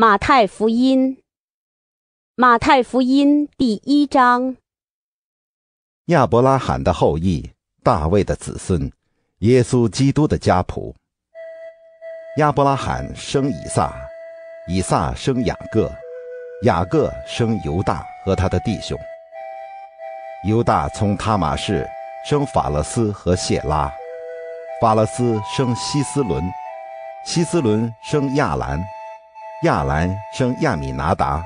马太福音，马太福音第一章。亚伯拉罕的后裔，大卫的子孙，耶稣基督的家谱。亚伯拉罕生以撒，以撒生雅各，雅各生犹大和他的弟兄。犹大从他马氏生法勒斯和谢拉，法勒斯生希斯伦，希斯伦生亚兰。亚兰生亚米拿达，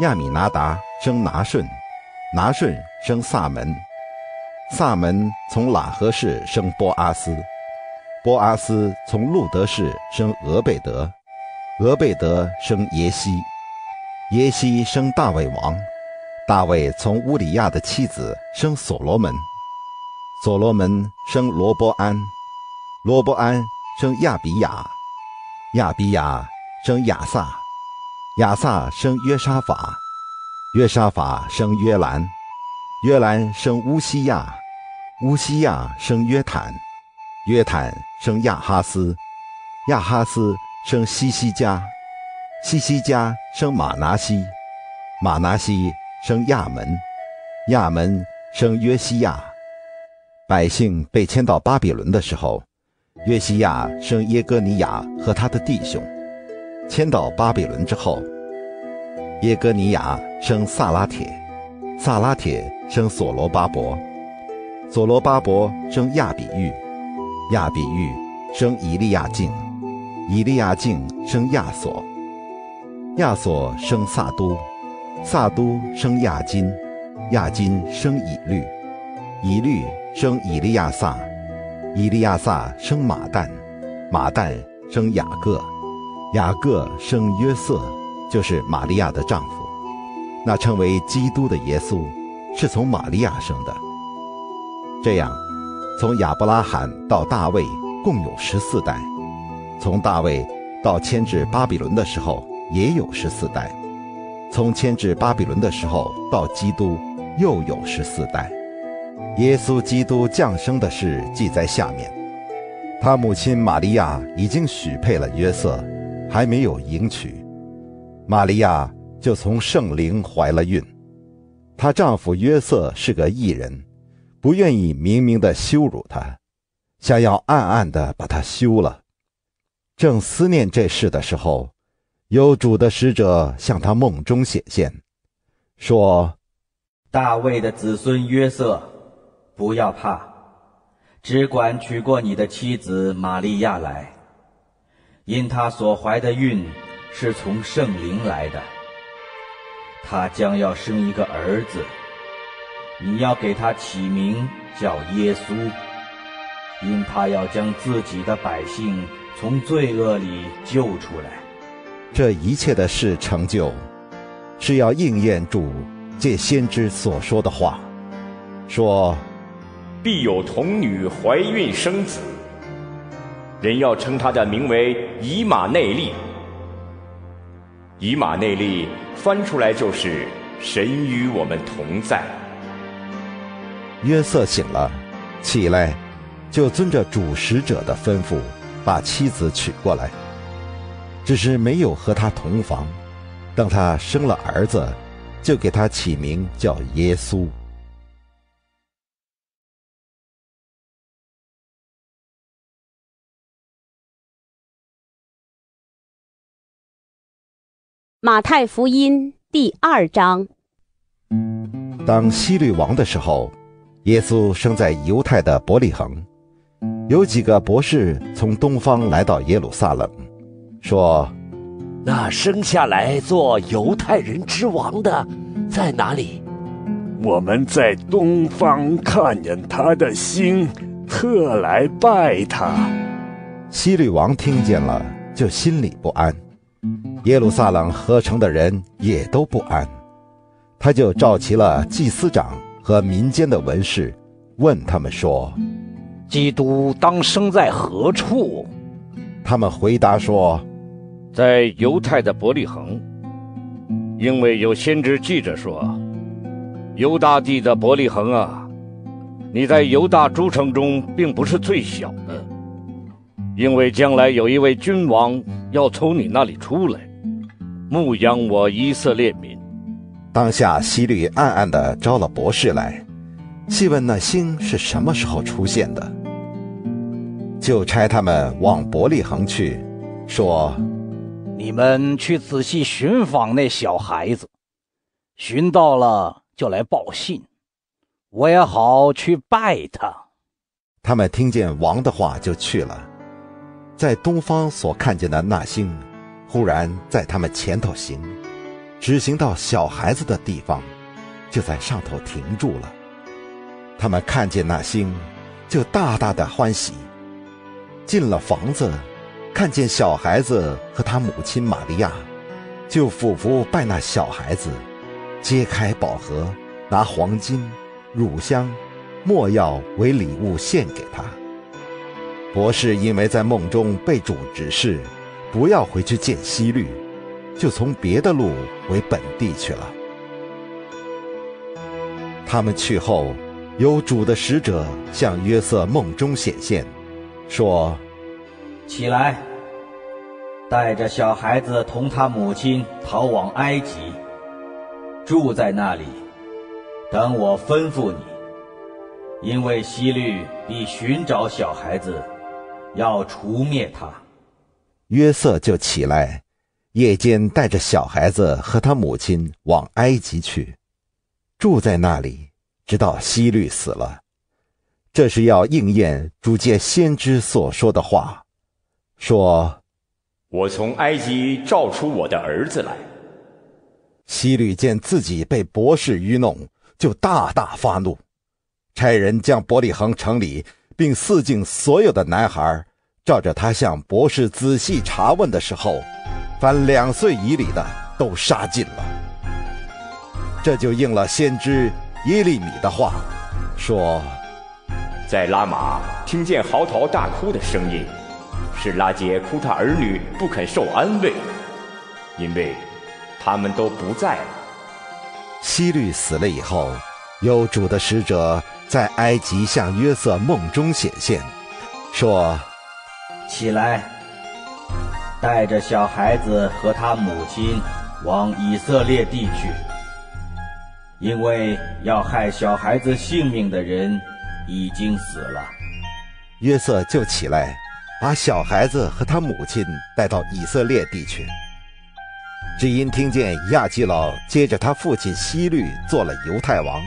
亚米拿达生拿顺，拿顺生萨门，萨门从喇合氏生波阿斯，波阿斯从路德氏生俄贝德，俄贝德生耶西，耶西生大卫王，大卫从乌里亚的妻子生所罗门，所罗门生罗波安，罗波安生亚比亚，亚比亚。生亚萨，亚萨生约沙法，约沙法生约兰，约兰生乌西亚，乌西亚生约坦，约坦生亚哈斯，亚哈斯生西西加，西西加生马拿西，马拿西生亚门，亚门生约西亚。百姓被迁到巴比伦的时候，约西亚生耶哥尼亚和他的弟兄。迁到巴比伦之后，耶哥尼亚生萨拉铁，萨拉铁生所罗巴伯，所罗巴伯生亚比玉，亚比玉生以利亚敬，以利亚敬生亚索，亚索生萨都，萨都生亚金，亚金生以律，以律生以利亚撒，以利亚撒生马旦，马旦生雅各。雅各生约瑟，就是玛利亚的丈夫。那称为基督的耶稣，是从玛利亚生的。这样，从亚伯拉罕到大卫共有十四代；从大卫到迁至巴比伦的时候也有十四代；从迁至巴比伦的时候到基督又有十四代。耶稣基督降生的事记在下面：他母亲玛利亚已经许配了约瑟。还没有迎娶，玛利亚就从圣灵怀了孕。她丈夫约瑟是个异人，不愿意明明的羞辱她，想要暗暗的把她休了。正思念这事的时候，有主的使者向他梦中显现，说：“大卫的子孙约瑟，不要怕，只管娶过你的妻子玛利亚来。”因他所怀的孕是从圣灵来的，他将要生一个儿子，你要给他起名叫耶稣，因他要将自己的百姓从罪恶里救出来。这一切的事成就，是要应验主借先知所说的话，说：必有童女怀孕生子。人要称他的名为以马内利。以马内利翻出来就是神与我们同在。约瑟醒了，起来，就遵着主使者的吩咐，把妻子娶过来。只是没有和他同房。等他生了儿子，就给他起名叫耶稣。马太福音第二章。当希律王的时候，耶稣生在犹太的伯利恒。有几个博士从东方来到耶路撒冷，说：“那生下来做犹太人之王的在哪里？我们在东方看见他的星，特来拜他。”希律王听见了，就心里不安。耶路撒冷合成的人也都不安，他就召集了祭司长和民间的文士，问他们说：“基督当生在何处？”他们回答说：“在犹太的伯利恒，因为有先知记着说：‘犹大地的伯利恒啊，你在犹大诸城中并不是最小的，因为将来有一位君王要从你那里出来。’牧养我以色列民。当下希律暗暗地招了博士来，细问那星是什么时候出现的，就差他们往伯利恒去，说：“你们去仔细寻访那小孩子，寻到了就来报信，我也好去拜他。”他们听见王的话，就去了，在东方所看见的那星，忽然在他们前头行。直行到小孩子的地方，就在上头停住了。他们看见那星，就大大的欢喜。进了房子，看见小孩子和他母亲玛利亚，就俯伏拜那小孩子，揭开宝盒，拿黄金、乳香、没药为礼物献给他。博士因为在梦中被主指示，不要回去见希律。就从别的路回本地去了。他们去后，有主的使者向约瑟梦中显现，说：“起来，带着小孩子同他母亲逃往埃及，住在那里，等我吩咐你。因为希律必寻找小孩子，要除灭他。”约瑟就起来。夜间带着小孩子和他母亲往埃及去，住在那里，直到希律死了。这是要应验主借先知所说的话，说：“我从埃及召出我的儿子来。”希律见自己被博士愚弄，就大大发怒，差人将伯利恒城里并四境所有的男孩，照着他向博士仔细查问的时候。凡两岁以里的都杀尽了，这就应了先知耶利米的话，说：“在拉玛听见嚎啕大哭的声音，是拉杰哭他儿女不肯受安慰，因为他们都不在了。”希律死了以后，有主的使者在埃及向约瑟梦中显现，说：“起来。”带着小孩子和他母亲往以色列地去，因为要害小孩子性命的人已经死了。约瑟就起来，把小孩子和他母亲带到以色列地去。只因听见亚基老接着他父亲希律做了犹太王，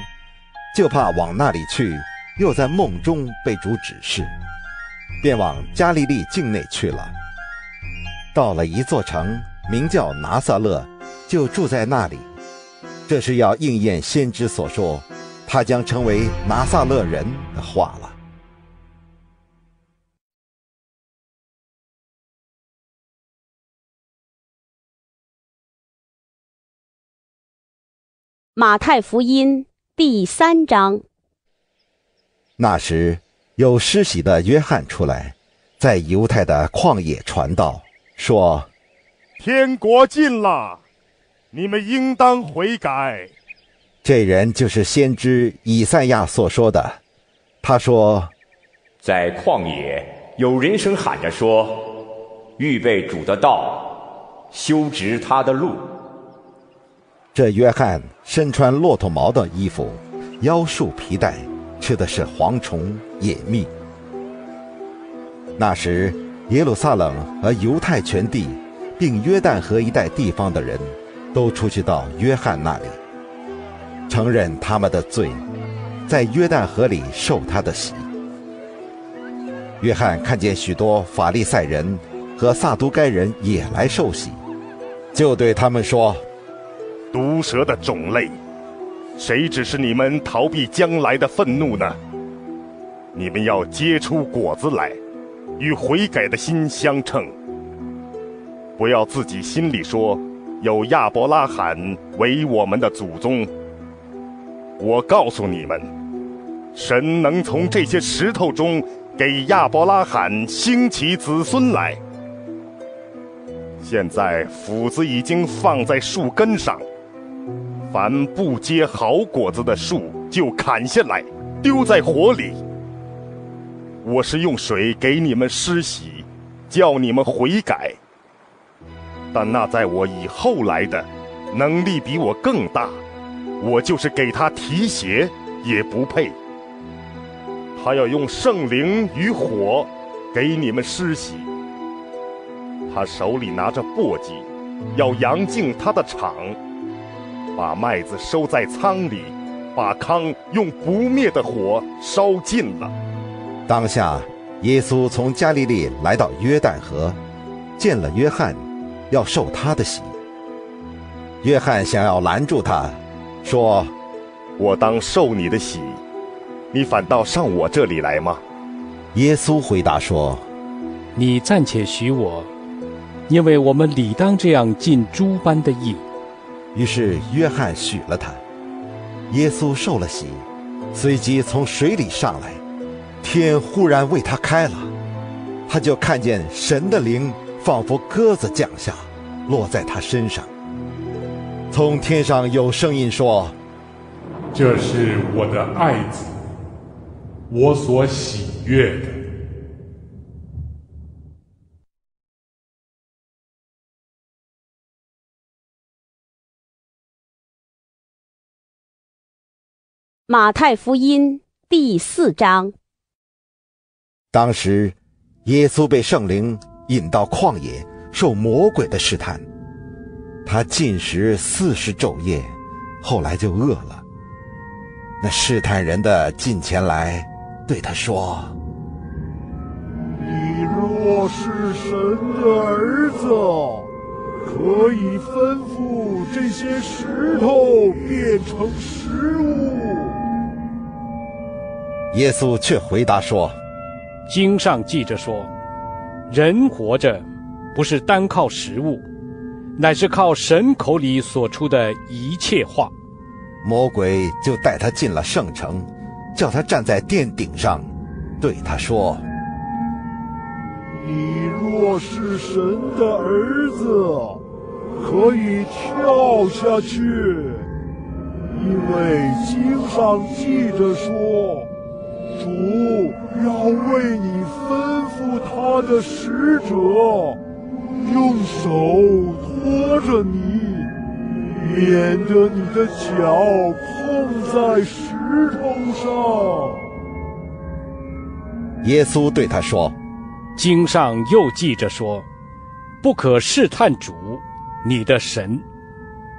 就怕往那里去，又在梦中被主指示，便往加利利境内去了。到了一座城，名叫拿撒勒，就住在那里。这是要应验先知所说，他将成为拿撒勒人的话了。马太福音第三章。那时，有施洗的约翰出来，在犹太的旷野传道。说：“天国近了，你们应当悔改。”这人就是先知以赛亚所说的。他说：“在旷野有人声喊着说：‘预备主的道，修直他的路。’”这约翰身穿骆驼毛的衣服，腰束皮带，吃的是蝗虫野蜜。那时。耶路撒冷和犹太全地，并约旦河一带地方的人，都出去到约翰那里，承认他们的罪，在约旦河里受他的洗。约翰看见许多法利赛人和撒都该人也来受洗，就对他们说：“毒蛇的种类，谁指示你们逃避将来的愤怒呢？你们要结出果子来。”与悔改的心相称，不要自己心里说有亚伯拉罕为我们的祖宗。我告诉你们，神能从这些石头中给亚伯拉罕兴起子孙来。现在斧子已经放在树根上，凡不结好果子的树就砍下来，丢在火里。我是用水给你们施洗，叫你们悔改。但那在我以后来的，能力比我更大，我就是给他提鞋也不配。他要用圣灵与火给你们施洗。他手里拿着簸箕，要扬净他的场，把麦子收在仓里，把糠用不灭的火烧尽了。当下，耶稣从加利利来到约旦河，见了约翰，要受他的洗。约翰想要拦住他，说：“我当受你的洗，你反倒上我这里来吗？”耶稣回答说：“你暂且许我。”因为我们理当这样尽诸般的义，于是约翰许了他。耶稣受了洗，随即从水里上来，天忽然为他开了，他就看见神的灵仿佛鸽子降下，落在他身上。从天上有声音说：“这是我的爱子，我所喜悦的。”马太福音第四章。当时，耶稣被圣灵引到旷野，受魔鬼的试探。他进食四十昼夜，后来就饿了。那试探人的近前来，对他说：“你若是神的儿子，可以吩咐这些石头变成食物。”耶稣却回答说：“经上记着说，人活着不是单靠食物，乃是靠神口里所出的一切话。”魔鬼就带他进了圣城，叫他站在殿顶上，对他说：“你若是神的儿子，可以跳下去，因为经上记着说。”主要为你吩咐他的使者，用手托着你，免得你的脚碰在石头上。耶稣对他说：“经上又记着说，不可试探主，你的神。”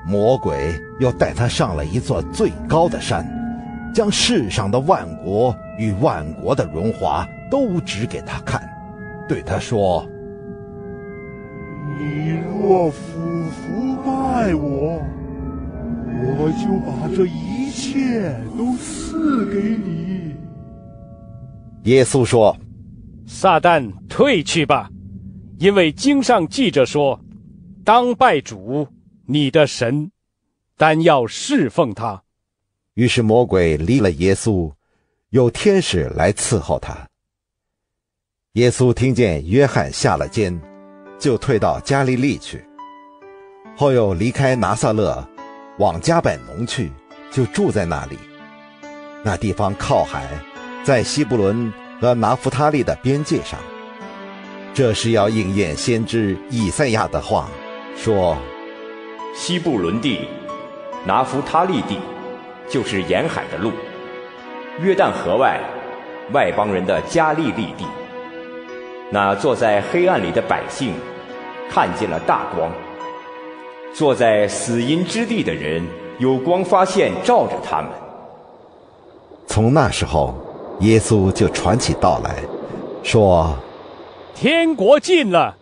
魔鬼又带他上了一座最高的山。将世上的万国与万国的荣华都指给他看，对他说：“你若俯伏拜我，我就把这一切都赐给你。”耶稣说：“撒旦退去吧，因为经上记着说，当拜主你的神，单要侍奉他。”于是魔鬼离了耶稣，有天使来伺候他。耶稣听见约翰下了监，就退到加利利去。后又离开拿撒勒，往加百农去，就住在那里。那地方靠海，在西布伦和拿弗他利的边界上。这是要应验先知以赛亚的话，说：西布伦地，拿弗他利地。就是沿海的路，约旦河外，外邦人的加利利地。那坐在黑暗里的百姓，看见了大光；坐在死荫之地的人，有光发现照着他们。从那时候，耶稣就传起道来说：“天国近了，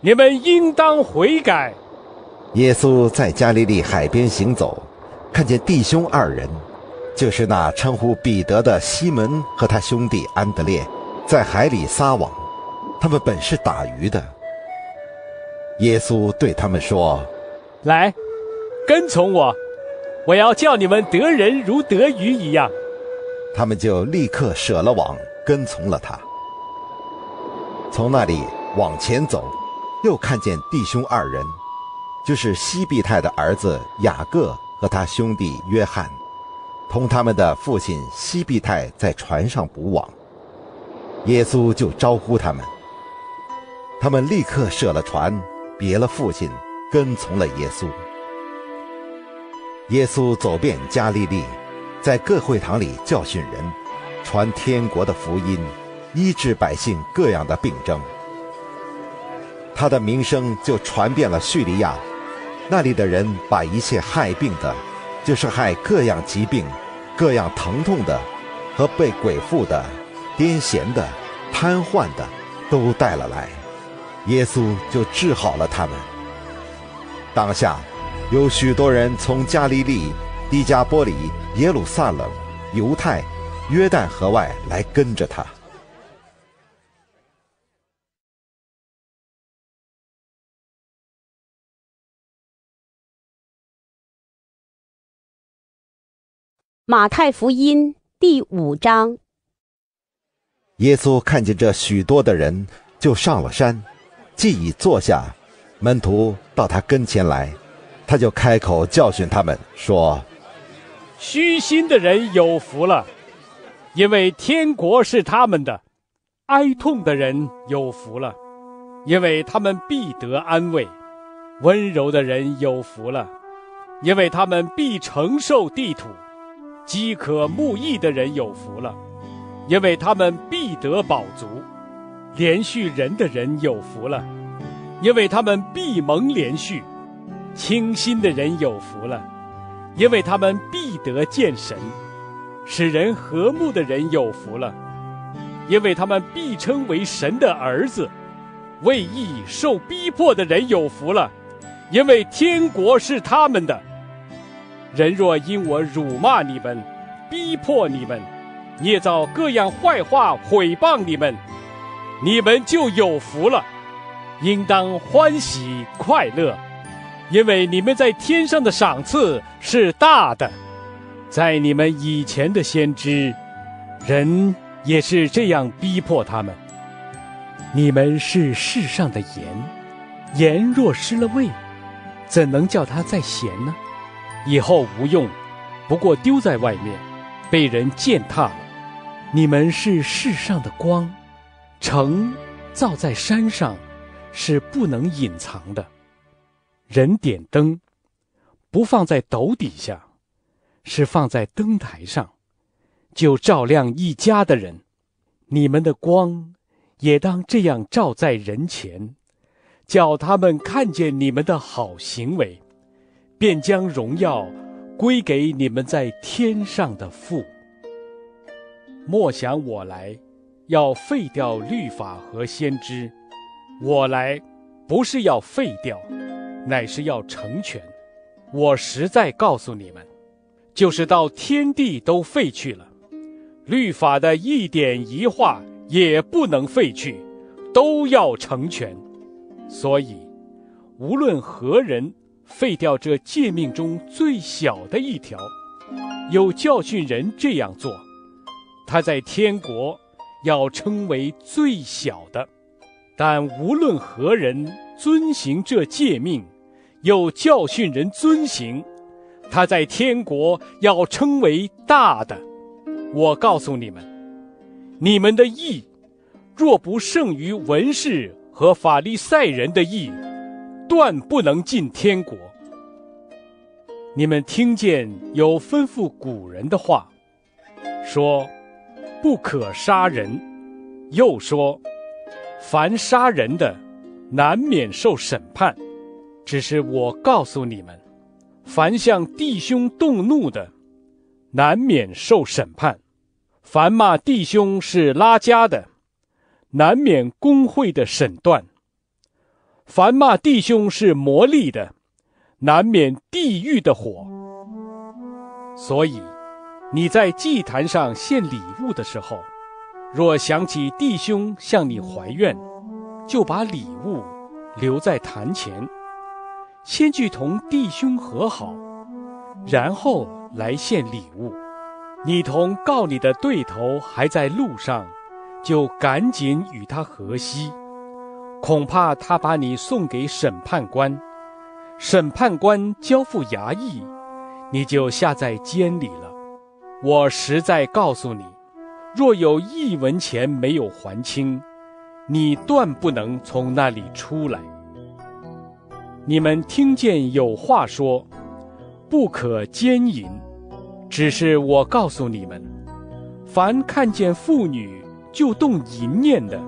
你们应当悔改。”耶稣在加利利海边行走。看见弟兄二人，就是那称呼彼得的西门和他兄弟安德烈，在海里撒网。他们本是打鱼的。耶稣对他们说：“来，跟从我，我要叫你们得人如得鱼一样。”他们就立刻舍了网，跟从了他。从那里往前走，又看见弟兄二人，就是西庇太的儿子雅各。和他兄弟约翰，同他们的父亲西庇太在船上捕网。耶稣就招呼他们，他们立刻舍了船，别了父亲，跟从了耶稣。耶稣走遍加利利，在各会堂里教训人，传天国的福音，医治百姓各样的病症。他的名声就传遍了叙利亚，那里的人把一切害病的，就是害各样疾病、各样疼痛的，和被鬼附的、癫痫的、瘫痪的，都带了来，耶稣就治好了他们。当下。有许多人从加利利、迪加波里、耶路撒冷、犹太、约旦河外来跟着他。马太福音第五章。耶稣看见这许多的人，就上了山，既已坐下，门徒到他跟前来。他就开口教训他们说：“虚心的人有福了，因为天国是他们的；哀痛的人有福了，因为他们必得安慰；温柔的人有福了，因为他们必承受地土；饥渴慕义的人有福了，因为他们必得饱足；连续人的人有福了，因为他们必蒙连续。”清心的人有福了，因为他们必得见神；使人和睦的人有福了，因为他们必称为神的儿子；为义受逼迫的人有福了，因为天国是他们的。人若因我辱骂你们、逼迫你们、捏造各样坏话毁谤你们，你们就有福了，应当欢喜快乐。因为你们在天上的赏赐是大的，在你们以前的先知，人也是这样逼迫他们。你们是世上的盐，盐若失了味，怎能叫它再咸呢？以后无用，不过丢在外面，被人践踏了。你们是世上的光，城造在山上，是不能隐藏的。人点灯，不放在斗底下，是放在灯台上，就照亮一家的人。你们的光也当这样照在人前，叫他们看见你们的好行为，便将荣耀归给你们在天上的父。莫想我来，要废掉律法和先知。我来，不是要废掉。乃是要成全，我实在告诉你们，就是到天地都废去了，律法的一点一画也不能废去，都要成全。所以，无论何人废掉这诫命中最小的一条，有教训人这样做，他在天国要称为最小的；但无论何人遵行这诫命，又教训人遵行，他在天国要称为大的。我告诉你们，你们的义若不胜于文士和法利赛人的义，断不能进天国。你们听见有吩咐古人的话，说不可杀人，又说凡杀人的，难免受审判。只是我告诉你们，凡向弟兄动怒的，难免受审判；凡骂弟兄是拉家的，难免公会的审断；凡骂弟兄是魔力的，难免地狱的火。所以，你在祭坛上献礼物的时候，若想起弟兄向你怀怨，就把礼物留在坛前。先去同弟兄和好，然后来献礼物。你同告你的对头还在路上，就赶紧与他和稀，恐怕他把你送给审判官，审判官交付衙役，你就下在监里了。我实在告诉你，若有一文钱没有还清，你断不能从那里出来。你们听见有话说，不可奸淫。只是我告诉你们，凡看见妇女就动淫念的，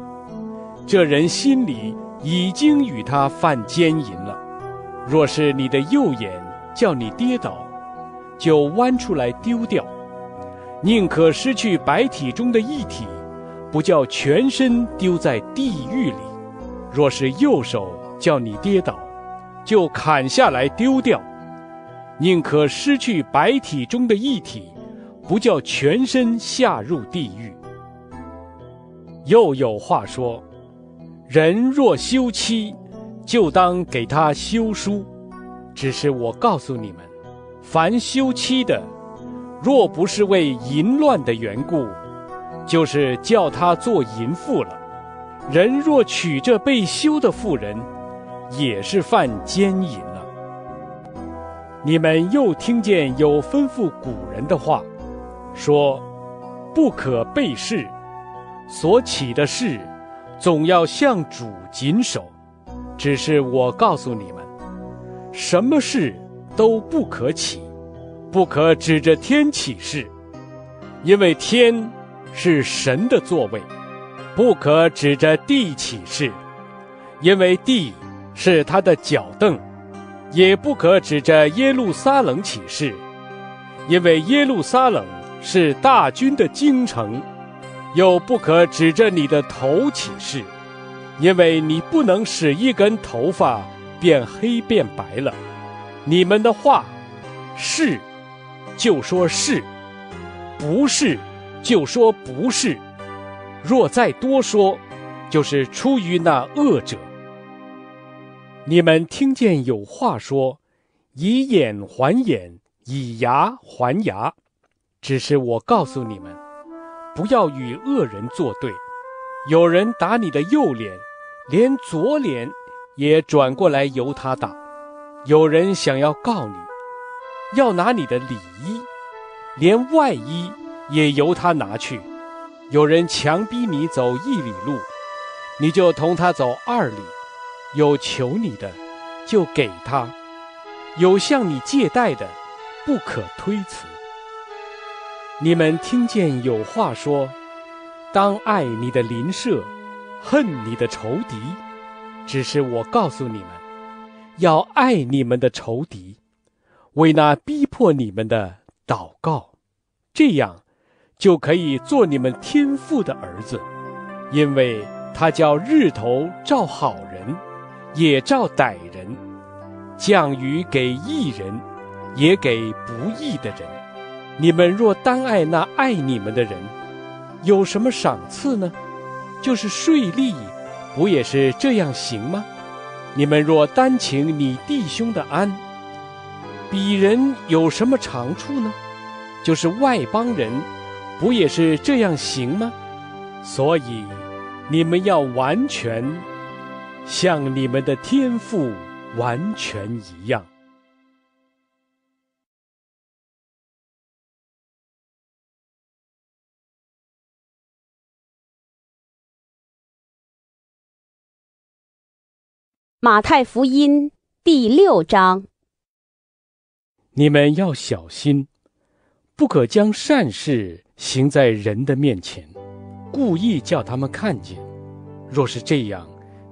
这人心里已经与他犯奸淫了。若是你的右眼叫你跌倒，就弯出来丢掉，宁可失去白体中的一体，不叫全身丢在地狱里。若是右手叫你跌倒，就砍下来丢掉。宁可失去白体中的一体，不叫全身下入地狱。又有话说：人若休妻，就当给他休书。只是我告诉你们，凡休妻的，若不是为淫乱的缘故，就是叫他做淫妇了。人若娶这被休的妇人，也是犯奸淫了。你们又听见有吩咐古人的话，说：“不可背誓，所起的誓，总要向主谨守。”只是我告诉你们，什么事都不可起，不可指着天起誓，因为天是神的座位；不可指着地起誓，因为地是他的脚凳。也不可指着耶路撒冷起誓，因为耶路撒冷是大军的京城；又不可指着你的头起誓，因为你不能使一根头发变黑变白了。你们的话，是，就说是；不是，就说不是。若再多说，就是出于那恶者。你们听见有话说：“以眼还眼，以牙还牙。”只是我告诉你们，不要与恶人作对。有人打你的右脸，连左脸也转过来由他打；有人想要告你，要拿你的里衣，连外衣也由他拿去；有人强逼你走一里路，你就同他走二里。有求你的，就给他；有向你借贷的，不可推辞。你们听见有话说：当爱你的邻舍，恨你的仇敌。只是我告诉你们，要爱你们的仇敌，为那逼迫你们的祷告，这样就可以做你们天父的儿子，因为他叫日头照好人。也照歹人，降雨给义人，也给不义的人。你们若单爱那爱你们的人，有什么赏赐呢？就是税吏，不也是这样行吗？你们若单请你弟兄的安，鄙人有什么长处呢？就是外邦人，不也是这样行吗？所以，你们要完全。像你们的天赋完全一样。马太福音第六章。你们要小心，不可将善事行在人的面前，故意叫他们看见。若是这样，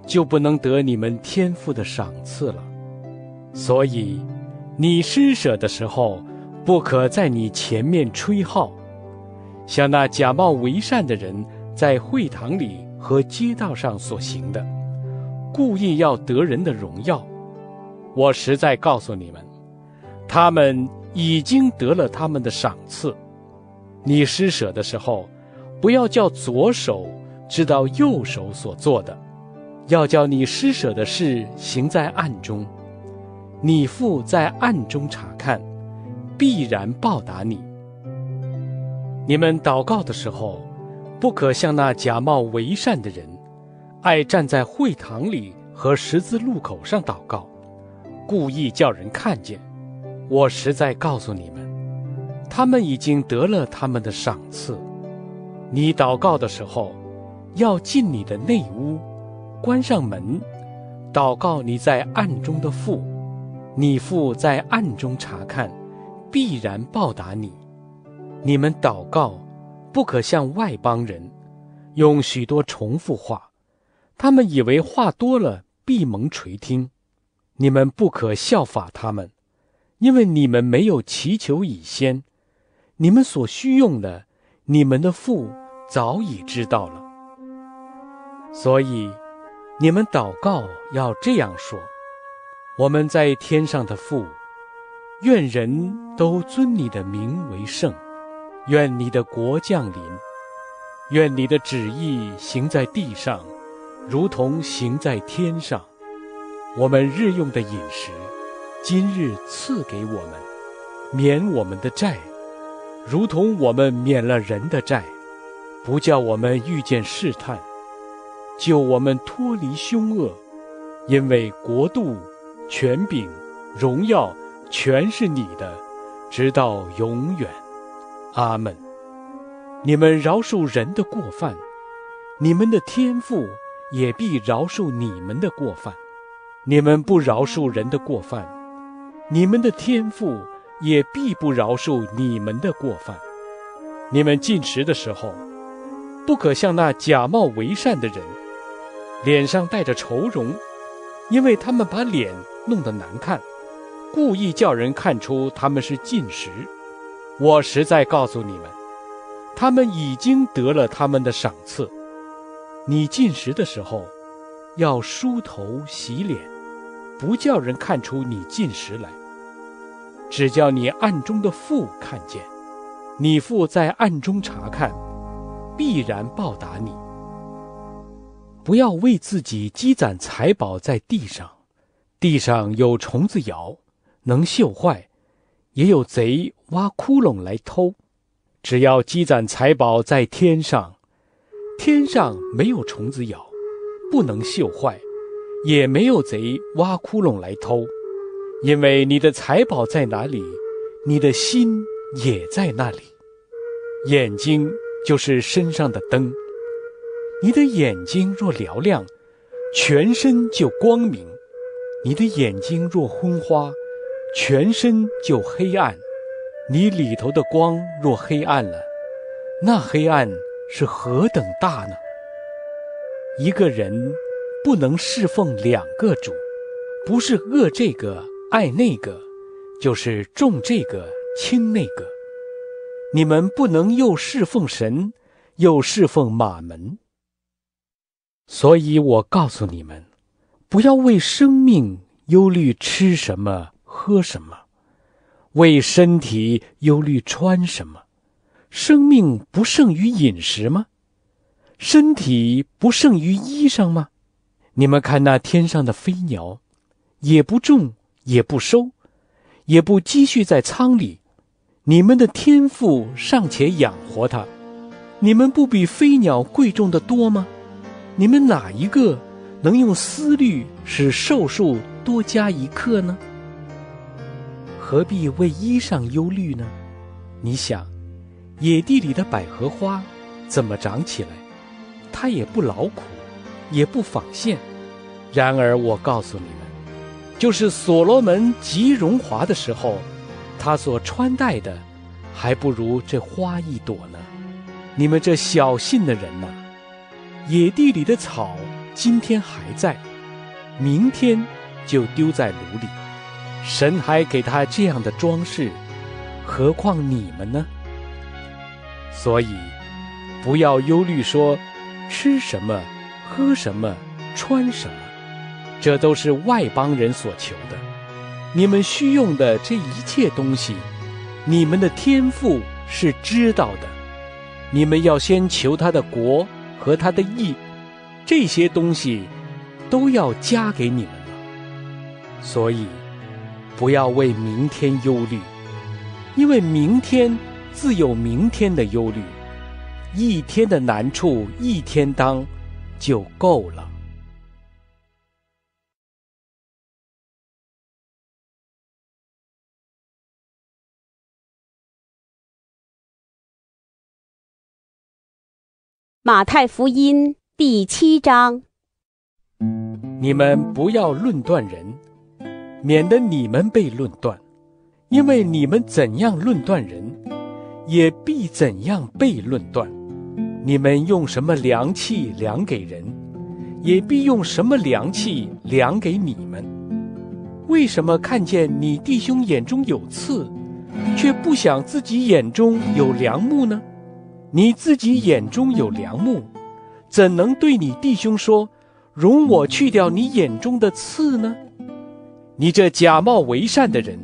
就不能得你们天赋的赏赐了，所以，你施舍的时候，不可在你前面吹号，像那假冒为善的人在会堂里和街道上所行的，故意要得人的荣耀。我实在告诉你们，他们已经得了他们的赏赐。你施舍的时候，不要叫左手知道右手所做的。要叫你施舍的事行在暗中，你父在暗中查看，必然报答你。你们祷告的时候，不可像那假冒为善的人，爱站在会堂里和十字路口上祷告，故意叫人看见。我实在告诉你们，他们已经得了他们的赏赐。你祷告的时候，要进你的内屋。关上门，祷告你在暗中的父，你父在暗中查看，必然报答你。你们祷告，不可像外邦人，用许多重复话，他们以为话多了必蒙垂听。你们不可效法他们，因为你们没有祈求以先，你们所需用的，你们的父早已知道了。所以。你们祷告要这样说：我们在天上的父，愿人都尊你的名为圣，愿你的国降临，愿你的旨意行在地上，如同行在天上。我们日用的饮食，今日赐给我们，免我们的债，如同我们免了人的债，不叫我们遇见试探。救我们脱离凶恶，因为国度、权柄、荣耀全是你的，直到永远。阿门。你们饶恕人的过犯，你们的天父也必饶恕你们的过犯；你们不饶恕人的过犯，你们的天父也必不饶恕你们的过犯。你们进食的时候，不可像那假冒为善的人。脸上带着愁容，因为他们把脸弄得难看，故意叫人看出他们是进食。我实在告诉你们，他们已经得了他们的赏赐。你进食的时候，要梳头洗脸，不叫人看出你进食来，只叫你暗中的父看见。你父在暗中查看，必然报答你。不要为自己积攒财宝在地上，地上有虫子咬，能锈坏；也有贼挖窟窿来偷。只要积攒财宝在天上，天上没有虫子咬，不能锈坏，也没有贼挖窟窿来偷。因为你的财宝在哪里，你的心也在那里。眼睛就是身上的灯。你的眼睛若嘹亮，全身就光明；你的眼睛若昏花，全身就黑暗。你里头的光若黑暗了，那黑暗是何等大呢？一个人不能侍奉两个主，不是恶这个爱那个，就是重这个轻那个。你们不能又侍奉神，又侍奉马门。所以我告诉你们，不要为生命忧虑吃什么喝什么，为身体忧虑穿什么。生命不胜于饮食吗？身体不胜于衣裳吗？你们看那天上的飞鸟，也不种，也不收，也不积蓄在仓里，你们的天赋尚且养活它，你们不比飞鸟贵重的多吗？你们哪一个能用思虑使寿数多加一刻呢？何必为衣裳忧虑呢？你想，野地里的百合花怎么长起来？它也不劳苦，也不纺线。然而我告诉你们，就是所罗门极荣华的时候，他所穿戴的，还不如这花一朵呢。你们这小信的人呐！野地里的草，今天还在，明天就丢在炉里。神还给他这样的装饰，何况你们呢？所以，不要忧虑说吃什么、喝什么、穿什么，这都是外邦人所求的。你们需用的这一切东西，你们的天赋是知道的。你们要先求他的国。和他的义，这些东西都要加给你们了。所以，不要为明天忧虑，因为明天自有明天的忧虑，一天的难处一天当就够了。马太福音第七章：你们不要论断人，免得你们被论断。因为你们怎样论断人，也必怎样被论断。你们用什么量器量给人，也必用什么量器量给你们。为什么看见你弟兄眼中有刺，却不想自己眼中有梁木呢？你自己眼中有梁木，怎能对你弟兄说：“容我去掉你眼中的刺呢？”你这假冒为善的人，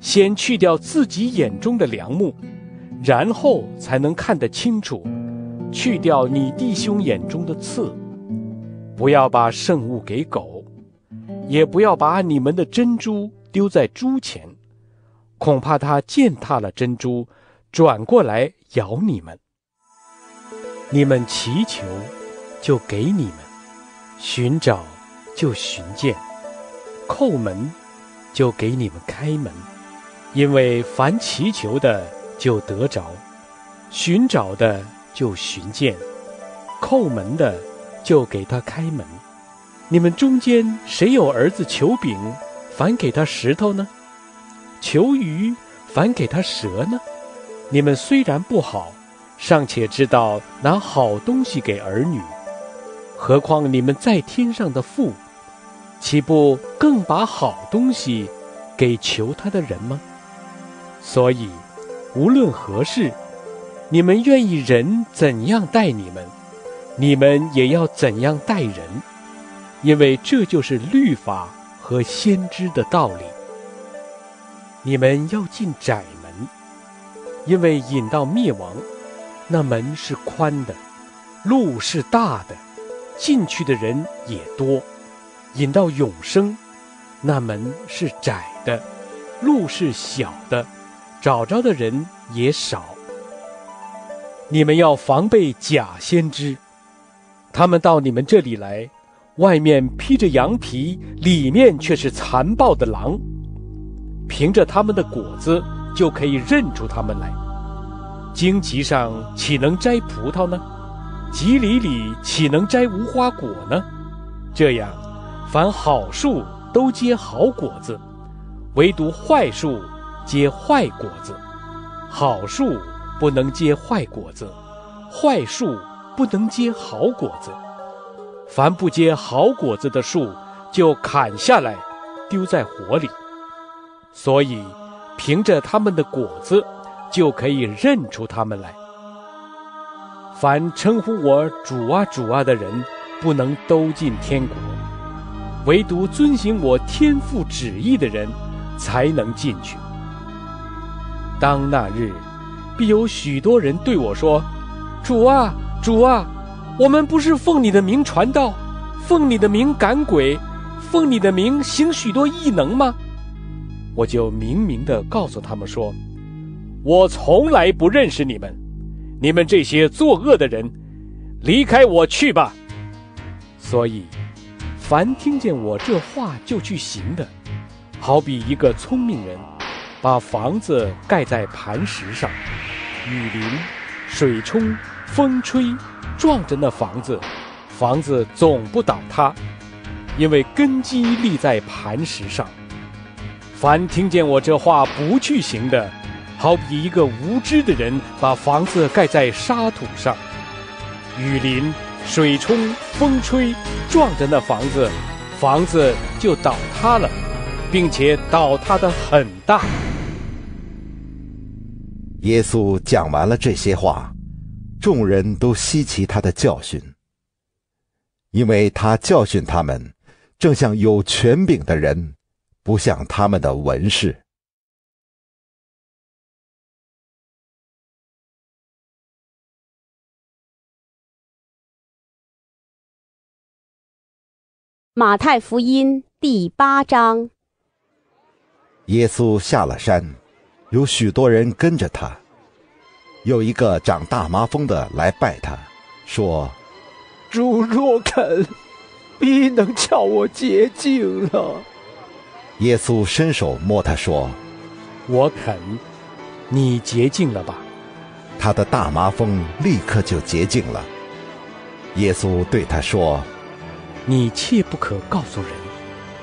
先去掉自己眼中的梁木，然后才能看得清楚，去掉你弟兄眼中的刺。不要把圣物给狗，也不要把你们的珍珠丢在猪前，恐怕它践踏了珍珠，转过来。咬你们，你们祈求，就给你们；寻找，就寻见；叩门，就给你们开门。因为凡祈求的，就得着；寻找的，就寻见；叩门的，就给他开门。你们中间谁有儿子求饼，反给他石头呢？求鱼，反给他蛇呢？你们虽然不好，尚且知道拿好东西给儿女，何况你们在天上的父，岂不更把好东西给求他的人吗？所以，无论何事，你们愿意人怎样待你们，你们也要怎样待人，因为这就是律法和先知的道理。你们要进窄门。因为引到灭亡，那门是宽的，路是大的，进去的人也多；引到永生，那门是窄的，路是小的，找着的人也少。你们要防备假先知，他们到你们这里来，外面披着羊皮，里面却是残暴的狼。凭着他们的果子。就可以认出他们来。荆棘上岂能摘葡萄呢？棘里里岂能摘无花果呢？这样，凡好树都结好果子，唯独坏树结坏果子。好树不能结坏果子，坏树不能结好果子。凡不结好果子的树，就砍下来，丢在火里。所以。凭着他们的果子，就可以认出他们来。凡称呼我主啊主啊的人，不能都进天国；唯独遵行我天父旨意的人，才能进去。当那日，必有许多人对我说：“主啊主啊，我们不是奉你的名传道，奉你的名赶鬼，奉你的名行许多异能吗？”我就明明的告诉他们说：“我从来不认识你们，你们这些作恶的人，离开我去吧。”所以，凡听见我这话就去行的，好比一个聪明人，把房子盖在磐石上，雨淋、水冲、风吹，撞着那房子，房子总不倒塌，因为根基立在磐石上。凡听见我这话不去行的，好比一个无知的人把房子盖在沙土上，雨淋、水冲、风吹，撞着那房子，房子就倒塌了，并且倒塌的很大。耶稣讲完了这些话，众人都稀奇他的教训，因为他教训他们，正像有权柄的人。不像他们的文士。马太福音第八章。耶稣下了山，有许多人跟着他。有一个长大麻风的来拜他，说：“主若肯，必能叫我洁净了。”耶稣伸手摸他说：“我肯，你洁净了吧。”他的大麻风立刻就洁净了。耶稣对他说：“你切不可告诉人，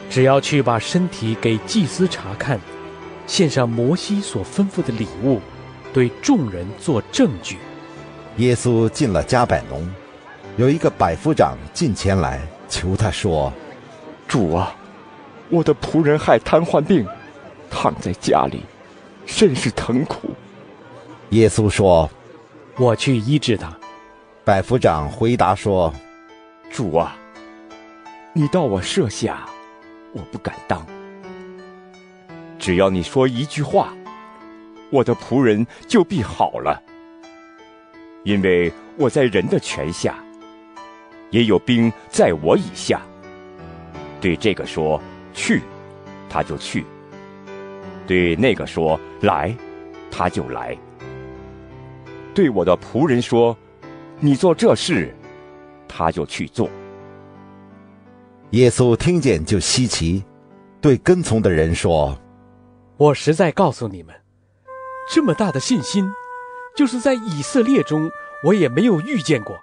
只要去把身体给祭司查看，献上摩西所吩咐的礼物，对众人做证据。”耶稣进了加百农，有一个百夫长进前来求他说：“主啊，我的仆人害瘫痪病，躺在家里，甚是疼苦。”耶稣说：“我去医治他。”百夫长回答说：“主啊，你到我舍下，我不敢当。只要你说一句话，我的仆人就必好了。”因为我在人的权下，也有兵在我以下。对这个说去，他就去；对那个说来，他就来。对我的仆人说，你做这事，他就去做。耶稣听见就稀奇，对跟从的人说：“我实在告诉你们，这么大的信心。”就是在以色列中，我也没有遇见过。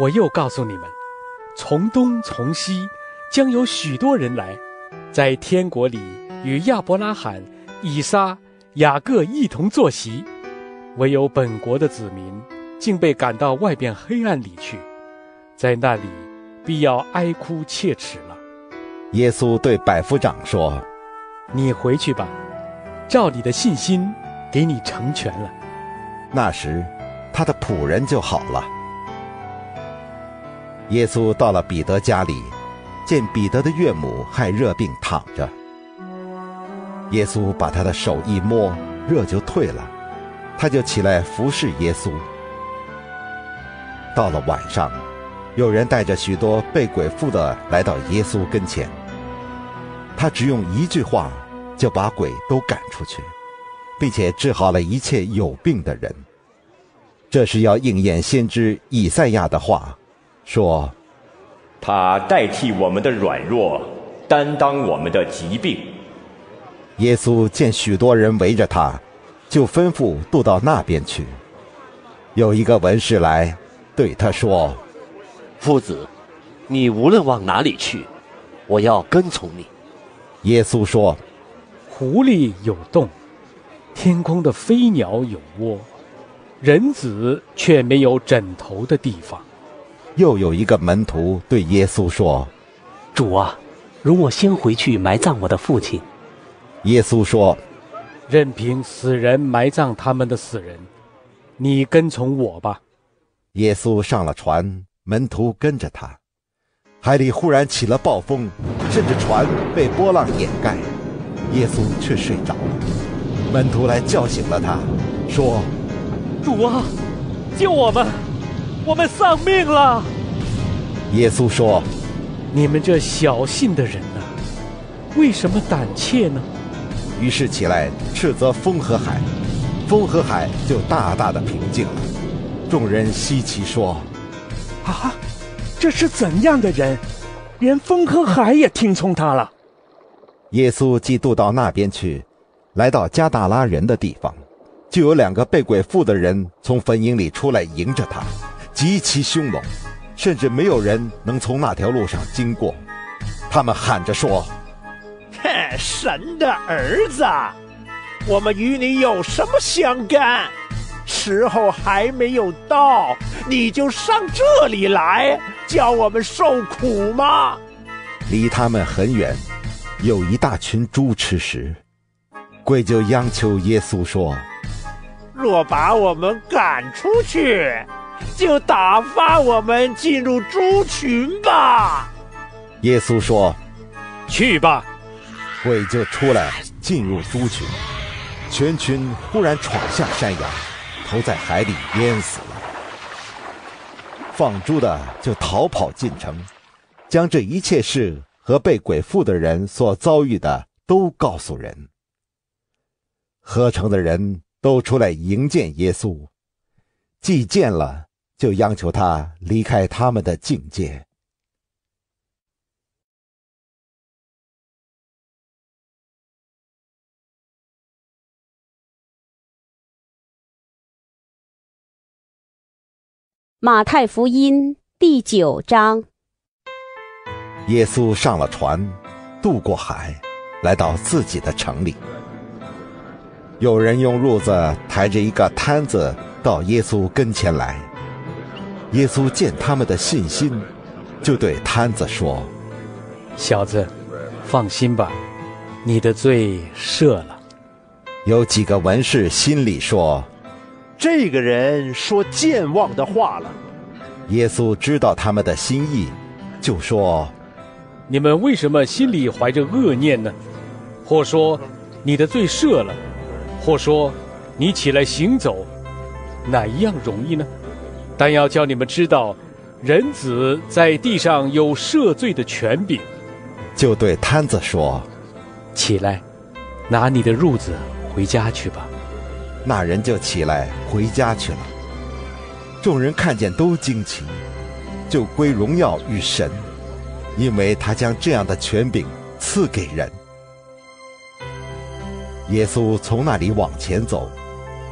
我又告诉你们，从东从西，将有许多人来，在天国里与亚伯拉罕、以撒、雅各一同坐席。唯有本国的子民，竟被赶到外边黑暗里去，在那里必要哀哭切齿了。耶稣对百夫长说：“你回去吧，照你的信心，给你成全了。”那时，他的仆人就好了。耶稣到了彼得家里，见彼得的岳母害热病躺着。耶稣把他的手一摸，热就退了，他就起来服侍耶稣。到了晚上，有人带着许多被鬼附的来到耶稣跟前，他只用一句话，就把鬼都赶出去。并且治好了一切有病的人。这是要应验先知以赛亚的话，说：“他代替我们的软弱，担当我们的疾病。”耶稣见许多人围着他，就吩咐渡到那边去。有一个文士来对他说：“夫子，你无论往哪里去，我要跟从你。”耶稣说：“狐狸有洞。”天空的飞鸟有窝，人子却没有枕头的地方。又有一个门徒对耶稣说：“主啊，容我先回去埋葬我的父亲。”耶稣说：“任凭死人埋葬他们的死人，你跟从我吧。”耶稣上了船，门徒跟着他。海里忽然起了暴风，甚至船被波浪掩盖，耶稣却睡着了。门徒来叫醒了他，说：“主啊，救我们！我们丧命了。”耶稣说：“你们这小信的人呐，为什么胆怯呢？”于是起来斥责风和海，风和海就大大的平静了。众人稀奇说：“啊，这是怎样的人，连风和海也听从他了？”耶稣既渡到那边去。来到加大拉人的地方，就有两个被鬼附的人从坟茔里出来迎着他，极其凶猛，甚至没有人能从那条路上经过。他们喊着说：“哼，神的儿子，我们与你有什么相干？时候还没有到，你就上这里来，叫我们受苦吗？”离他们很远，有一大群猪吃食。鬼就央求耶稣说：“若把我们赶出去，就打发我们进入猪群吧。”耶稣说：“去吧。”鬼就出来进入猪群，全群忽然闯下山崖，投在海里淹死了。放猪的就逃跑进城，将这一切事和被鬼附的人所遭遇的都告诉人。合成的人都出来迎接耶稣，既见了，就央求他离开他们的境界。马太福音第九章。耶稣上了船，渡过海，来到自己的城里。有人用褥子抬着一个摊子到耶稣跟前来。耶稣见他们的信心，就对摊子说：“小子，放心吧，你的罪赦了。”有几个文士心里说：“这个人说健忘的话了。”耶稣知道他们的心意，就说：“你们为什么心里怀着恶念呢？或说你的罪赦了？”或说，你起来行走，哪一样容易呢？但要叫你们知道，人子在地上有赦罪的权柄。就对摊子说：“起来，拿你的褥子回家去吧。”那人就起来回家去了。众人看见都惊奇，就归荣耀与神，因为他将这样的权柄赐给人。耶稣从那里往前走，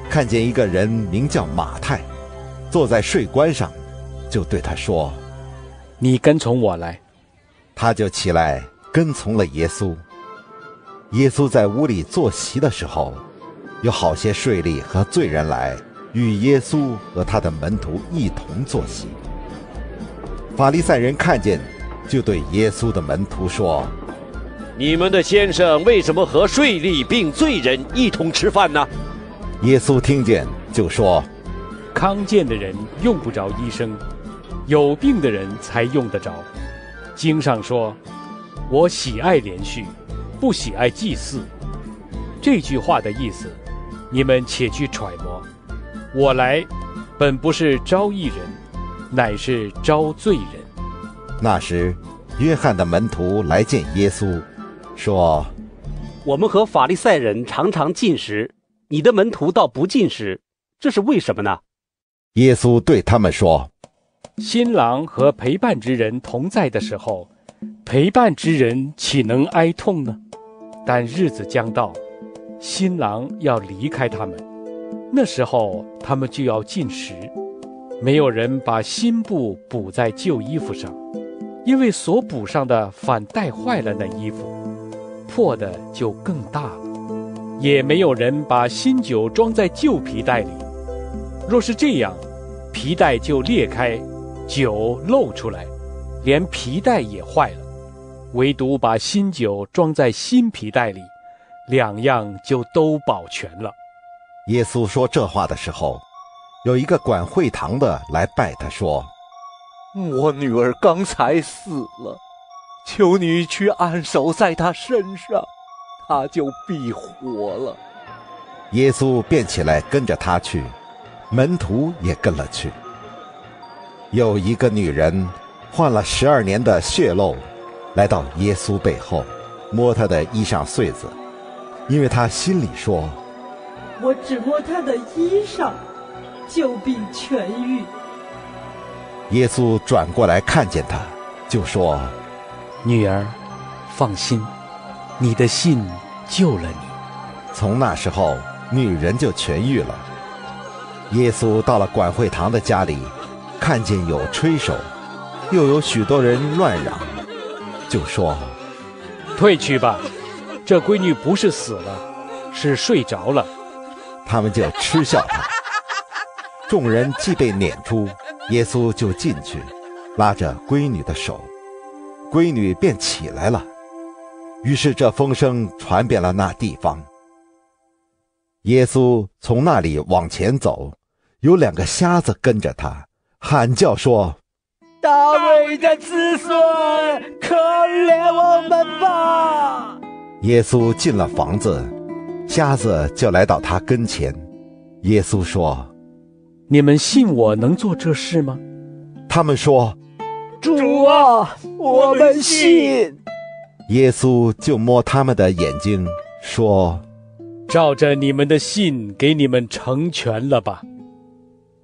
看见一个人名叫马太，坐在税关上，就对他说：“你跟从我来。”他就起来跟从了耶稣。耶稣在屋里坐席的时候，有好些税吏和罪人来与耶稣和他的门徒一同坐席。法利赛人看见，就对耶稣的门徒说。你们的先生为什么和税吏并罪人一同吃饭呢？耶稣听见就说：“康健的人用不着医生，有病的人才用得着。经上说：‘我喜爱连续，不喜爱祭祀。’这句话的意思，你们且去揣摩。我来，本不是招义人，乃是招罪人。”那时，约翰的门徒来见耶稣。说：“我们和法利赛人常常进食，你的门徒倒不进食，这是为什么呢？”耶稣对他们说：“新郎和陪伴之人同在的时候，陪伴之人岂能哀痛呢？但日子将到，新郎要离开他们，那时候他们就要进食。没有人把新布补在旧衣服上，因为所补上的反带坏了那衣服。”破的就更大了，也没有人把新酒装在旧皮袋里。若是这样，皮袋就裂开，酒漏出来，连皮袋也坏了。唯独把新酒装在新皮袋里，两样就都保全了。耶稣说这话的时候，有一个管会堂的来拜他说：“我女儿刚才死了。”求你去按手在她身上，她就必活了。耶稣便起来跟着他去，门徒也跟了去。有一个女人患了十二年的血漏，来到耶稣背后，摸他的衣裳穗子，因为他心里说：“我只摸他的衣裳，就必痊愈。”耶稣转过来看见他，就说。女儿，放心，你的信救了你。从那时候，女人就痊愈了。耶稣到了管会堂的家里，看见有吹手，又有许多人乱嚷，就说：“退去吧，这闺女不是死了，是睡着了。”他们就嗤笑他。众人既被撵出，耶稣就进去，拉着闺女的手。闺女便起来了，于是这风声传遍了那地方。耶稣从那里往前走，有两个瞎子跟着他，喊叫说：“大卫的子孙，可怜我们吧！”耶稣进了房子，瞎子就来到他跟前。耶稣说：“你们信我能做这事吗？”他们说。主啊，我们信。耶稣就摸他们的眼睛，说：“照着你们的信，给你们成全了吧。”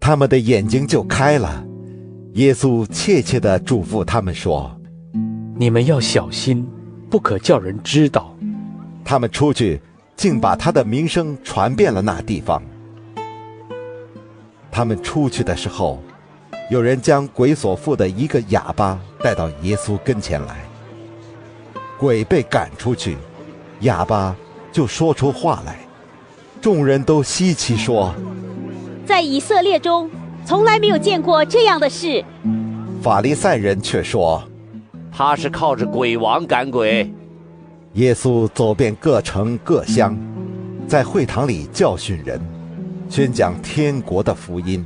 他们的眼睛就开了。耶稣切切地嘱咐他们说：“你们要小心，不可叫人知道。”他们出去，竟把他的名声传遍了那地方。他们出去的时候。有人将鬼所附的一个哑巴带到耶稣跟前来，鬼被赶出去，哑巴就说出话来。众人都稀奇说：“在以色列中，从来没有见过这样的事。”法利赛人却说：“他是靠着鬼王赶鬼。”耶稣走遍各城各乡，在会堂里教训人，宣讲天国的福音，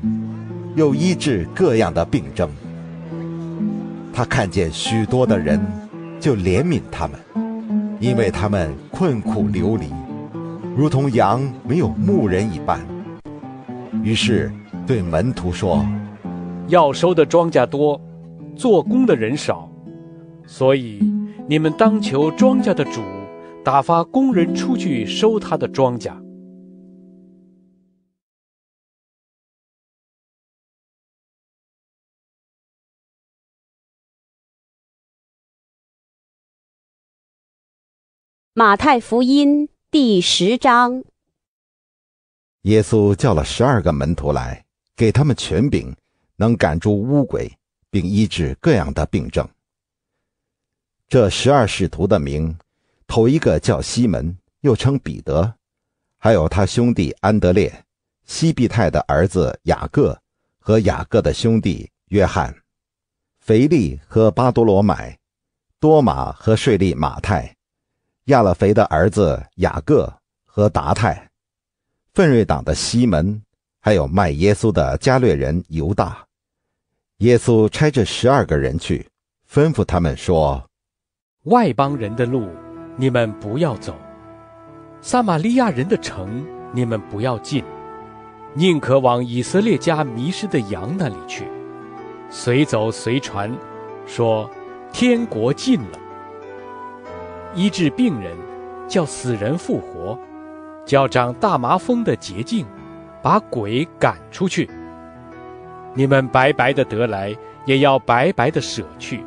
又医治各样的病症。他看见许多的人，就怜悯他们，因为他们困苦流离。如同羊没有牧人一般，于是对门徒说：“要收的庄稼多，做工的人少，所以你们当求庄稼的主打发工人出去收他的庄稼。”马太福音。第十章，耶稣叫了十二个门徒来，给他们权柄，能赶出污鬼，并医治各样的病症。这十二使徒的名，头一个叫西门，又称彼得，还有他兄弟安德烈、西庇太的儿子雅各和雅各的兄弟约翰、腓力和巴多罗买、多马和税利马太。亚勒腓的儿子雅各和达泰，奋锐党的西门，还有卖耶稣的加略人犹大。耶稣差这十二个人去，吩咐他们说：“外邦人的路，你们不要走；撒玛利亚人的城，你们不要进。宁可往以色列家迷失的羊那里去。随走随传，说天国近了。”医治病人，叫死人复活，叫长大麻风的捷径，把鬼赶出去。你们白白的得来，也要白白的舍去。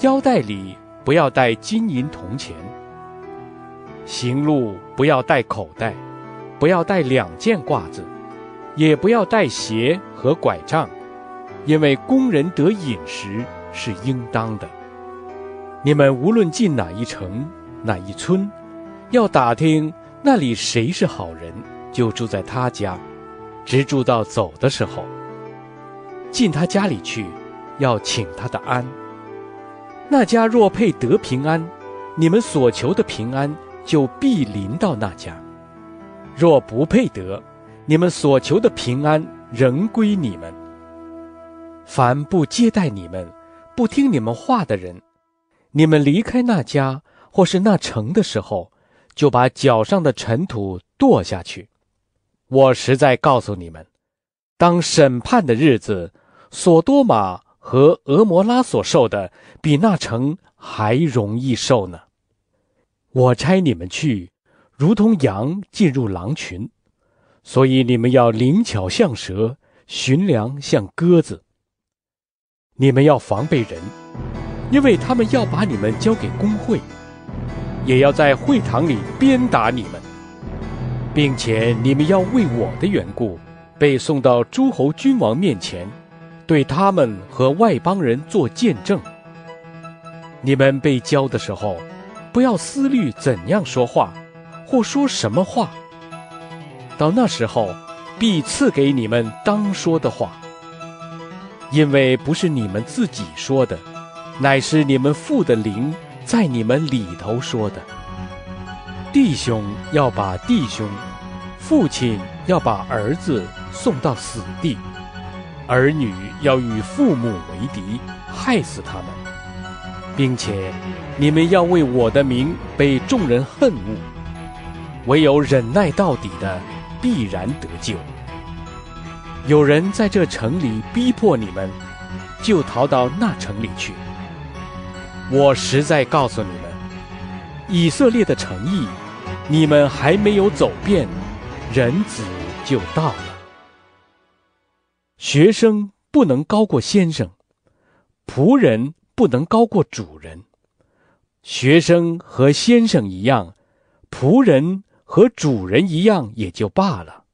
腰带里不要带金银铜钱，行路不要带口袋，不要带两件褂子，也不要带鞋和拐杖，因为工人得饮食是应当的。你们无论进哪一城、哪一村，要打听那里谁是好人，就住在他家，直住到走的时候。进他家里去，要请他的安。那家若配得平安，你们所求的平安就必临到那家；若不配得，你们所求的平安仍归你们。凡不接待你们、不听你们话的人，你们离开那家或是那城的时候，就把脚上的尘土跺下去。我实在告诉你们，当审判的日子，索多玛和俄摩拉所受的，比那城还容易受呢。我差你们去，如同羊进入狼群，所以你们要灵巧像蛇，寻良像鸽子。你们要防备人。因为他们要把你们交给工会，也要在会堂里鞭打你们，并且你们要为我的缘故被送到诸侯君王面前，对他们和外邦人做见证。你们被交的时候，不要思虑怎样说话，或说什么话。到那时候，必赐给你们当说的话，因为不是你们自己说的。乃是你们父的灵在你们里头说的。弟兄要把弟兄，父亲要把儿子送到死地，儿女要与父母为敌，害死他们，并且你们要为我的名被众人恨恶。唯有忍耐到底的，必然得救。有人在这城里逼迫你们，就逃到那城里去。我实在告诉你们，以色列的诚意，你们还没有走遍，人子就到了。学生不能高过先生，仆人不能高过主人。学生和先生一样，仆人和主人一样也就罢了。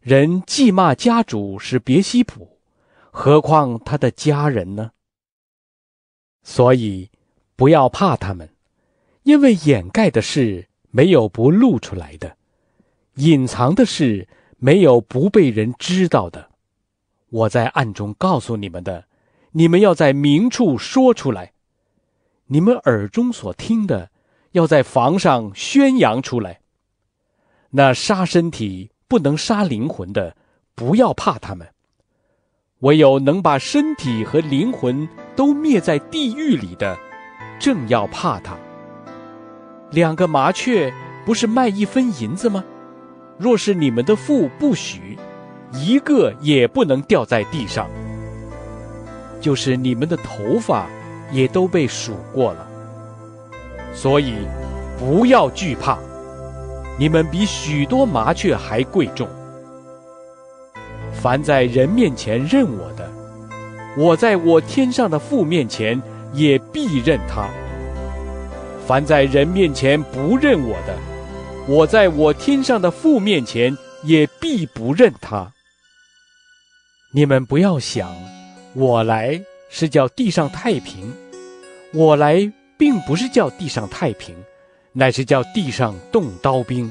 人既骂家主是别西卜，何况他的家人呢？所以，不要怕他们，因为掩盖的事没有不露出来的，隐藏的事没有不被人知道的。我在暗中告诉你们的，你们要在明处说出来；你们耳中所听的，要在房上宣扬出来。那杀身体不能杀灵魂的，不要怕他们；唯有能把身体和灵魂都灭在地狱里的，正要怕他。两个麻雀不是卖一分银子吗？若是你们的父不许，一个也不能掉在地上。就是你们的头发也都被数过了，所以不要惧怕。你们比许多麻雀还贵重。凡在人面前认我的，我在我天上的父面前也必认他；凡在人面前不认我的，我在我天上的父面前也必不认他。你们不要想，我来是叫地上太平，我来并不是叫地上太平。乃是叫地上动刀兵，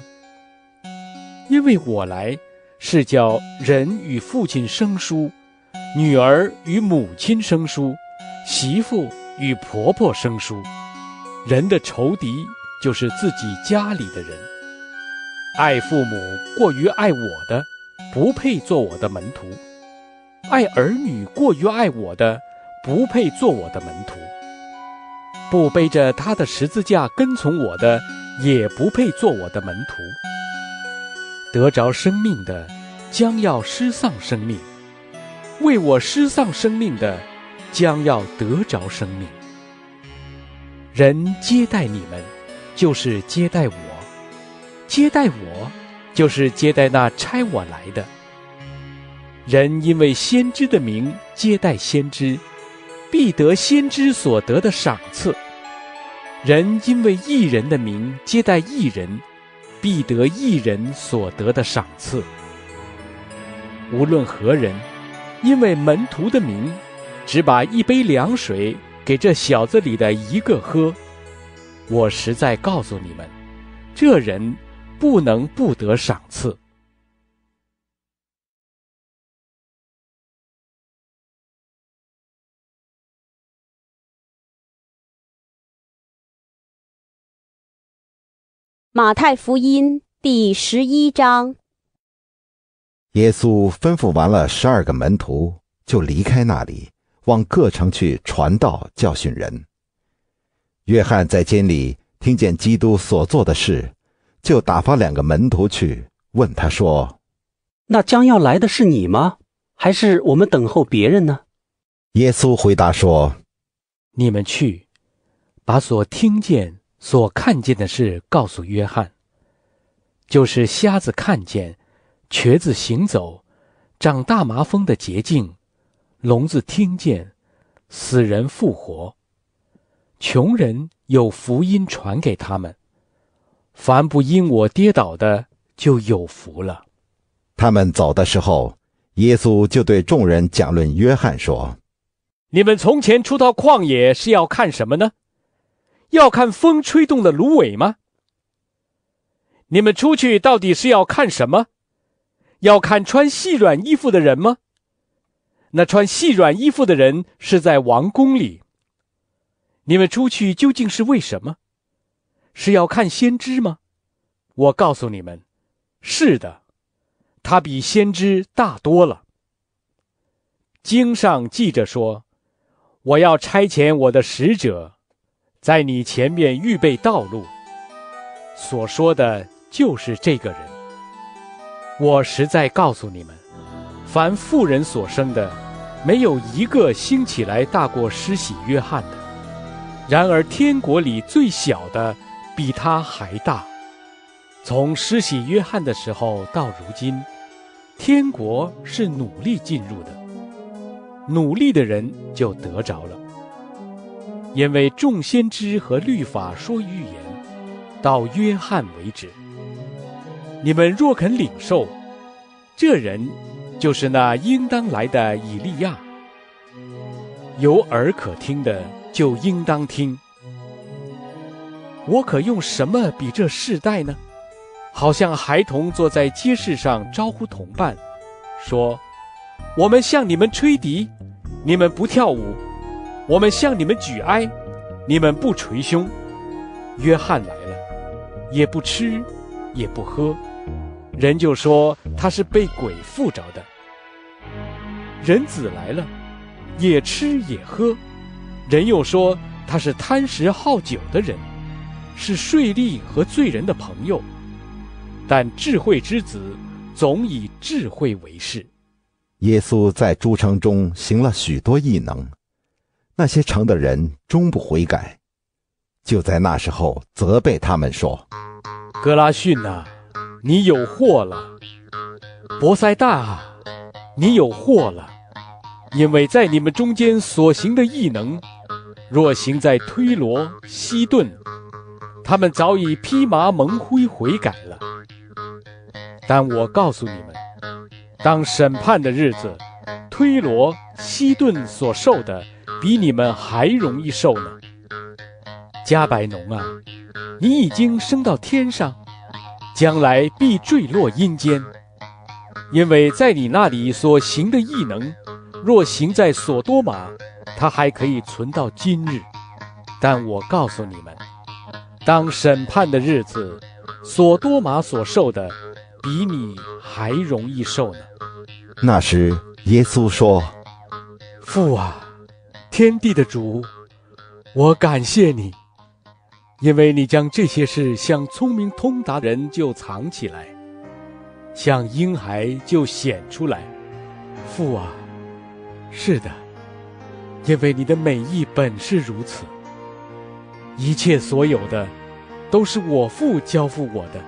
因为我来是叫人与父亲生疏，女儿与母亲生疏，媳妇与婆婆生疏。人的仇敌就是自己家里的人。爱父母过于爱我的，不配做我的门徒；爱儿女过于爱我的，不配做我的门徒。不背着他的十字架跟从我的，也不配做我的门徒。得着生命的，将要失丧生命；为我失丧生命的，将要得着生命。人接待你们，就是接待我；接待我，就是接待那差我来的。人因为先知的名接待先知。必得先知所得的赏赐。人因为一人的名接待一人，必得一人所得的赏赐。无论何人，因为门徒的名，只把一杯凉水给这小子里的一个喝，我实在告诉你们，这人不能不得赏赐。马太福音第十一章。耶稣吩咐完了十二个门徒，就离开那里，往各城去传道、教训人。约翰在监里听见基督所做的事，就打发两个门徒去问他说：“那将要来的是你吗？还是我们等候别人呢？”耶稣回答说：“你们去，把所听见。”所看见的事告诉约翰，就是瞎子看见，瘸子行走，长大麻风的捷径，聋子听见，死人复活，穷人有福音传给他们，凡不因我跌倒的就有福了。他们走的时候，耶稣就对众人讲论约翰说：“你们从前出到旷野是要看什么呢？”要看风吹动的芦苇吗？你们出去到底是要看什么？要看穿细软衣服的人吗？那穿细软衣服的人是在王宫里。你们出去究竟是为什么？是要看先知吗？我告诉你们，是的，他比先知大多了。经上记着说：“我要差遣我的使者。”在你前面预备道路，所说的就是这个人。我实在告诉你们，凡妇人所生的，没有一个兴起来大过施洗约翰的。然而天国里最小的，比他还大。从施洗约翰的时候到如今，天国是努力进入的，努力的人就得着了。因为众先知和律法说预言，到约翰为止。你们若肯领受，这人就是那应当来的以利亚。有耳可听的就应当听。我可用什么比这世代呢？好像孩童坐在街市上招呼同伴，说：“我们向你们吹笛，你们不跳舞；我们向你们举哀，你们不捶胸。”约翰来了，也不吃，也不喝，人就说他是被鬼附着的。人子来了，也吃也喝，人又说他是贪食好酒的人。是税吏和罪人的朋友，但智慧之子总以智慧为事。耶稣在诸城中行了许多异能，那些城的人终不悔改，就在那时候责备他们说：“格拉逊呐，你有祸了；博塞大，你有祸了，因为在你们中间所行的异能，若行在推罗、西顿。”他们早已披麻蒙灰悔改了，但我告诉你们，当审判的日子，推罗、西顿所受的，比你们还容易受呢。加百农啊，你已经升到天上，将来必坠落阴间，因为在你那里所行的异能，若行在索多玛，它还可以存到今日。但我告诉你们。当审判的日子，索多玛所受的，比你还容易受呢。那时，耶稣说：“父啊，天地的主，我感谢你，因为你将这些事向聪明通达人就藏起来，向婴孩就显出来。父啊，是的，因为你的美意本是如此。一切所有的。”都是我父交付我的，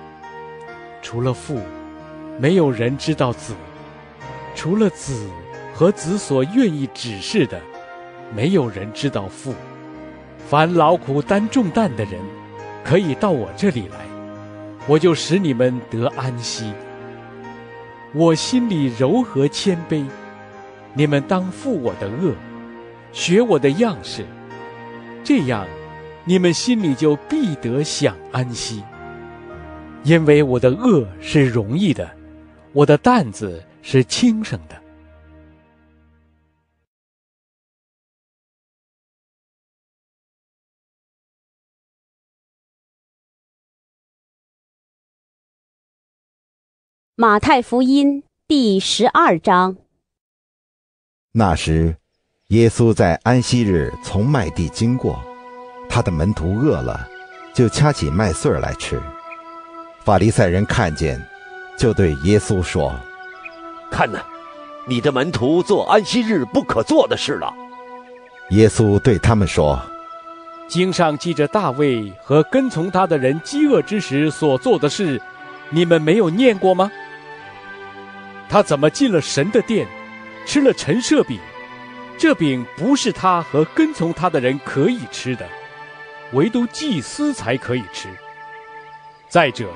除了父，没有人知道子；除了子和子所愿意指示的，没有人知道父。凡劳苦担重担的人，可以到我这里来，我就使你们得安息。我心里柔和谦卑，你们当负我的恶，学我的样式，这样。你们心里就必得享安息，因为我的恶是容易的，我的担子是轻省的。马太福音第十二章。那时，耶稣在安息日从麦地经过。他的门徒饿了，就掐起麦穗来吃。法利赛人看见，就对耶稣说：“看呐，你的门徒做安息日不可做的事了。”耶稣对他们说：“经上记着大卫和跟从他的人饥饿之时所做的事，你们没有念过吗？他怎么进了神的殿，吃了陈设饼？这饼不是他和跟从他的人可以吃的。”唯独祭司才可以吃。再者，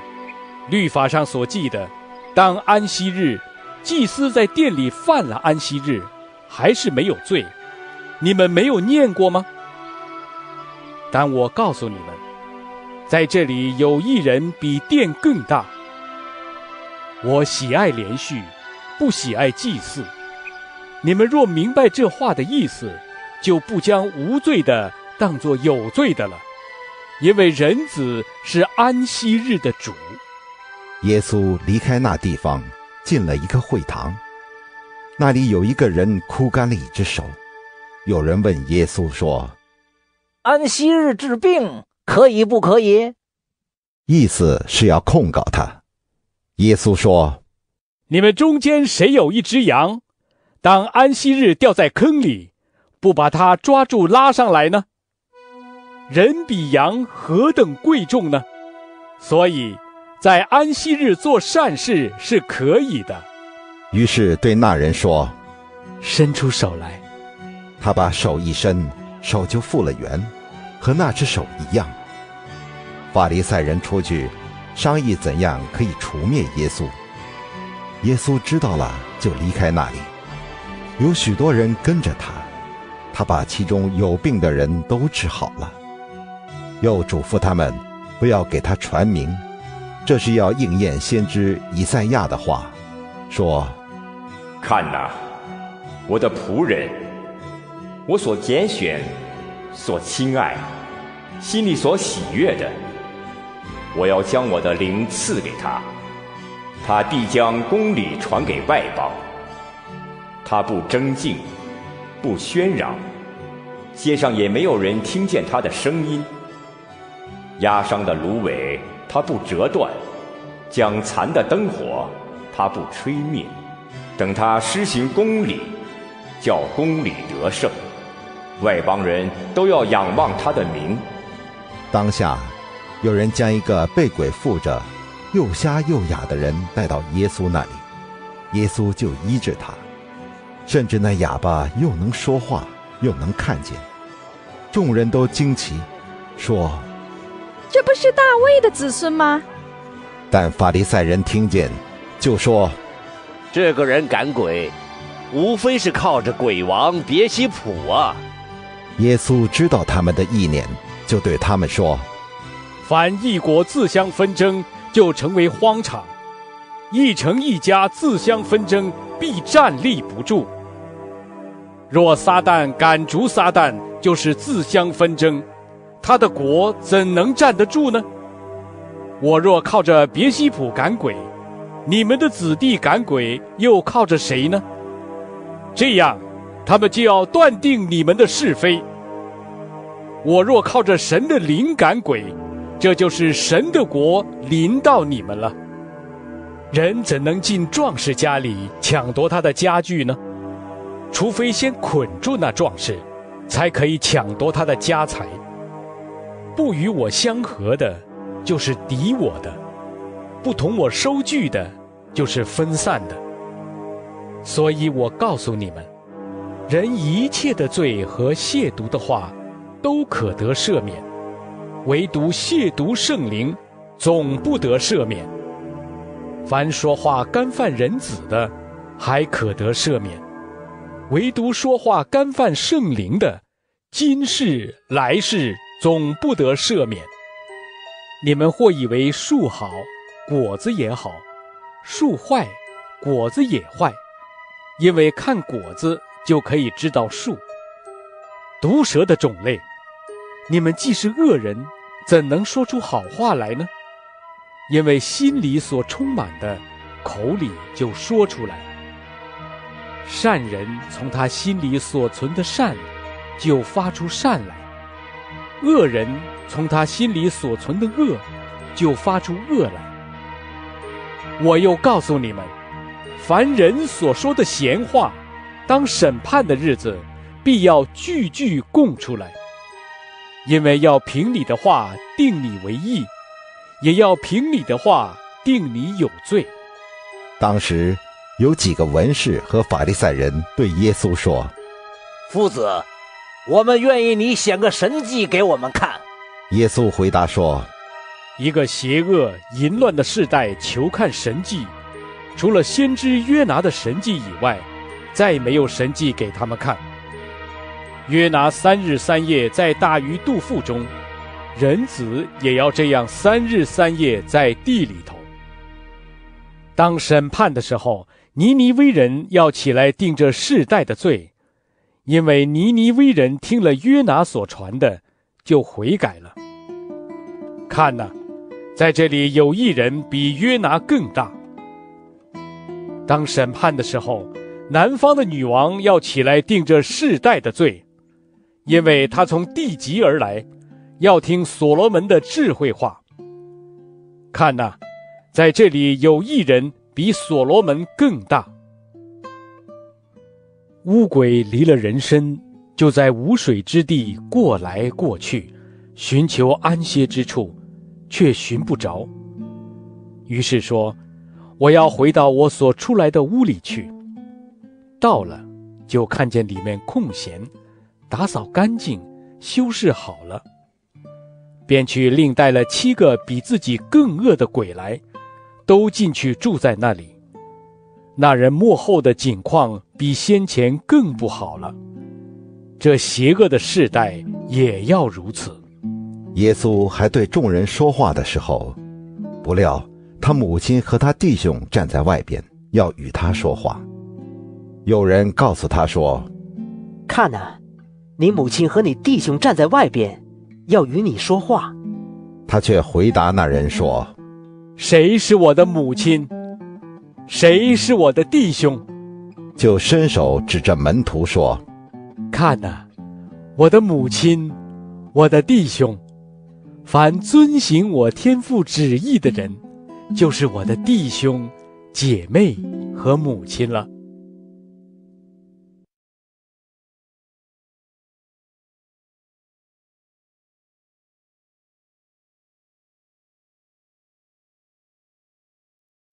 律法上所记的，当安息日，祭司在殿里犯了安息日，还是没有罪。你们没有念过吗？但我告诉你们，在这里有一人比殿更大。我喜爱连续，不喜爱祭祀。你们若明白这话的意思，就不将无罪的。当作有罪的了，因为人子是安息日的主。耶稣离开那地方，进了一个会堂，那里有一个人枯干了一只手。有人问耶稣说：“安息日治病可以不可以？”意思是要控告他。耶稣说：“你们中间谁有一只羊，当安息日掉在坑里，不把它抓住拉上来呢？”人比羊何等贵重呢？所以，在安息日做善事是可以的。于是对那人说：“伸出手来。”他把手一伸，手就复了原，和那只手一样。法利赛人出去商议怎样可以除灭耶稣。耶稣知道了，就离开那里，有许多人跟着他。他把其中有病的人都治好了。又嘱咐他们不要给他传名。这是要应验先知以赛亚的话，说：“看哪，我的仆人，我所拣选、所亲爱、心里所喜悦的，我要将我的灵赐给他，他必将公理传给外邦。他不争竞，不喧嚷，街上也没有人听见他的声音。压伤的芦苇。”他不折断，将残的灯火，他不吹灭，等他施行公理，叫公理得胜，外邦人都要仰望他的名。当下，有人将一个被鬼附着、又瞎又哑的人带到耶稣那里，耶稣就医治他，甚至那哑巴又能说话，又能看见。众人都惊奇，说。这不是大卫的子孙吗？但法利赛人听见，就说：“这个人赶鬼，无非是靠着鬼王别西卜啊。”耶稣知道他们的意念，就对他们说：“凡异国自相纷争，就成为荒场；一城一家自相纷争，必站立不住。若撒旦赶逐撒旦，就是自相纷争。”他的国怎能站得住呢？我若靠着别西卜赶鬼，你们的子弟赶鬼又靠着谁呢？这样，他们就要断定你们的是非。我若靠着神的灵赶鬼，这就是神的国临到你们了。人怎能进壮士家里抢夺他的家具呢？除非先捆住那壮士，才可以抢夺他的家财。不与我相合的，就是敌我的；不同我收据的，就是分散的。所以我告诉你们，人一切的罪和亵渎的话，都可得赦免；唯独亵渎圣灵，总不得赦免。凡说话干犯人子的，还可得赦免；唯独说话干犯圣灵的，今世来世。总不得赦免。你们或以为树好，果子也好；树坏，果子也坏。因为看果子就可以知道树。毒蛇的种类，你们既是恶人，怎能说出好话来呢？因为心里所充满的，口里就说出来。善人从他心里所存的善，就发出善来。恶人从他心里所存的恶，就发出恶来。我又告诉你们，凡人所说的闲话，当审判的日子，必要句句供出来，因为要凭你的话定你为义，也要凭你的话定你有罪。当时有几个文士和法利赛人对耶稣说：“夫子。”我们愿意你显个神迹给我们看。耶稣回答说：“一个邪恶淫乱的世代求看神迹，除了先知约拿的神迹以外，再没有神迹给他们看。约拿三日三夜在大鱼肚腹中，人子也要这样三日三夜在地里头。当审判的时候，尼尼微人要起来定这世代的罪。”因为尼尼微人听了约拿所传的，就悔改了。看呐，在这里有一人比约拿更大。当审判的时候，南方的女王要起来定这世代的罪，因为他从地极而来，要听所罗门的智慧话。看呐，在这里有一人比所罗门更大。乌鬼离了人身，就在无水之地过来过去，寻求安歇之处，却寻不着。于是说：“我要回到我所出来的屋里去。”到了，就看见里面空闲，打扫干净，修饰好了，便去另带了七个比自己更恶的鬼来，都进去住在那里。那人幕后的景况比先前更不好了，这邪恶的世代也要如此。耶稣还对众人说话的时候，不料他母亲和他弟兄站在外边，要与他说话。有人告诉他说：“看呐，你母亲和你弟兄站在外边，要与你说话。”他却回答那人说：“谁是我的母亲？谁是我的弟兄？”就伸手指着门徒说：“看呐，我的母亲，我的弟兄。”凡遵行我天父旨意的人，就是我的弟兄、姐妹和母亲了。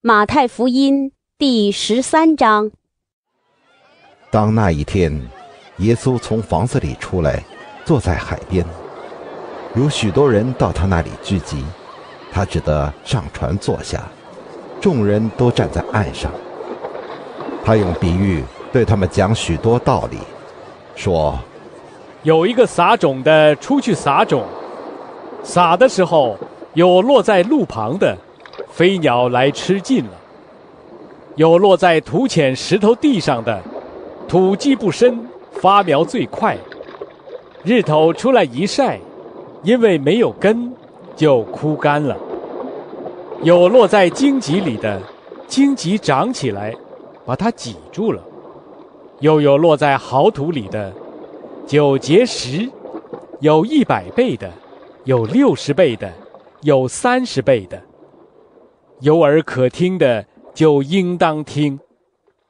马太福音第十三章。当那一天，耶稣从房子里出来，坐在海边。有许多人到他那里聚集，他只得上船坐下，众人都站在岸上。他用比喻对他们讲许多道理，说：“有一个撒种的出去撒种，撒的时候有落在路旁的，飞鸟来吃尽了；有落在土浅石头地上的，土基不深，发苗最快，日头出来一晒。”因为没有根，就枯干了。有落在荆棘里的，荆棘长起来，把它挤住了；又有落在好土里的，就结实，有一百倍的，有六十倍的，有三十倍的。有耳可听的，就应当听。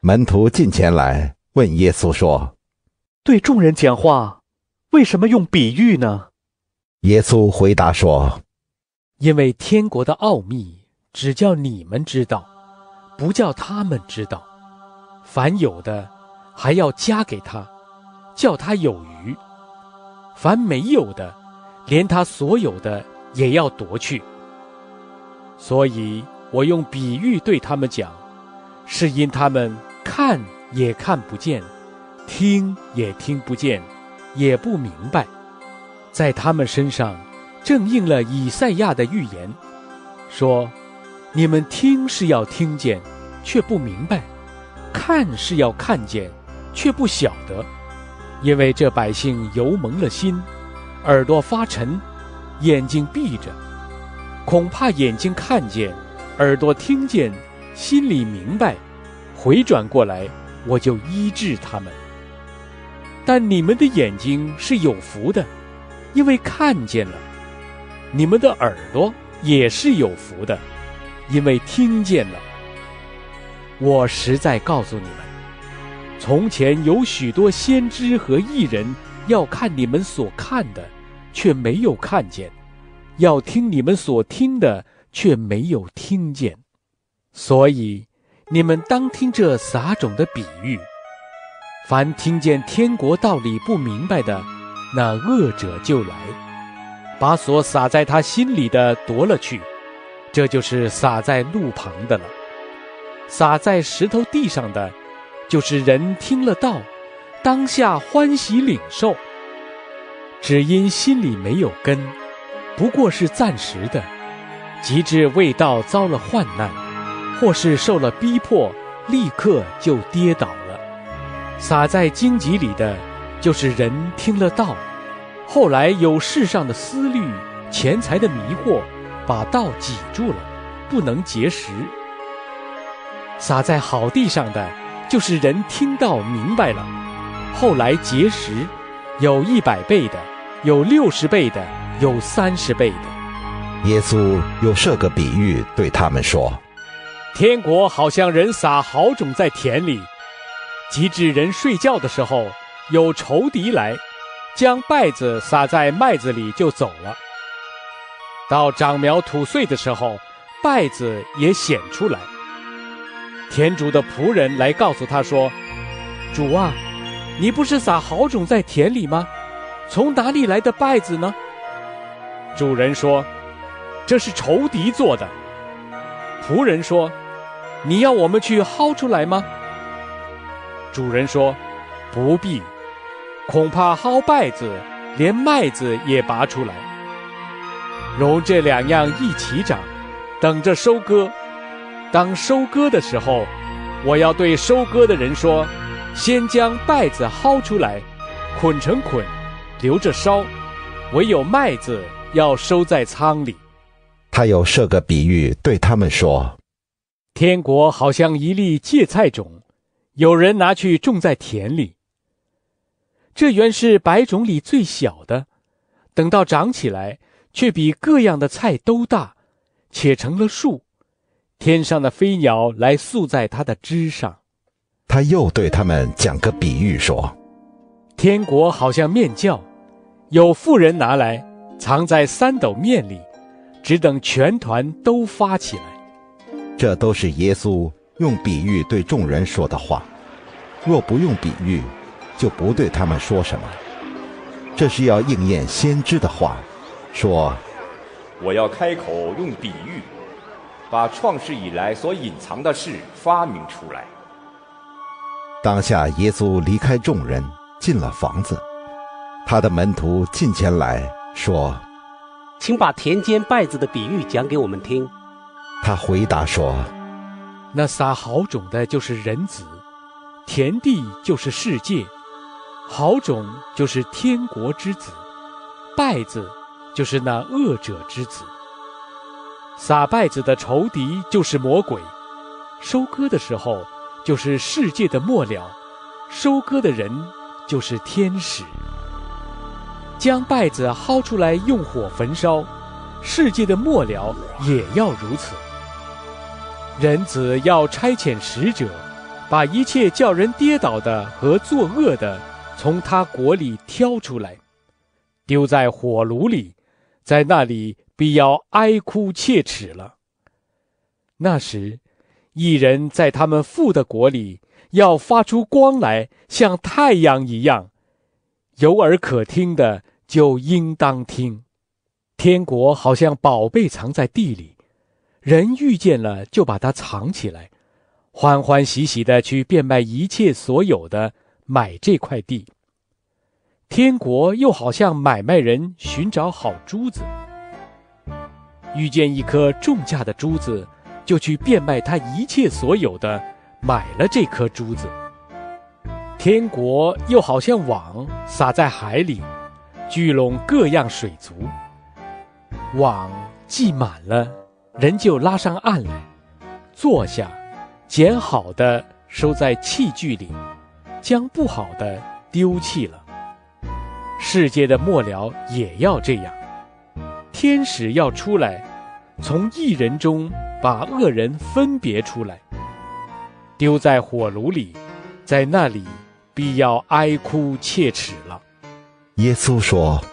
门徒近前来问耶稣说：“对众人讲话，为什么用比喻呢？”耶稣回答说：“因为天国的奥秘只叫你们知道，不叫他们知道。凡有的，还要加给他，叫他有余；凡没有的，连他所有的也要夺去。所以我用比喻对他们讲，是因他们看也看不见，听也听不见，也不明白。”在他们身上，正应了以赛亚的预言，说：“你们听是要听见，却不明白；看是要看见，却不晓得。因为这百姓油蒙了心，耳朵发沉，眼睛闭着，恐怕眼睛看见，耳朵听见，心里明白，回转过来，我就医治他们。但你们的眼睛是有福的。”因为看见了，你们的耳朵也是有福的，因为听见了。我实在告诉你们，从前有许多先知和艺人要看你们所看的，却没有看见；要听你们所听的，却没有听见。所以，你们当听这撒种的比喻。凡听见天国道理不明白的，那恶者就来，把所撒在他心里的夺了去，这就是撒在路旁的了。撒在石头地上的，就是人听了道，当下欢喜领受，只因心里没有根，不过是暂时的；及至未到遭了患难，或是受了逼迫，立刻就跌倒了。撒在荆棘里的。就是人听了道，后来有世上的思虑、钱财的迷惑，把道挤住了，不能结实。撒在好地上的，就是人听到明白了，后来结实，有一百倍的，有六十倍的，有三十倍的。耶稣又设个比喻对他们说：“天国好像人撒好种在田里，及至人睡觉的时候。”有仇敌来，将稗子撒在麦子里就走了。到长苗吐穗的时候，稗子也显出来。田主的仆人来告诉他说：“主啊，你不是撒好种在田里吗？从哪里来的稗子呢？”主人说：“这是仇敌做的。”仆人说：“你要我们去薅出来吗？”主人说：“不必。”恐怕薅稗子，连麦子也拔出来。容这两样一起长，等着收割。当收割的时候，我要对收割的人说：先将稗子薅出来，捆成捆，留着烧；唯有麦子要收在仓里。他又设个比喻对他们说：天国好像一粒芥菜种，有人拿去种在田里。这原是百种里最小的，等到长起来，却比各样的菜都大，且成了树。天上的飞鸟来宿在它的枝上。他又对他们讲个比喻说：天国好像面教，有富人拿来藏在三斗面里，只等全团都发起来。这都是耶稣用比喻对众人说的话。若不用比喻，就不对他们说什么。这是要应验先知的话，说：“我要开口用比喻，把创世以来所隐藏的事发明出来。”当下，耶稣离开众人，进了房子。他的门徒进前来说：“请把田间稗子的比喻讲给我们听。”他回答说：“那撒好种的，就是人子；田地就是世界。好种就是天国之子，稗子就是那恶者之子。撒稗子的仇敌就是魔鬼。收割的时候。”就是世界的末了，收割的人就是天使。将稗子薅出来用火焚烧，世界的末了也要如此。人子要差遣使者，把一切叫人跌倒的和作恶的，从他国里挑出来，丢在火炉里，在那里必要哀哭切齿了。那时。一人在他们父的国里，要发出光来，像太阳一样。有耳可听的，就应当听。天国好像宝贝藏在地里，人遇见了就把它藏起来，欢欢喜喜的去变卖一切所有的，买这块地。天国又好像买卖人寻找好珠子，遇见一颗重价的珠子。就去变卖他一切所有的，买了这颗珠子。天国又好像网撒在海里，聚拢各样水族。网系满了，人就拉上岸来，坐下，捡好的收在器具里，将不好的丢弃了。世界的末了也要这样，天使要出来，从一人中。把恶人分别出来，丢在火炉里，在那里必要哀哭切齿了。耶稣说：“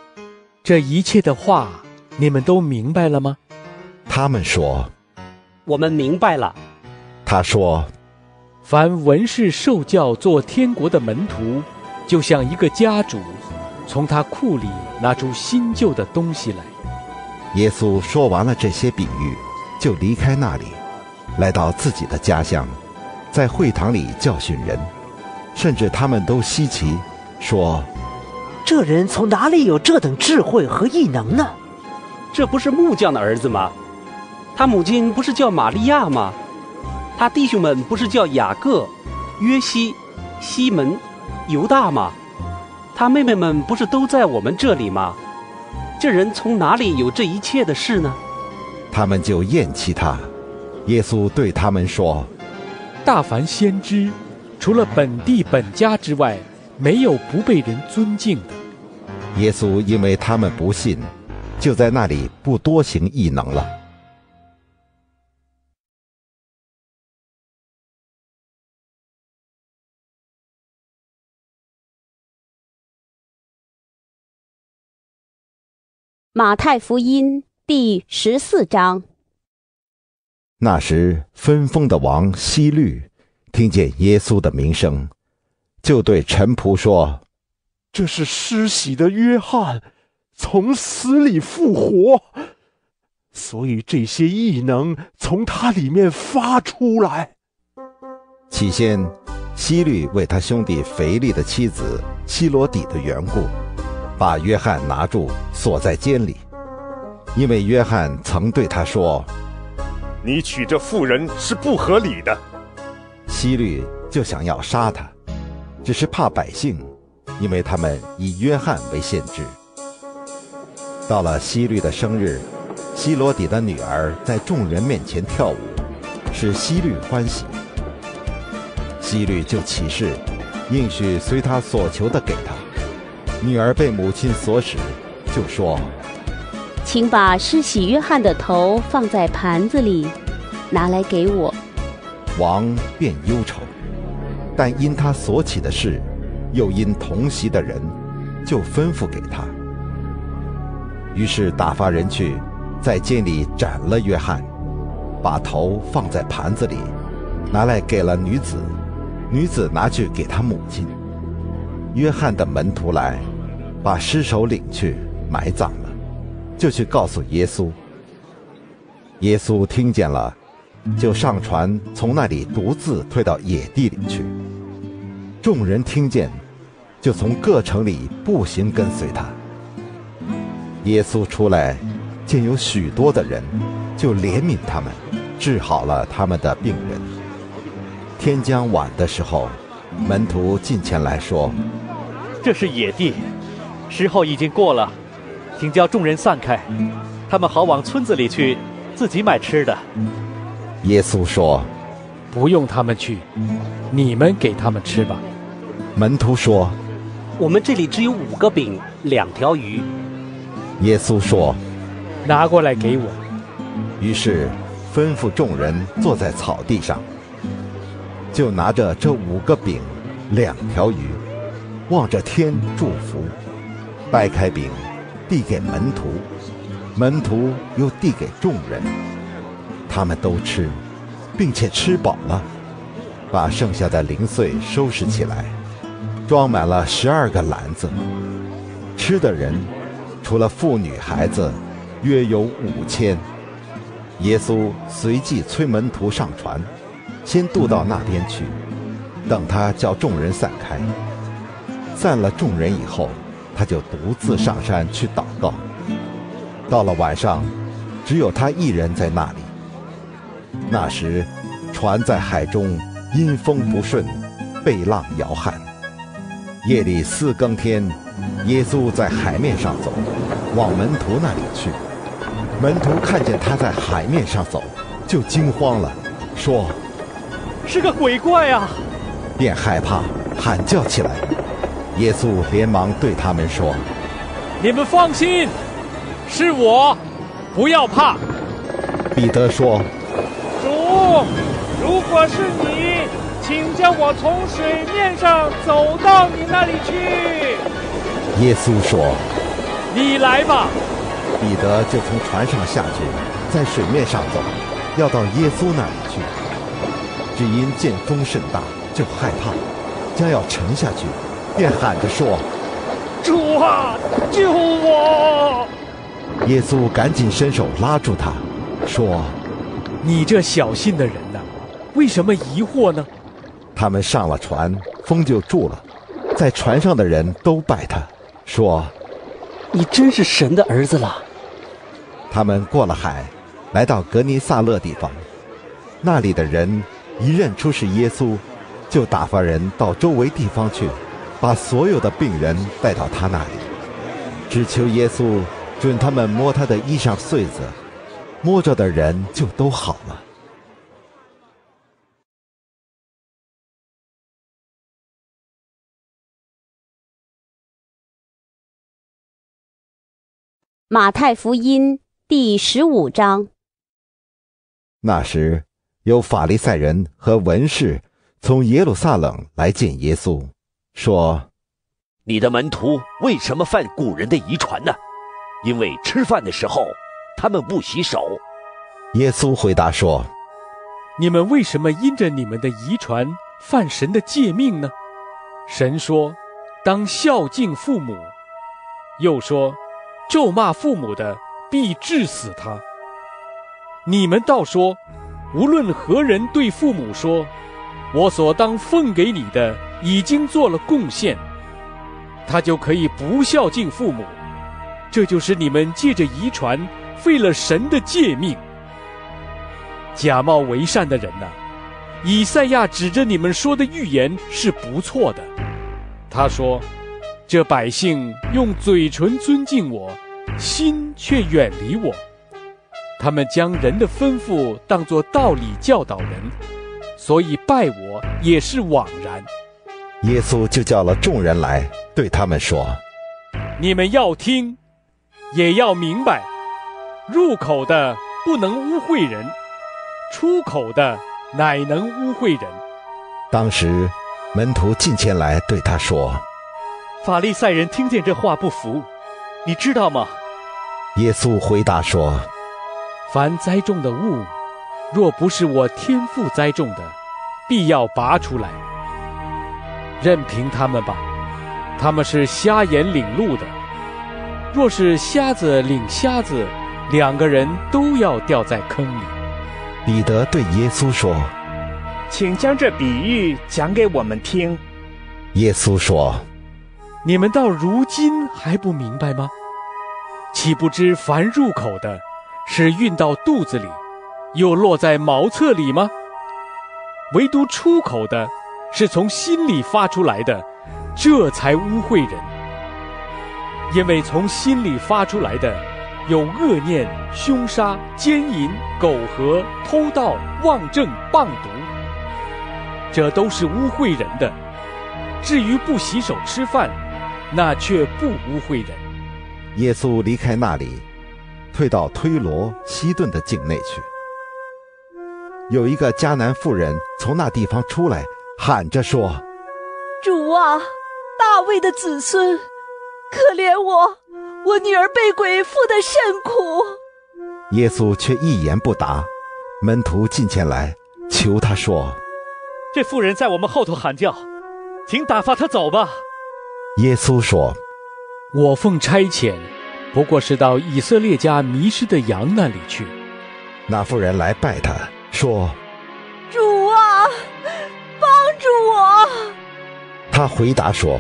这一切的话，你们都明白了吗？”他们说：“我们明白了。”他说：“凡文士受教做天国的门徒，就像一个家主，从他库里拿出新旧的东西来。”耶稣说完了这些比喻。就离开那里，来到自己的家乡，在会堂里教训人，甚至他们都稀奇，说：“这人从哪里有这等智慧和异能呢？这不是木匠的儿子吗？他母亲不是叫玛利亚吗？他弟兄们不是叫雅各、约西、西门、犹大吗？他妹妹们不是都在我们这里吗？这人从哪里有这一切的事呢？”他们就厌弃他。耶稣对他们说：“大凡先知，除了本地本家之外，没有不被人尊敬的。”耶稣因为他们不信，就在那里不多行异能了。马太福音。第十四章。那时，分封的王希律听见耶稣的名声，就对臣仆说：“这是施洗的约翰，从死里复活，所以这些异能从他里面发出来。”起先，希律为他兄弟腓力的妻子希罗底的缘故，把约翰拿住，锁在监里。因为约翰曾对他说：“你娶这妇人是不合理的。”希律就想要杀他，只是怕百姓，因为他们以约翰为先知。到了希律的生日，希罗底的女儿在众人面前跳舞，使希律欢喜。希律就起誓，应许随他所求的给他。女儿被母亲所使，就说：“请把施洗约翰的头放在盘子里，拿来给我。”王便忧愁，但因他所起的事，又因同席的人，就吩咐给他。于是打发人去，在监里斩了约翰，把头放在盘子里，拿来给了女子。女子拿去给他母亲。约翰的门徒来，把尸首领去埋葬了，就去告诉耶稣。耶稣听见了，就上船，从那里独自退到野地里去。众人听见，就从各城里步行跟随他。耶稣出来，见有许多的人，就怜悯他们，治好了他们的病人。天将晚的时候，门徒进前来说：“这是野地，时候已经过了，请叫众人散开，他们好往村子里去，自己买吃的。”耶稣说：“不用他们去，你们给他们吃吧。”门徒说：“我们这里只有五个饼，两条鱼。”耶稣说：“拿过来给我。”于是吩咐众人坐在草地上，就拿着这五个饼、两条鱼，望着天祝福，掰开饼，递给门徒，门徒又递给众人，他们都吃，并且吃饱了，把剩下的零碎收拾起来，装满了十二个篮子，吃的人。除了妇女孩子，约有五千。耶稣随即催门徒上船，先渡到那边去，等他叫众人散开。散了众人以后，他就独自上山去祷告。到了晚上，只有他一人在那里。那时，船在海中，阴风不顺，被浪摇撼。夜里四更天。耶稣在海面上走，往门徒那里去。门徒看见他在海面上走，就惊慌了，说：“是个鬼怪啊！”便害怕，喊叫起来。耶稣连忙对他们说：“你们放心，是我，不要怕。”彼得说：“主，如果是你，请将我从水面上走到你那里去。”耶稣说：“你来吧。”彼得就从船上下去，在水面上走，要到耶稣那里去。只因见风甚大，就害怕，将要沉下去，便喊着说：“主啊，救我！”耶稣赶紧伸手拉住他，说：“你这小心的人呐，为什么疑惑呢？”他们上了船，风就住了，在船上的人都拜他。说：“你真是神的儿子了。”他们过了海，来到格尼萨勒地方，那里的人一认出是耶稣，就打发人到周围地方去，把所有的病人带到他那里，只求耶稣准他们摸他的衣裳穗子，摸着的人就都好了。马太福音第十五章。那时，有法利赛人和文士从耶路撒冷来见耶稣，说：“你的门徒为什么犯古人的遗传呢？因为吃饭的时候他们不洗手。”耶稣回答说：“你们为什么因着你们的遗传犯神的诫命呢？神说，当孝敬父母，又说。”咒骂父母的，必治死他。你们倒说，无论何人对父母说：“我所当奉给你的已经做了贡献”，他就可以不孝敬父母。这就是你们借着遗传废了神的诫命。假冒为善的人呐、以赛亚指着你们说的预言是不错的。他说：“这百姓用嘴唇尊敬我，心却远离我。他们将人的吩咐当作道理教导人，所以拜我也是枉然。”耶稣就叫了众人来，对他们说：“你们要听，也要明白，入口的不能污秽人，出口的乃能污秽人。”当时，门徒进前来对他说法利赛人听见这话不服，你知道吗？：“耶稣回答说，凡栽种的物，若不是我天父栽种的，必要拔出来。任凭他们吧，他们是瞎眼领路的。若是瞎子领瞎子，两个人都要掉在坑里。彼得对耶稣说。”请将这比喻讲给我们听。耶稣说你们到如今还不明白吗？岂不知凡入口的，是运到肚子里，又落在茅厕里吗？唯独出口的，是从心里发出来的，这才污秽人。因为从心里发出来的，有恶念、凶杀、奸淫、苟合、偷盗、妄政、谤毒，这都是污秽人的。至于不洗手吃饭，那却不污秽人。耶稣离开那里，退到推罗、西顿的境内去。有一个迦南妇人从那地方出来，喊着说主啊，大卫的子孙，可怜我，我女儿被鬼附的甚苦。：“耶稣却一言不答。”门徒近前来，求他说这妇人在我们后头喊叫，请打发她走吧。：“耶稣说，我奉差遣，不过是到以色列家迷失的羊那里去。那妇人来拜他，说主啊，帮助我！他回答说。”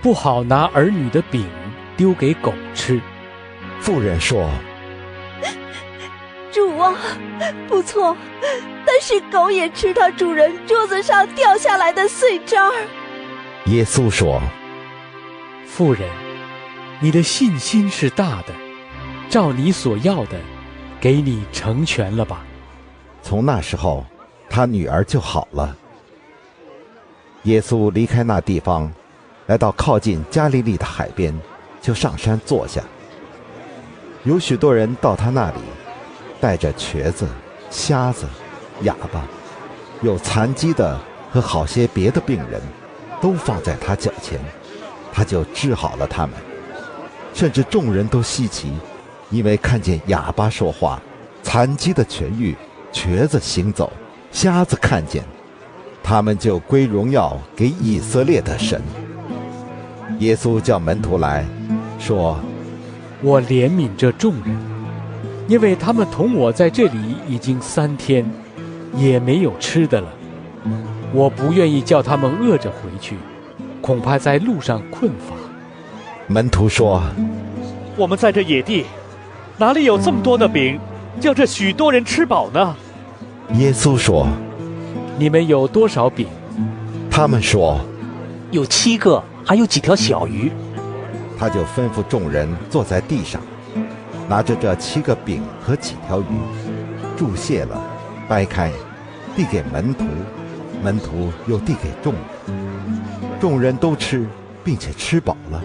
不好拿儿女的饼丢给狗吃。妇人说主啊，不错，但是狗也吃它主人桌子上掉下来的碎渣儿。：“耶稣说，妇人，你的信心是大的，照你所要的，给你成全了吧。从那时候，他女儿就好了。耶稣离开那地方，来到靠近加利利的海边，就上山坐下。有许多人到他那里，带着瘸子、瞎子、哑巴，有残疾的和好些别的病人，都放在他脚前，他就治好了他们。甚至众人都稀奇，因为看见哑巴说话，残疾的痊愈，瘸子行走，瞎子看见，他们就归荣耀给以色列的神。耶稣叫门徒来说我怜悯这众人，因为他们同我在这里已经三天，也没有吃的了。我不愿意叫他们饿着回去，恐怕在路上困乏。：“门徒说，我们在这野地，哪里有这么多的饼，叫这许多人吃饱呢？耶稣说，你们有多少饼？他们说，有七个，还有几条小鱼。他就吩咐众人坐在地上，拿着这七个饼和几条鱼，注谢了，掰开，递给门徒，门徒又递给众人，众人都吃，并且吃饱了，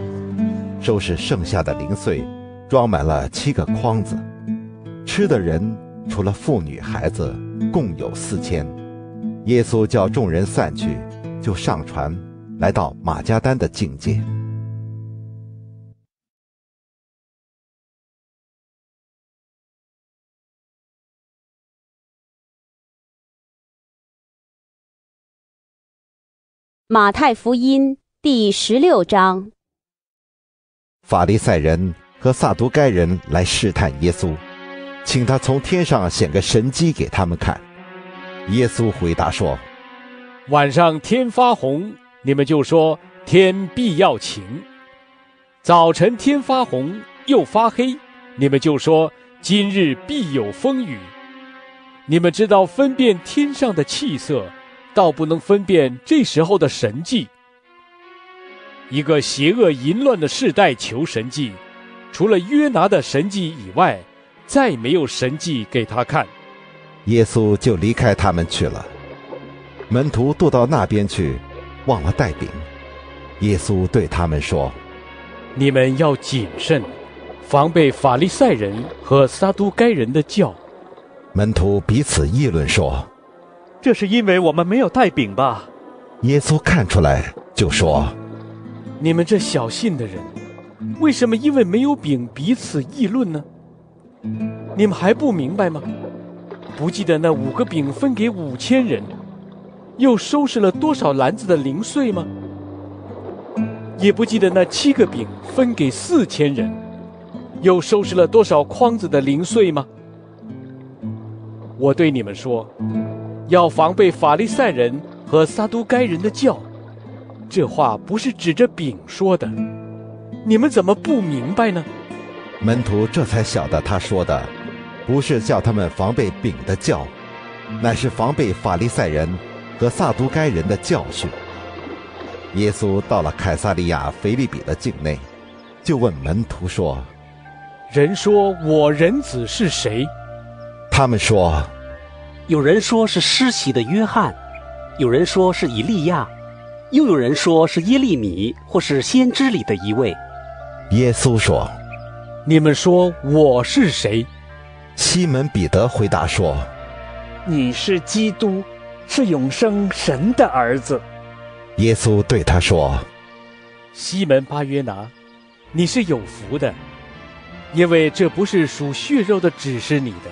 收拾剩下的零碎，装满了七个筐子。吃的人除了妇女孩子，共有四千。耶稣叫众人散去，就上船，来到马加丹的境界。马太福音第十六章，法利赛人和撒都该人来试探耶稣，请他从天上显个神迹给他们看。耶稣回答说晚上天发红，你们就说天必要晴；早晨天发红又发黑，你们就说今日必有风雨。你们知道分辨天上的气色，倒不能分辨这时候的神迹。一个邪恶淫乱的世代求神迹，除了约拿的神迹以外，再没有神迹给他看。耶稣就离开他们去了。门徒渡到那边去，忘了带饼。耶稣对他们说：“你们要谨慎，防备法利赛人和撒都该人的教。”门徒彼此议论说：“这是因为我们没有带饼吧？”耶稣看出来，就说：“你们这小信的人，为什么因为没有饼彼此议论呢？你们还不明白吗？不记得那五个饼分给五千人，又收拾了多少篮子的零碎吗？也不记得那七个饼分给四千人，又收拾了多少筐子的零碎吗？”我对你们说，要防备法利赛人和撒都该人的教。这话不是指着饼说的，你们怎么不明白呢？门徒这才晓得他说的，不是叫他们防备饼的教，乃是防备法利赛人和撒都该人的教训。耶稣到了凯撒利亚腓利比的境内，就问门徒说：“人说我人子是谁？”他们说：“有人说是施洗的约翰，有人说是以利亚，又有人说是耶利米，或是先知里的一位。”耶稣说：“你们说我是谁？”西门彼得回答说：“你是基督，是永生神的儿子。”耶稣对他说：“西门巴约拿，你是有福的，因为这不是属血肉的指示你的。”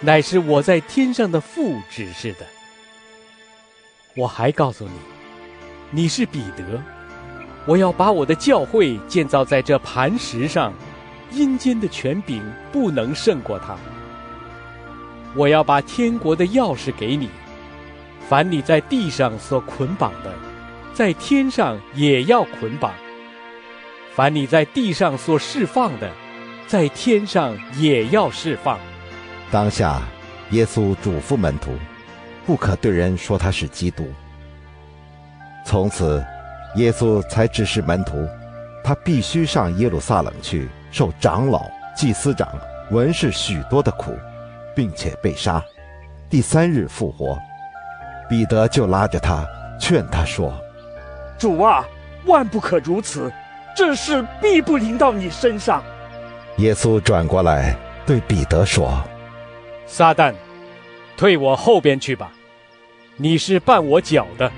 乃是我在天上的父指示的。我还告诉你，你是彼得，我要把我的教会建造在这磐石上，阴间的权柄不能胜过他。我要把天国的钥匙给你，凡你在地上所捆绑的，在天上也要捆绑；凡你在地上所释放的，在天上也要释放。当下，耶稣嘱咐门徒，不可对人说他是基督。从此，耶稣才指示门徒，他必须上耶路撒冷去，受长老、祭司长、文士许多的苦，并且被杀，第三日复活。彼得就拉着他，劝他说：“主啊，万不可如此，这事必不临到你身上。”耶稣转过来对彼得说。撒旦，退我后边去吧！你是绊我脚的，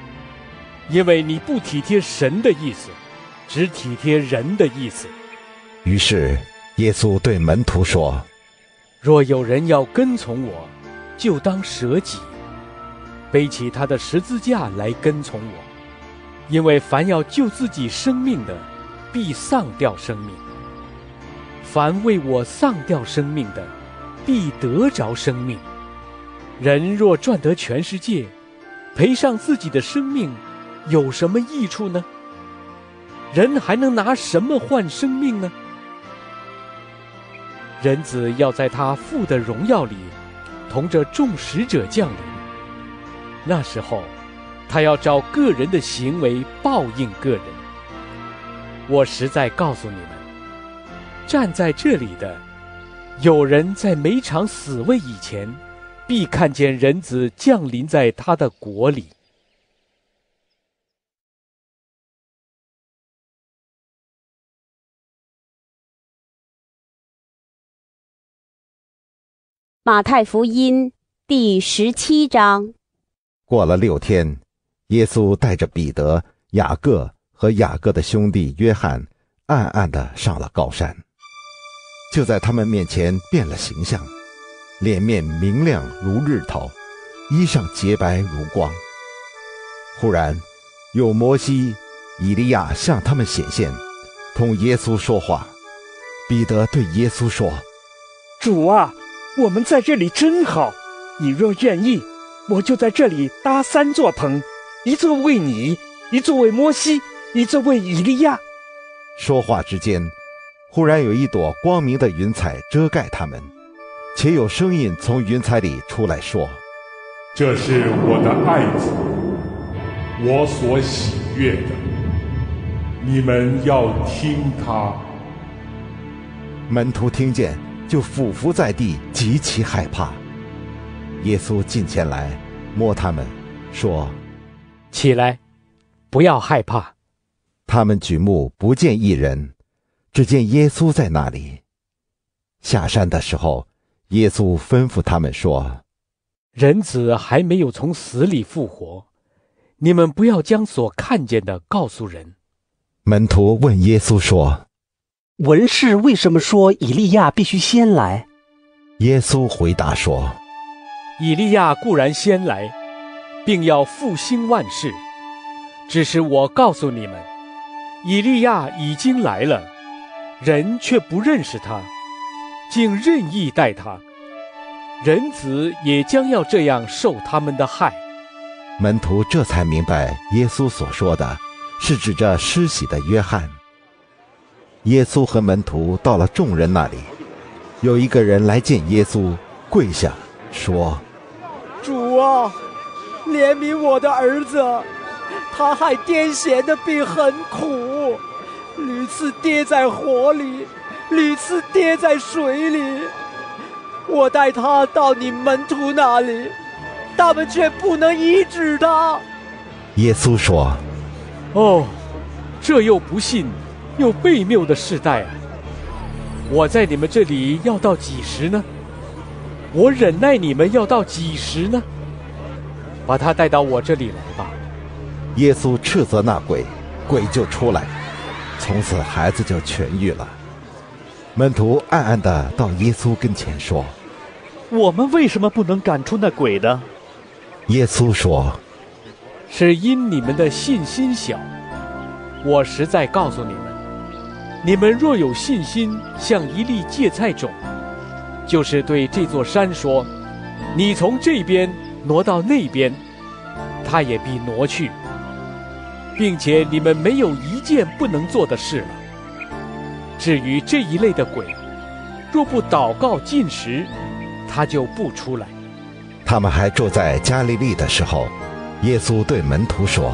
因为你不体贴神的意思，只体贴人的意思。于是耶稣对门徒说：“若有人要跟从我，就当舍己，背起他的十字架来跟从我。因为凡要救自己生命的，必丧掉生命；凡为我丧掉生命的，必得着生命。人若赚得全世界，赔上自己的生命，有什么益处呢？人还能拿什么换生命呢？人子要在他父的荣耀里，同着众使者降临。那时候，他要照个人的行为报应个人。我实在告诉你们，站在这里的。有人在每场死位以前，必看见人子降临在他的国里。马太福音第十七章。过了六天，耶稣带着彼得、雅各和雅各的兄弟约翰，暗暗的上了高山。就在他们面前变了形象，脸面明亮如日头，衣裳洁白如光。忽然，有摩西、以利亚向他们显现，同耶稣说话。彼得对耶稣说：“主啊，我们在这里真好。你若愿意，我就在这里搭三座棚，一座为你，一座为摩西，一座为以利亚。”说话之间。忽然有一朵光明的云彩遮盖他们，且有声音从云彩里出来说：“这是我的爱子，我所喜悦的，你们要听他。”门徒听见，就俯伏在地，极其害怕。耶稣近前来，摸他们，说：“起来，不要害怕。”他们举目不见一人，只见耶稣在那里。下山的时候，耶稣吩咐他们说：“人子还没有从死里复活，你们不要将所看见的告诉人。”门徒问耶稣说：“文士为什么说以利亚必须先来？”耶稣回答说：“以利亚固然先来，并要复兴万事，只是我告诉你们。”以利亚已经来了，人却不认识他，竟任意待他。人子也将要这样受他们的害。门徒这才明白，耶稣所说的，是指着施洗的约翰。耶稣和门徒到了众人那里，有一个人来见耶稣，跪下说：“啊，怜悯我的儿子。”他害癫痫的病很苦，屡次跌在火里，屡次跌在水里。我带他到你门徒那里，他们却不能医治他。耶稣说：“哦，这又不信又悖谬的世代啊！我在你们这里要到几时呢？我忍耐你们要到几时呢？把他带到我这里来吧。”耶稣斥责那鬼，鬼就出来，从此孩子就痊愈了。门徒暗暗的到耶稣跟前说：“我们为什么不能赶出那鬼呢？”耶稣说：“是因你们的信心小。我实在告诉你们，你们若有信心，像一粒芥菜种，就是对这座山说：‘你从这边挪到那边’，他也必挪去。”并且你们没有一件不能做的事了。至于这一类的鬼，若不祷告进食，他就不出来。他们还住在加利利的时候，耶稣对门徒说：“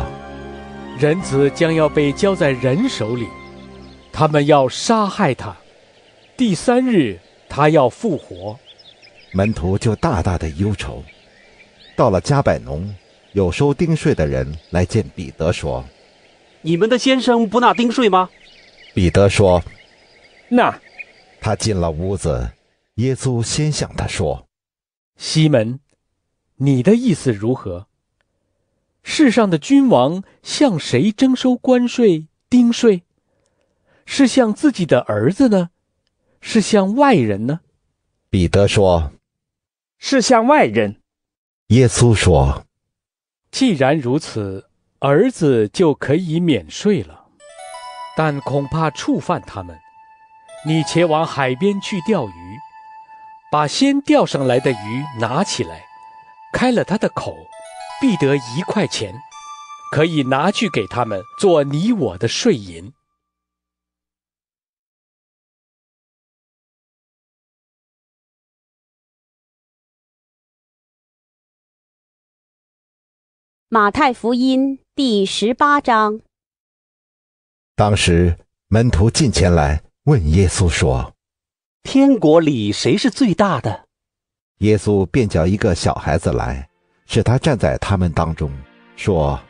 人子将要被交在人手里，他们要杀害他。第三日，他要复活。”门徒就大大的忧愁。到了加百农，有收丁税的人来见彼得说。你们的先生不纳丁税吗？彼得说：“那。”他进了屋子，耶稣先向他说：“西门，你的意思如何？世上的君王向谁征收关税、丁税？是向自己的儿子呢，是向外人呢？”彼得说：“是向外人。”耶稣说：“既然如此。”儿子就可以免税了，但恐怕触犯他们。你且往海边去钓鱼，把先钓上来的鱼拿起来，开了它的口，必得一块钱，可以拿去给他们做你我的税银。马太福音第十八章。当时门徒进前来问耶稣说：“天国里谁是最大的？”耶稣便叫一个小孩子来，使他站在他们当中，说：“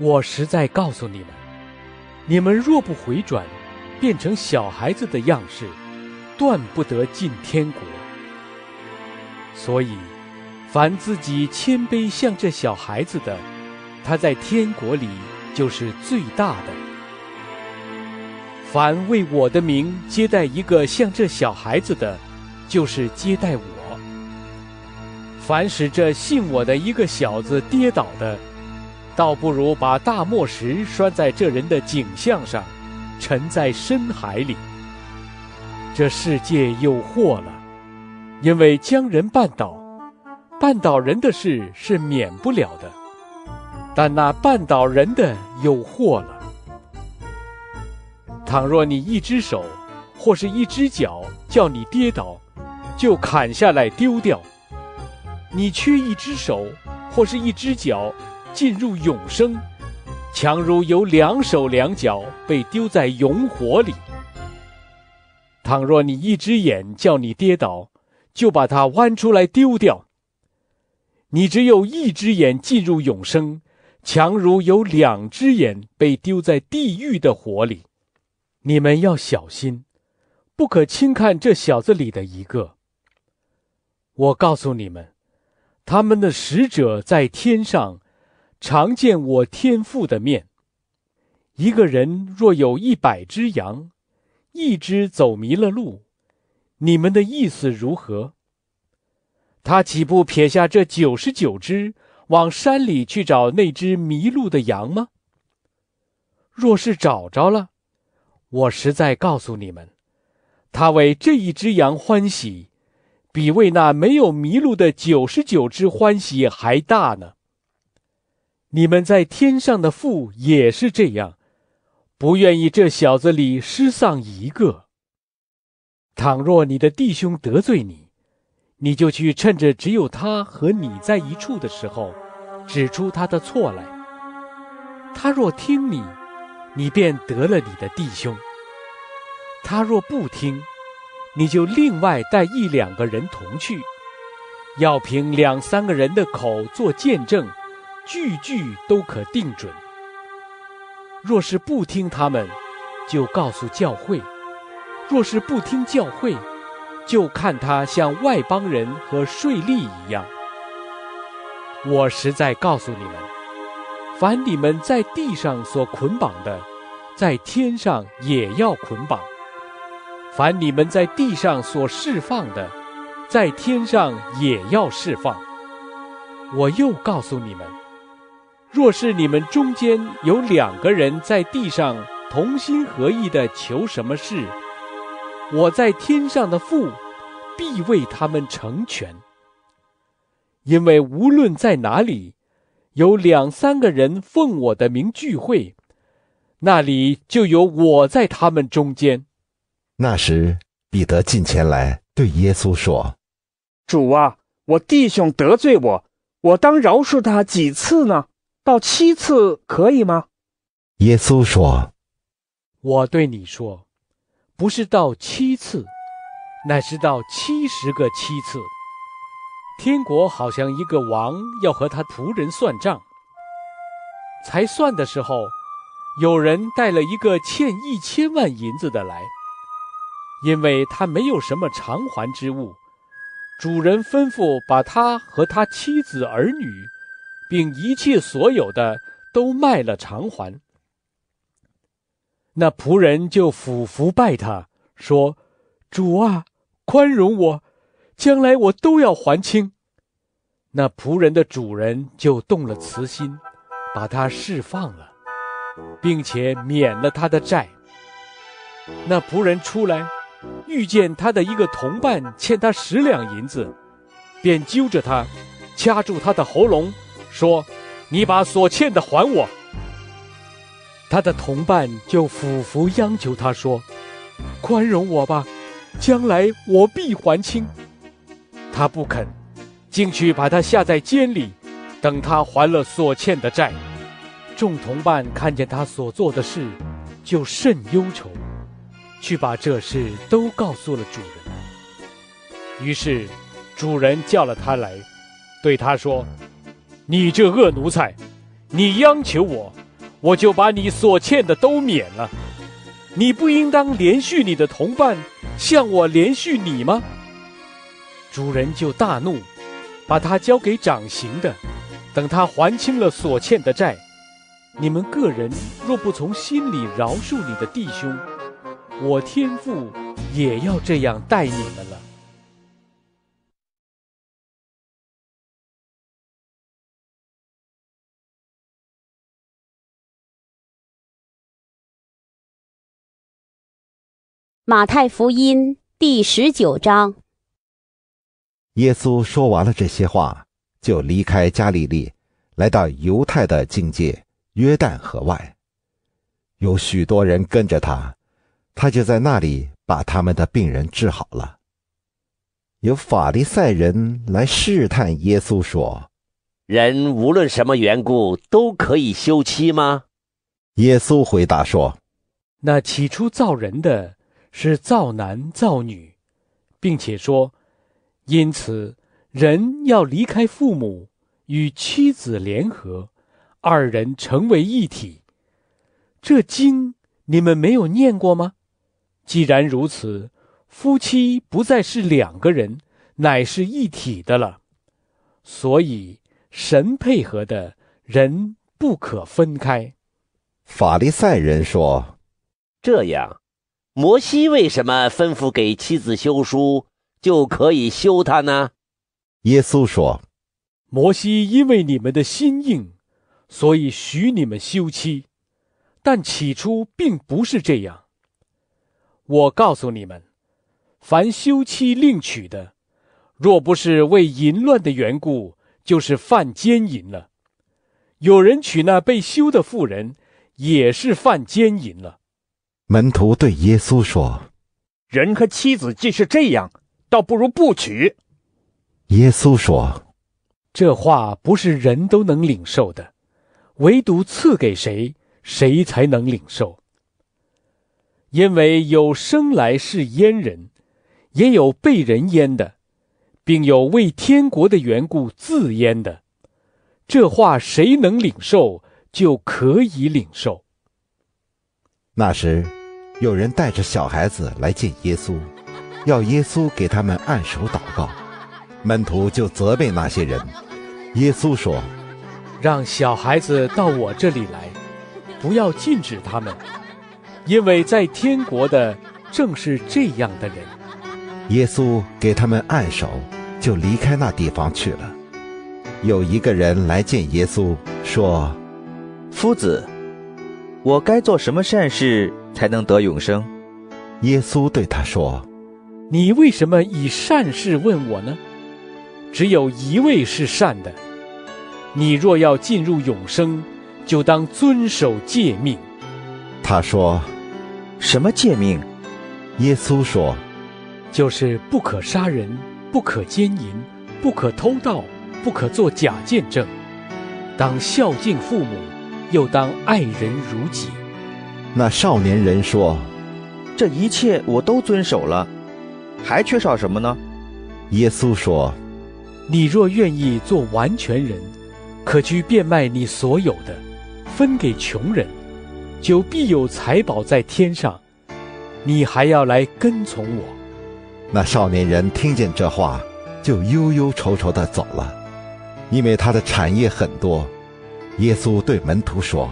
我实在告诉你们，你们若不回转，变成小孩子的样式，断不得进天国。所以。”凡自己谦卑像这小孩子的，他在天国里就是最大的。凡为我的名接待一个像这小孩子的，就是接待我。凡使这信我的一个小子跌倒的，倒不如把大磨石拴在这人的颈项上，沉在深海里。这世界有祸了，因为将人绊倒。绊倒人的事是免不了的，但那绊倒人的有祸了。倘若你一只手或是一只脚叫你跌倒，就砍下来丢掉。你缺一只手或是一只脚，进入永生，强如有两手两脚被丢在永火里。倘若你一只眼叫你跌倒，就把它剜出来丢掉。你只有一只眼进入永生，强如有两只眼被丢在地狱的火里。你们要小心，不可轻看这小子里的一个。我告诉你们。他们的使者在天上，常见我天父的面。一个人若有一百只羊，一只走迷了路，你们的意思如何？他岂不撇下这九十九只，往山里去找那只迷路的羊吗？若是找着了，我实在告诉你们，他为这一只羊欢喜。比为那没有迷路的九十九只欢喜还大呢。你们在天上的父也是这样，不愿意这小子里失丧一个。倘若你的弟兄得罪你，你就去趁着只有他和你在一处的时候，指出他的错来。他若听你，你便得了你的弟兄；他若不听，你就另外带一两个人同去，要凭两三个人的口做见证，句句都可定准。若是不听他们，就告诉教会；若是不听教会，就看他像外邦人和税吏一样。我实在告诉你们，凡你们在地上所捆绑的，在天上也要捆绑。凡你们在地上所释放的，在天上也要释放。我又告诉你们：若是你们中间有两个人在地上同心合意的求什么事，我在天上的父必为他们成全。因为无论在哪里，有两三个人奉我的名聚会，那里就有我在他们中间。那时，彼得近前来对耶稣说：“主啊，我弟兄得罪我，我当饶恕他几次呢？到七次可以吗？”耶稣说：“我对你说，不是到七次，乃是到七十个七次。天国好像一个王要和他仆人算账，才算的时候，有人带了一个欠一千万银子的来。”因为他没有什么偿还之物，主人吩咐把他和他妻子儿女，并一切所有的都卖了偿还。那仆人就俯伏拜他，说：“主啊，宽容我，将来我都要还清。”那仆人的主人就动了慈心，把他释放了，并且免了他的债。那仆人出来。遇见他的一个同伴欠他十两银子，便揪着他，掐住他的喉咙，说：“你把所欠的还我。”他的同伴就俯伏央求他说：“宽容我吧，将来我必还清。”他不肯，进去把他下在监里，等他还了所欠的债。众同伴看见他所做的事，就甚忧愁。去把这事都告诉了主人。于是，主人叫了他来，对他说：“你这恶奴才，你央求我，我就把你所欠的都免了。你不应当连续你的同伴，向我连续你吗？”主人就大怒，把他交给掌刑的，等他还清了所欠的债。你们个人若不从心里饶恕你的弟兄，我天父也要这样待你们了。马太福音第十九章。耶稣说完了这些话，就离开加利利，来到犹太的境界约旦河外，有许多人跟着他。他就在那里把他们的病人治好了。有法利赛人来试探耶稣，说：“人无论什么缘故都可以休妻吗？”耶稣回答说：“那起初造人的是造男造女，并且说，因此人要离开父母，与妻子联合，二人成为一体。这经你们没有念过吗？既然如此。”夫妻不再是两个人，乃是一体的了。所以神配合的人不可分开。法利赛人说：“这样，摩西为什么吩咐给妻子休书，就可以休她呢？”耶稣说：“摩西因为你们的心硬，所以许你们休妻，但起初并不是这样。我告诉你们。”凡休妻另娶的，若不是为淫乱的缘故，就是犯奸淫了。有人娶那被休的妇人，也是犯奸淫了。门徒对耶稣说：“人和妻子既是这样，倒不如不娶。”耶稣说：“这话不是人都能领受的，唯独赐给谁，谁才能领受。因为有生来是阉人。”也有被人阉的，并有为天国的缘故自阉的。这话谁能领受，就可以领受。那时，有人带着小孩子来见耶稣，要耶稣给他们按手祷告。门徒就责备那些人。耶稣说：“让小孩子到我这里来，不要禁止他们，因为在天国的正是这样的人。”耶稣给他们按手，就离开那地方去了。有一个人来见耶稣，说：“夫子，我该做什么善事才能得永生？”耶稣对他说：“你为什么以善事问我呢？只有一位是善的。你若要进入永生，就当遵守诫命。”他说：“什么诫命？”耶稣说。就是不可杀人，不可奸淫，不可偷盗，不可作假见证，当孝敬父母，又当爱人如己。那少年人说：“这一切我都遵守了，还缺少什么呢？”耶稣说：“你若愿意做完全人，可去变卖你所有的，分给穷人，就必有财宝在天上。你还要来跟从我。”那少年人听见这话，就忧忧愁愁地走了，因为他的产业很多。耶稣对门徒说：“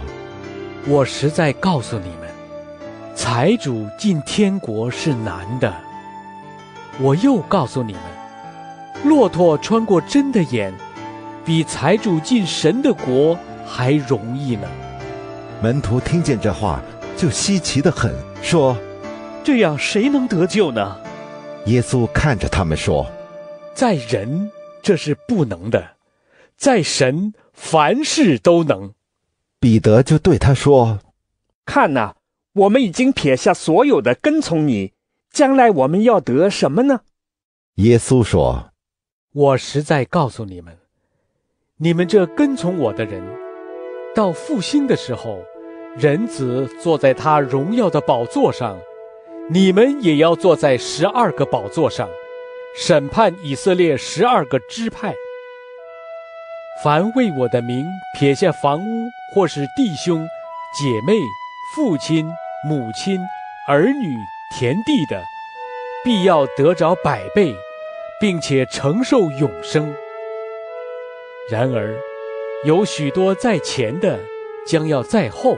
我实在告诉你们，财主进天国是难的。我又告诉你们，骆驼穿过针的眼，比财主进神的国还容易呢。”门徒听见这话，就稀奇的很，说：“这样谁能得救呢？”耶稣看着他们说：“在人这是不能的，在神凡事都能。”彼得就对他说：“看呐，我们已经撇下所有的跟从你，将来我们要得什么呢？”耶稣说：“我实在告诉你们，你们这跟从我的人，到复兴的时候，人子坐在他荣耀的宝座上。”你们也要坐在十二个宝座上，审判以色列十二个支派。凡为我的名撇下房屋，或是弟兄、姐妹、父亲、母亲、儿女、田地的，必要得着百倍，并且承受永生。然而，有许多在前的，将要在后；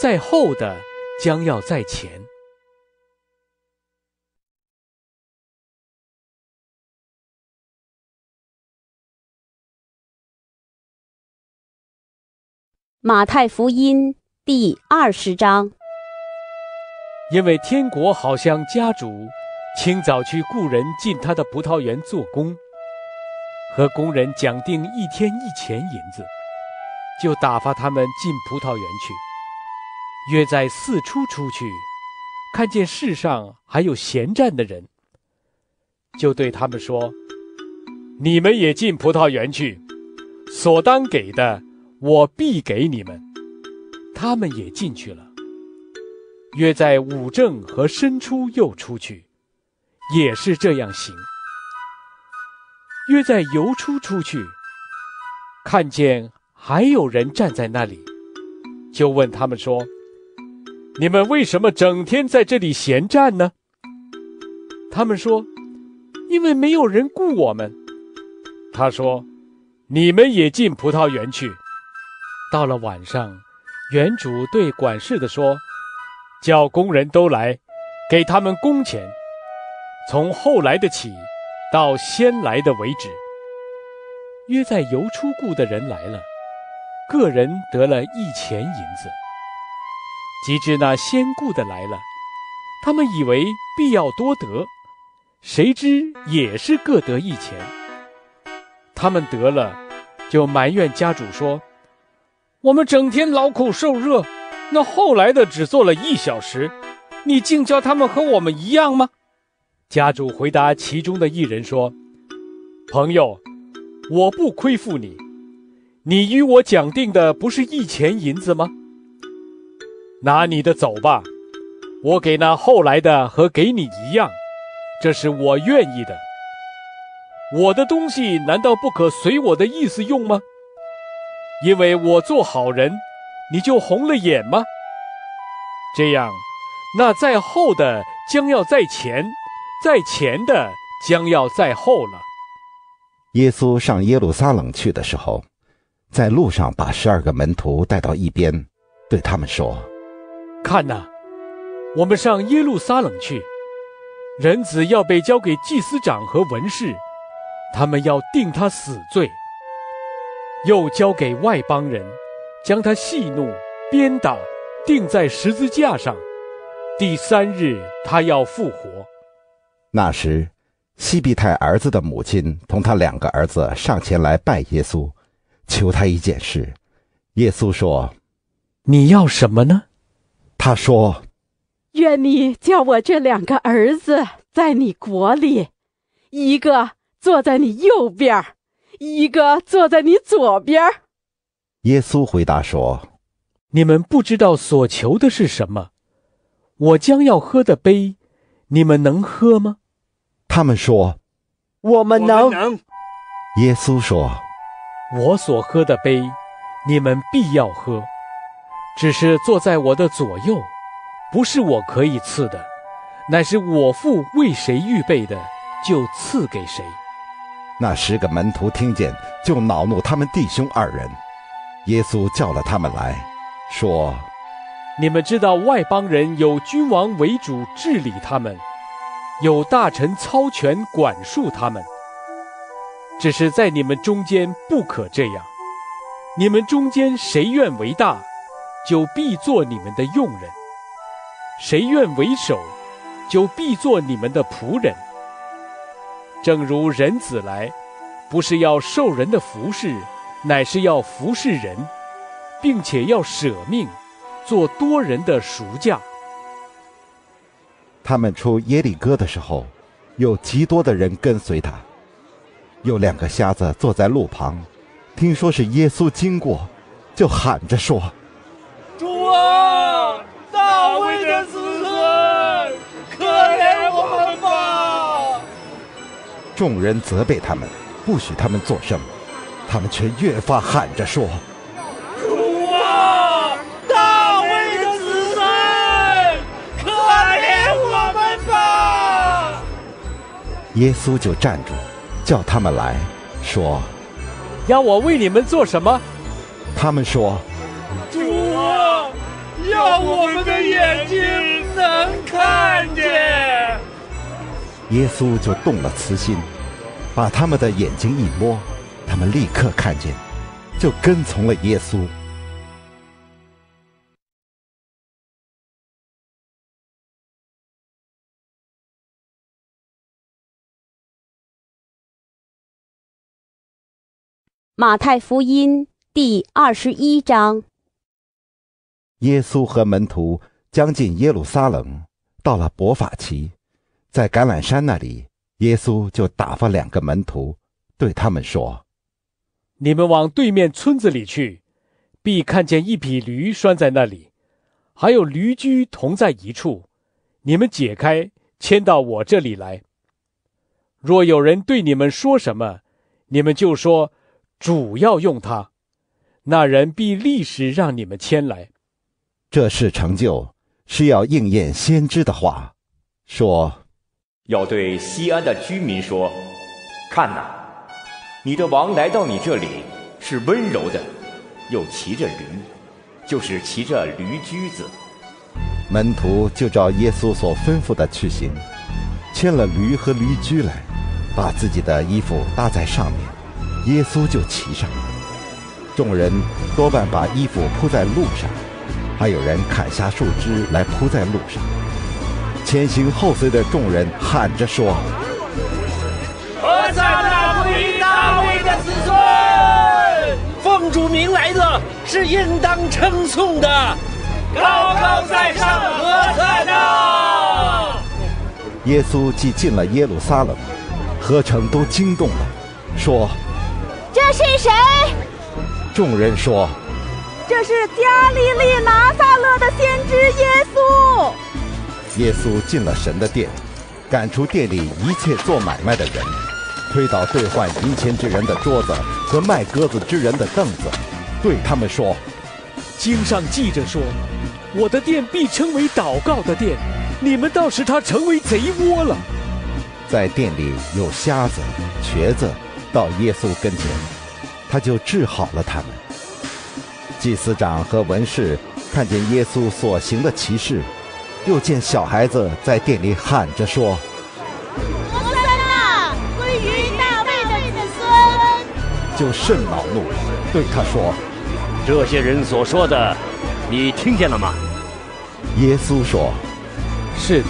在后的，将要在前。马太福音第二十章，因为天国好像家主清早去雇人进他的葡萄园做工，和工人讲定一天一钱银子，就打发他们进葡萄园去。约在四出出去，看见世上还有闲站的人，就对他们说：“你们也进葡萄园去，所当给的，我必给你们。”他们也进去了。约在午正和申初又出去，也是这样行。约在游出出去，看见还有人站在那里，就问他们说：“你们为什么整天在这里闲站呢？”他们说：“因为没有人雇我们。”他说：“你们也进葡萄园去。”到了晚上，园主对管事的说。叫工人都来，给他们工钱，从后来的起，到先来的为止。约在游出雇的人来了，个人得了一钱银子。及至那先雇的来了，他们以为必要多得，谁知也是各得一钱。他们得了，就埋怨家主说：“我们整天劳苦受热。”那后来的只做了一小时，你竟叫他们和我们一样吗？家主回答其中的一人说：“朋友，我不亏负你，你与我讲定的不是一钱银子吗？拿你的走吧，我给那后来的和给你一样，这是我愿意的。我的东西难道不可随我的意思用吗？因为我做好人。”你就红了眼吗？这样，那在后的将要在前，在前的将要在后了。耶稣上耶路撒冷去的时候，在路上把十二个门徒带到一边，对他们说：“看呐，我们上耶路撒冷去，人子要被交给祭司长和文士，他们要定他死罪，又交给外邦人。”将他戏弄、鞭打，钉在十字架上。第三日，他要复活。那时，西庇太儿子的母亲同他两个儿子上前来拜耶稣，求他一件事。耶稣说：“你要什么呢？”他说：“愿你叫我这两个儿子在你国里，一个坐在你右边，一个坐在你左边。”耶稣回答说：“你们不知道所求的是什么，我将要喝的杯，你们能喝吗？”他们说：“我们能。”耶稣说：“我所喝的杯，你们必要喝。只是坐在我的左右，不是我可以赐的，乃是我父为谁预备的，就赐给谁。”那十个门徒听见，就恼怒他们弟兄二人。耶稣叫了他们来说：“你们知道外邦人有君王为主治理他们，有大臣操权管束他们。只是在你们中间不可这样。你们中间谁愿为大，就必做你们的用人；谁愿为首，就必做你们的仆人。正如人子来，不是要受人的服侍。”乃是要服侍人，并且要舍命，做多人的赎价。他们出耶利哥的时候，有极多的人跟随他。有两个瞎子坐在路旁，听说是耶稣经过，就喊着说：“主啊，大卫的子众人责备他们，不许他们作声。他们却越发喊着说：“主啊，大卫的子孙，可怜我们吧！”耶稣就站住，叫他们来说：“要我为你们做什么？”他们说：“主啊，要我们的眼睛能看见。”耶稣就动了慈心，把他们的眼睛一摸。他们立刻看见，就跟从了耶稣。马太福音第二十一章。耶稣和门徒将近耶路撒冷，到了伯法奇，在橄榄山那里，耶稣就打发两个门徒，对他们说：“你们往对面村子里去，必看见一匹驴拴在那里，还有驴驹同在一处。你们解开，牵到我这里来。若有人对你们说什么，你们就说：主要用它。那人必立时让你们牵来。这事成就，是要应验先知的话，说。”要对西安的居民说：“看呐，你的王来到你这里，是温柔的，又骑着驴，就是骑着驴驹子。”门徒就照耶稣所吩咐的去行，牵了驴和驴驹来，把自己的衣服搭在上面，耶稣就骑上。众人多半把衣服铺在路上，还有人砍下树枝来铺在路上。前行后随的众人喊着说：“何塞那归大卫的子孙，奉主名来的是应当称颂的。高高在上的何塞那！”耶稣既进了耶路撒冷，何城都惊动了，说：“这是谁？”众人说：“这是加利利拿撒勒的先知耶稣。”耶稣进了神的殿，赶出店里一切做买卖的人，推倒兑换银钱之人的桌子和卖鸽子之人的凳子，对他们说：“经上记着说，我的殿必称为祷告的殿，你们倒使它成为贼窝了。”在店里有瞎子、瘸子到耶稣跟前，他就治好了他们。祭司长和文士看见耶稣所行的奇事。又见小孩子在店里喊着说：“何塞那，归于大卫的子孙。”就甚恼怒，对他说：“这些人所说的，你听见了吗？”耶稣说：“是的。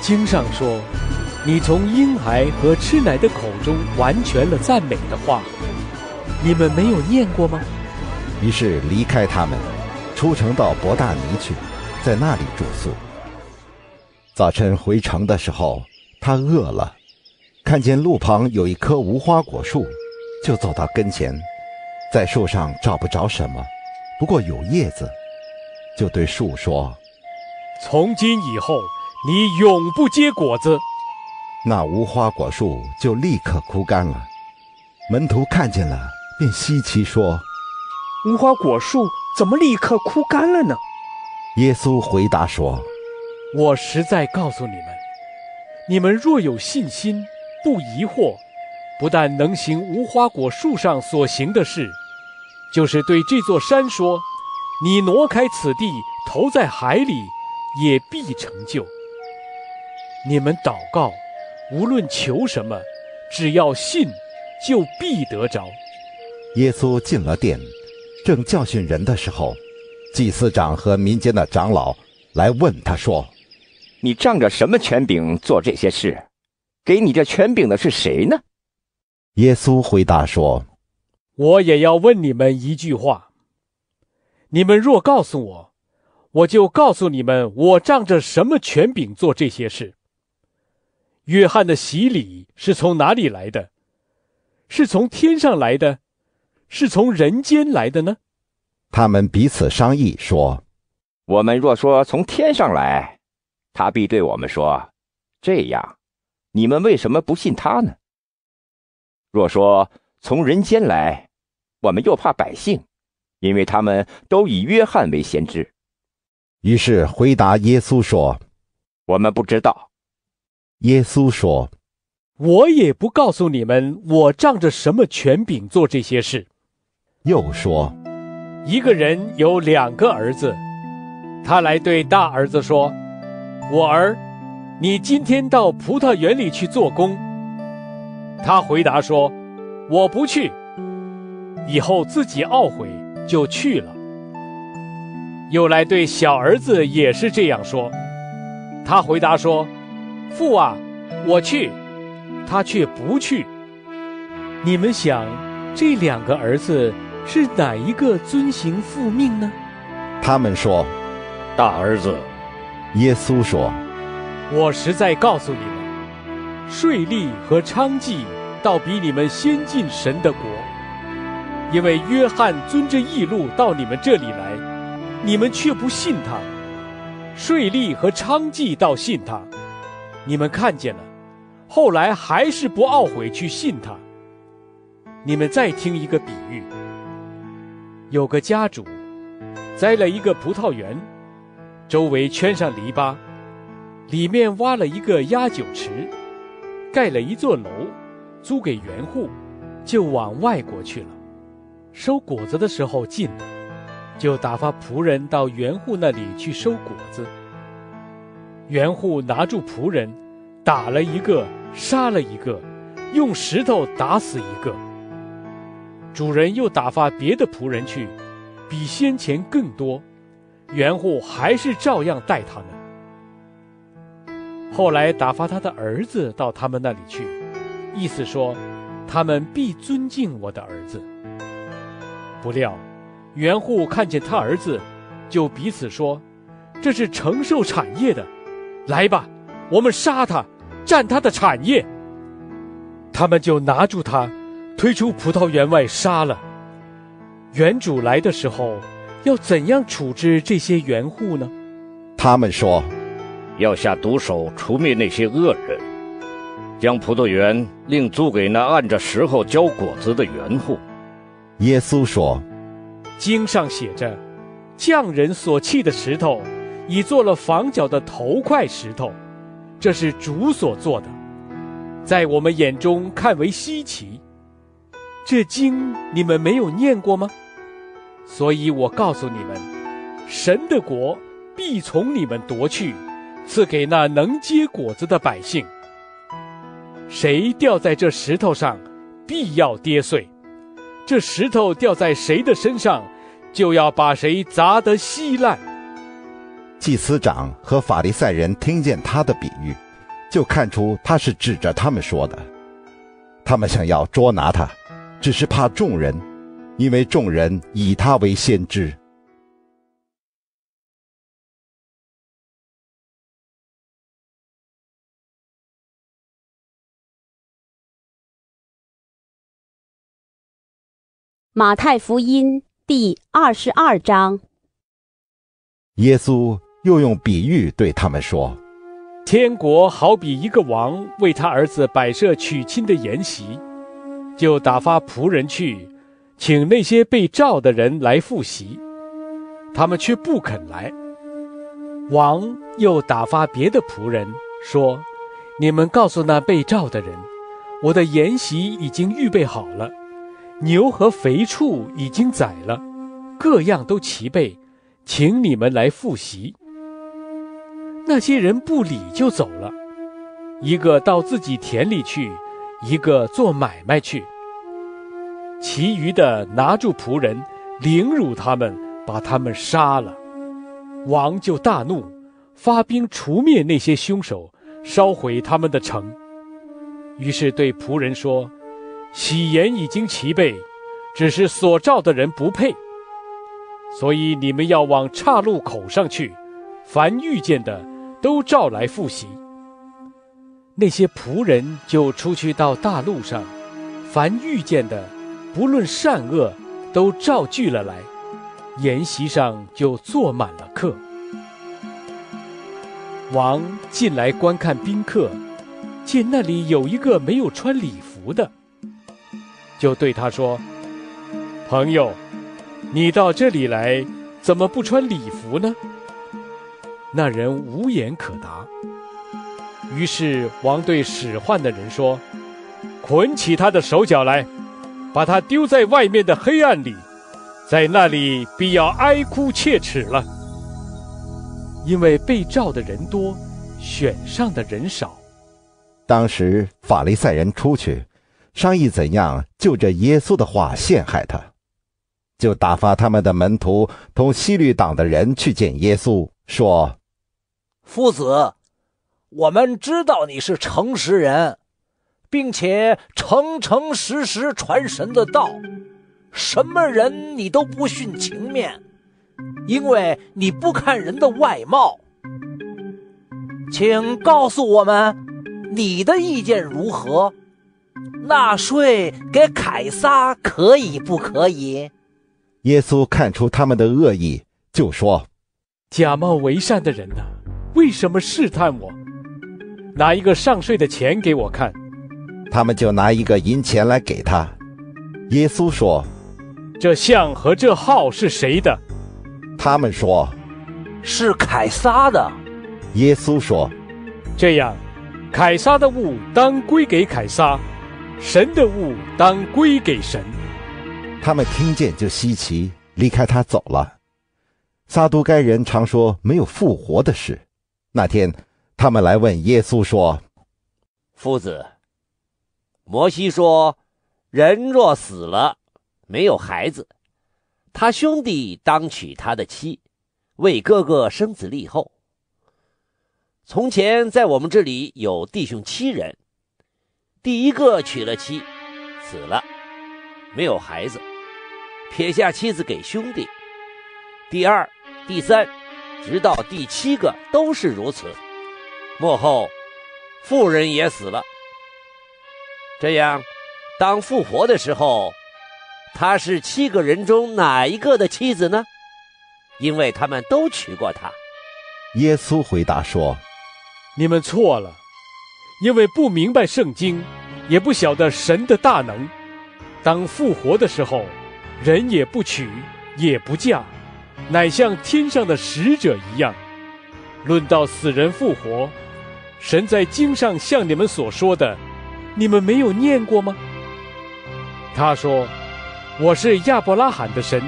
经上说，你从婴孩和吃奶的口中完全了赞美的话，你们没有念过吗？”于是离开他们，出城到伯大尼去。在那里住宿。早晨回城的时候，他饿了，看见路旁有一棵无花果树，就走到跟前，在树上找不着什么，不过有叶子，就对树说：“从今以后，你永不结果子。”那无花果树就立刻枯干了。门徒看见了，便稀奇说：“无花果树怎么立刻枯干了呢？”耶稣回答说：“我实在告诉你们，你们若有信心，不疑惑，不但能行无花果树上所行的事，就是对这座山说：‘你挪开此地，投在海里，也必成就。’你们祷告，无论求什么，只要信，就必得着。”耶稣进了殿，正教训人的时候。祭司长和民间的长老来问他说：“你仗着什么权柄做这些事？给你这权柄的是谁呢？”耶稣回答说：“我也要问你们一句话。你们若告诉我，我就告诉你们，我仗着什么权柄做这些事。约翰的洗礼是从哪里来的？是从天上来的，是从人间来的呢？”他们彼此商议说：“我们若说从天上来，他必对我们说：‘这样，你们为什么不信他呢？’若说从人间来，我们又怕百姓，因为他们都以约翰为先知。于是回答耶稣说：‘我们不知道。’耶稣说：‘我也不告诉你们，我仗着什么权柄做这些事。’又说。”一个人有两个儿子，他来对大儿子说：“我儿，你今天到葡萄园里去做工。”他回答说：“我不去。”以后自己懊悔，就去了。又来对小儿子也是这样说，他回答说：“父啊，我去。”他却不去。你们想，这两个儿子？是哪一个遵行父命呢？他们说：“大儿子。”耶稣说：“我实在告诉你们，税吏和娼妓倒比你们先进神的国，因为约翰遵着义路到你们这里来，你们却不信他；税吏和娼妓倒信他，你们看见了，后来还是不懊悔去信他。你们再听一个比喻：有个家主栽了一个葡萄园，周围圈上篱笆，里面挖了一个压酒池。盖了一座楼，租给园户，就往外国去了。收果子的时候近了，就打发仆人到园户那里去收果子。园户拿住仆人，打了一个，杀了一个，用石头打死一个。主人又打发别的仆人去，比先前更多，园户还是照样待他们。后来打发他的儿子到他们那里去，意思说，他们必尊敬我的儿子。不料，园户看见他儿子，就彼此说：“这是承受产业的，来吧，我们杀他，占他的产业。”他们就拿住他，推出葡萄园外杀了。园主来的时候，要怎样处置这些园户呢？他们说。要下毒手除灭那些恶人，将葡萄园另租给那按着时候交果子的园户。耶稣说：“经上写着，匠人所砌的石头，已做了房角的头块石头，这是主所做的，在我们眼中看为稀奇。这经你们没有念过吗？所以我告诉你们，神的国必从你们夺去。”赐给那能结果子的百姓。谁掉在这石头上，必要跌碎；这石头掉在谁的身上，就要把谁砸得稀烂。祭司长和法利赛人听见他的比喻，就看出他是指着他们说的。他们想要捉拿他，只是怕众人，因为众人以他为先知。马太福音第二十二章，耶稣又用比喻对他们说：“天国好比一个王为他儿子摆设娶亲的筵席，就打发仆人去，请那些被召的人来赴席，他们却不肯来。王又打发别的仆人说：‘你们告诉那被召的人，我的筵席已经预备好了。’”牛和肥畜已经宰了，各样都齐备，请你们来复习。那些人不理就走了，一个到自己田里去，一个做买卖去。其余的拿住仆人，凌辱他们，把他们杀了。王就大怒，发兵除灭那些凶手，烧毁他们的城。于是对仆人说。喜筵已经齐备，只是所召的人不配，所以你们要往岔路口上去，凡遇见的都召来复习。那些仆人就出去到大路上，凡遇见的，不论善恶，都照聚了来，筵席上就坐满了客。王进来观看宾客，见那里有一个没有穿礼服的。就对他说：“朋友，你到这里来，怎么不穿礼服呢？”那人无言可答。于是王对使唤的人说：“捆起他的手脚来，把他丢在外面的黑暗里，在那里必要哀哭切齿了，因为被召的人多，选上的人少。”当时法利赛人出去。商议怎样就着耶稣的话陷害他，就打发他们的门徒同西律党的人去见耶稣，说：“夫子，我们知道你是诚实人，并且诚诚实实传神的道，什么人你都不徇情面，因为你不看人的外貌。请告诉我们。”你的意见如何？纳税给凯撒可以不可以？耶稣看出他们的恶意，就说：“假冒为善的人呐、为什么试探我？拿一个上税的钱给我看。”他们就拿一个银钱来给他。耶稣说：“这像和这号是谁的？”他们说：“是凯撒的。”耶稣说：“这样，凯撒的物当归给凯撒，神的物当归给神。”他们听见就稀奇，离开他走了。撒都该人常说没有复活的事。那天，他们来问耶稣说：“夫子。”摩西说：“人若死了，没有孩子，他兄弟当娶他的妻，为哥哥生子立后。从前在我们这里有弟兄七人，第一个娶了妻，死了，没有孩子，撇下妻子给兄弟；第二、第三，直到第七个都是如此。末后，妇人也死了。”这样，当复活的时候，他是七个人中哪一个的妻子呢？因为他们都娶过她。耶稣回答说：“你们错了，因为不明白圣经，也不晓得神的大能。当复活的时候，人也不娶，也不嫁，乃像天上的使者一样。论到死人复活，神在经上向你们所说的。”你们没有念过吗？他说：“我是亚伯拉罕的神，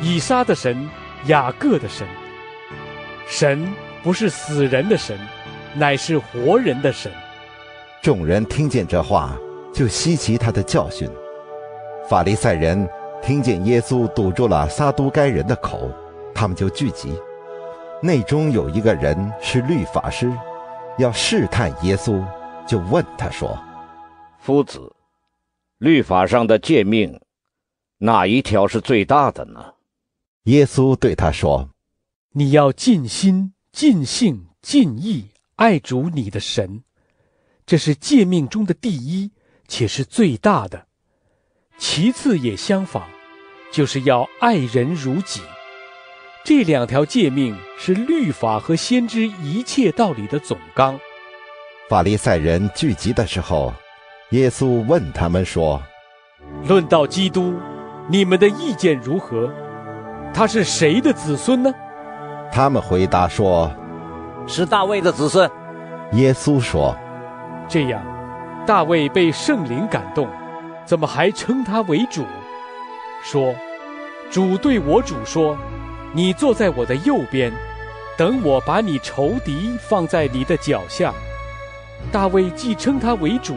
以撒的神，雅各的神。神不是死人的神，乃是活人的神。”众人听见这话，就稀奇他的教训。法利赛人听见耶稣堵住了撒都该人的口，他们就聚集。内中有一个人是律法师，要试探耶稣，就问他说。夫子，律法上的诫命，哪一条是最大的呢？耶稣对他说：“你要尽心、尽性、尽意爱主你的神，这是诫命中的第一，且是最大的。其次也相仿，就是要爱人如己。这两条诫命是律法和先知一切道理的总纲。”法利赛人聚集的时候。耶稣问他们说：“论到基督，你们的意见如何？他是谁的子孙呢？”他们回答说：“是大卫的子孙。”耶稣说：“这样，大卫被圣灵感动，怎么还称他为主？说，主对我主说：‘你坐在我的右边，等我把你仇敌放在你的脚下。’大卫既称他为主。”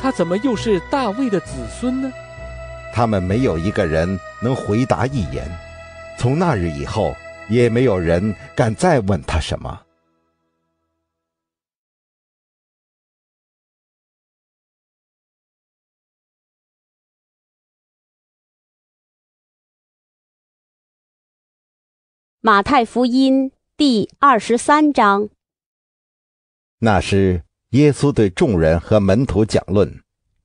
他怎么又是大卫的子孙呢？他们没有一个人能回答一言。从那日以后，也没有人敢再问他什么。马太福音第二十三章。那时。耶稣对众人和门徒讲论，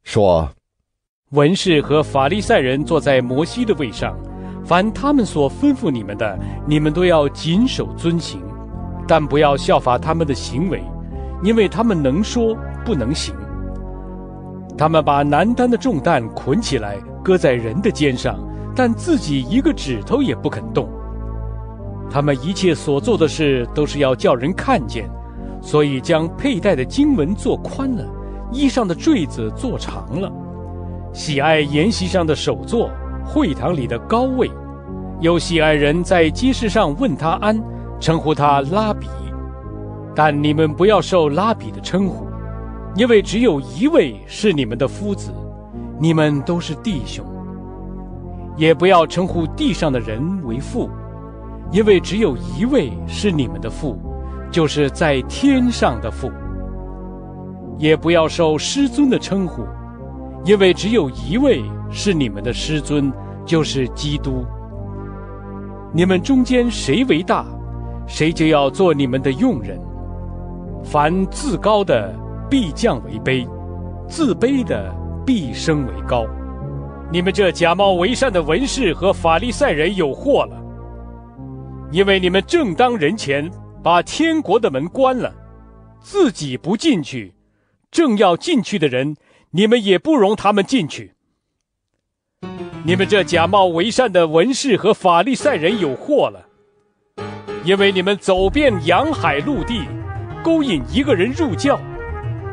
说：“文士和法利赛人坐在摩西的位上，凡他们所吩咐你们的，你们都要谨守遵行，但不要效法他们的行为，因为他们能说不能行。他们把难担的重担捆起来，搁在人的肩上，但自己一个指头也不肯动。他们一切所做的事，都是要叫人看见。”所以将佩戴的经文做宽了，衣上的坠子做长了，喜爱筵席上的首座，会堂里的高位，有喜爱人在街市上问他安，称呼他拉比。但你们不要受拉比的称呼，因为只有一位是你们的夫子，你们都是弟兄。也不要称呼地上的人为父，因为只有一位是你们的父。就是在天上的父，也不要受师尊的称呼，因为只有一位是你们的师尊，就是基督。你们中间谁为大，谁就要做你们的用人。凡自高的，必降为卑，自卑的必升为高。你们这假冒为善的文士和法利赛人有祸了，因为你们正当人前把天国的门关了，自己不进去，正要进去的人，你们也不容他们进去。你们这假冒为善的文士和法利赛人有祸了，因为你们走遍洋海陆地，勾引一个人入教，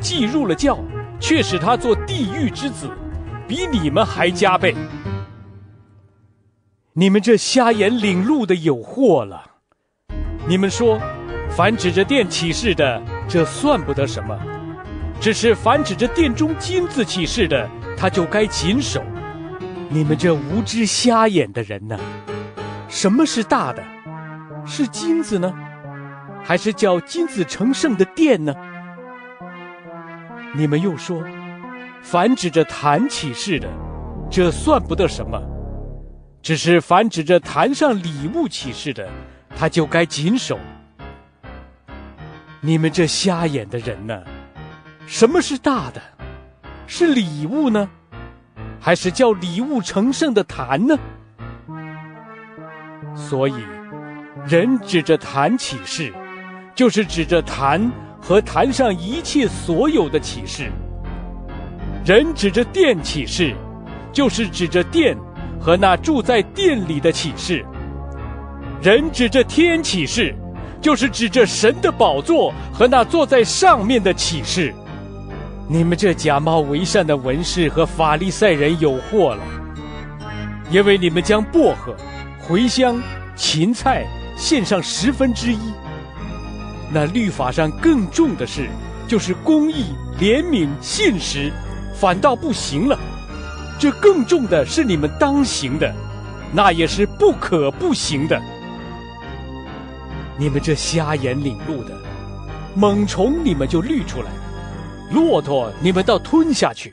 既入了教，却使他做地狱之子，比你们还加倍。你们这瞎眼领路的有祸了！你们说，凡指着殿起誓的，这算不得什么；只是凡指着殿中金子起誓的，他就该谨守。你们这无知瞎眼的人呢？什么是大的？是金子呢，还是叫金子成圣的殿呢？你们又说，凡指着坛起誓的，这算不得什么；只是凡指着坛上礼物起誓的，他就该谨守。你们这瞎眼的人呢？什么是大的？是礼物呢？还是叫礼物成圣的坛呢？所以，人指着坛起誓，就是指着坛和坛上一切所有的启示；人指着殿起誓，就是指着殿和那住在殿里的启示；人指着天启示，就是指着神的宝座和那坐在上面的启示。你们这假冒为善的文士和法利赛人有祸了，因为你们将薄荷、茴香、芹菜献上十分之一。那律法上更重的事，就是公义、怜悯、信实，反倒不行了。这更重的是你们当行的，那也是不可不行的。你们这瞎眼领路的，猛虫你们就滤出来。骆驼，你们倒吞下去！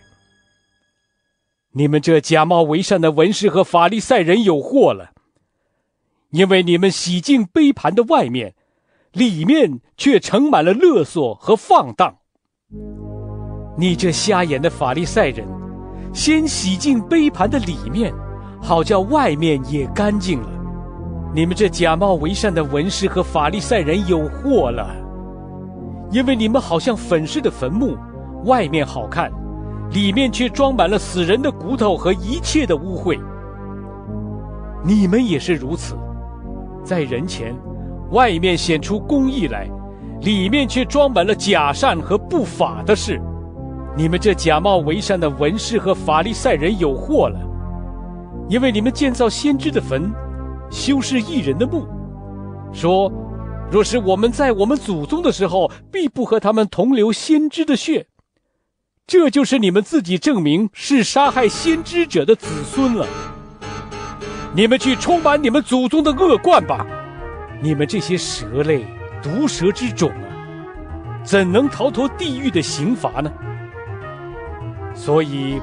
你们这假冒为善的文士和法利赛人有祸了，因为你们洗净杯盘的外面，里面却盛满了勒索和放荡。你这瞎眼的法利赛人，先洗净杯盘的里面，好叫外面也干净了。你们这假冒为善的文士和法利赛人有祸了。因为你们好像粉饰的坟墓，外面好看，里面却装满了死人的骨头和一切的污秽。你们也是如此，在人前，外面显出公义来，里面却装满了假善和不法的事。你们这假冒为善的文士和法利赛人有祸了，因为你们建造先知的坟，修饰异人的墓，说。若是我们在我们祖宗的时候，必不和他们同流先知的血，这就是你们自己证明是杀害先知者的子孙了。你们去充满你们祖宗的恶贯吧！你们这些蛇类、毒蛇之种啊，怎能逃脱地狱的刑罚呢？所以，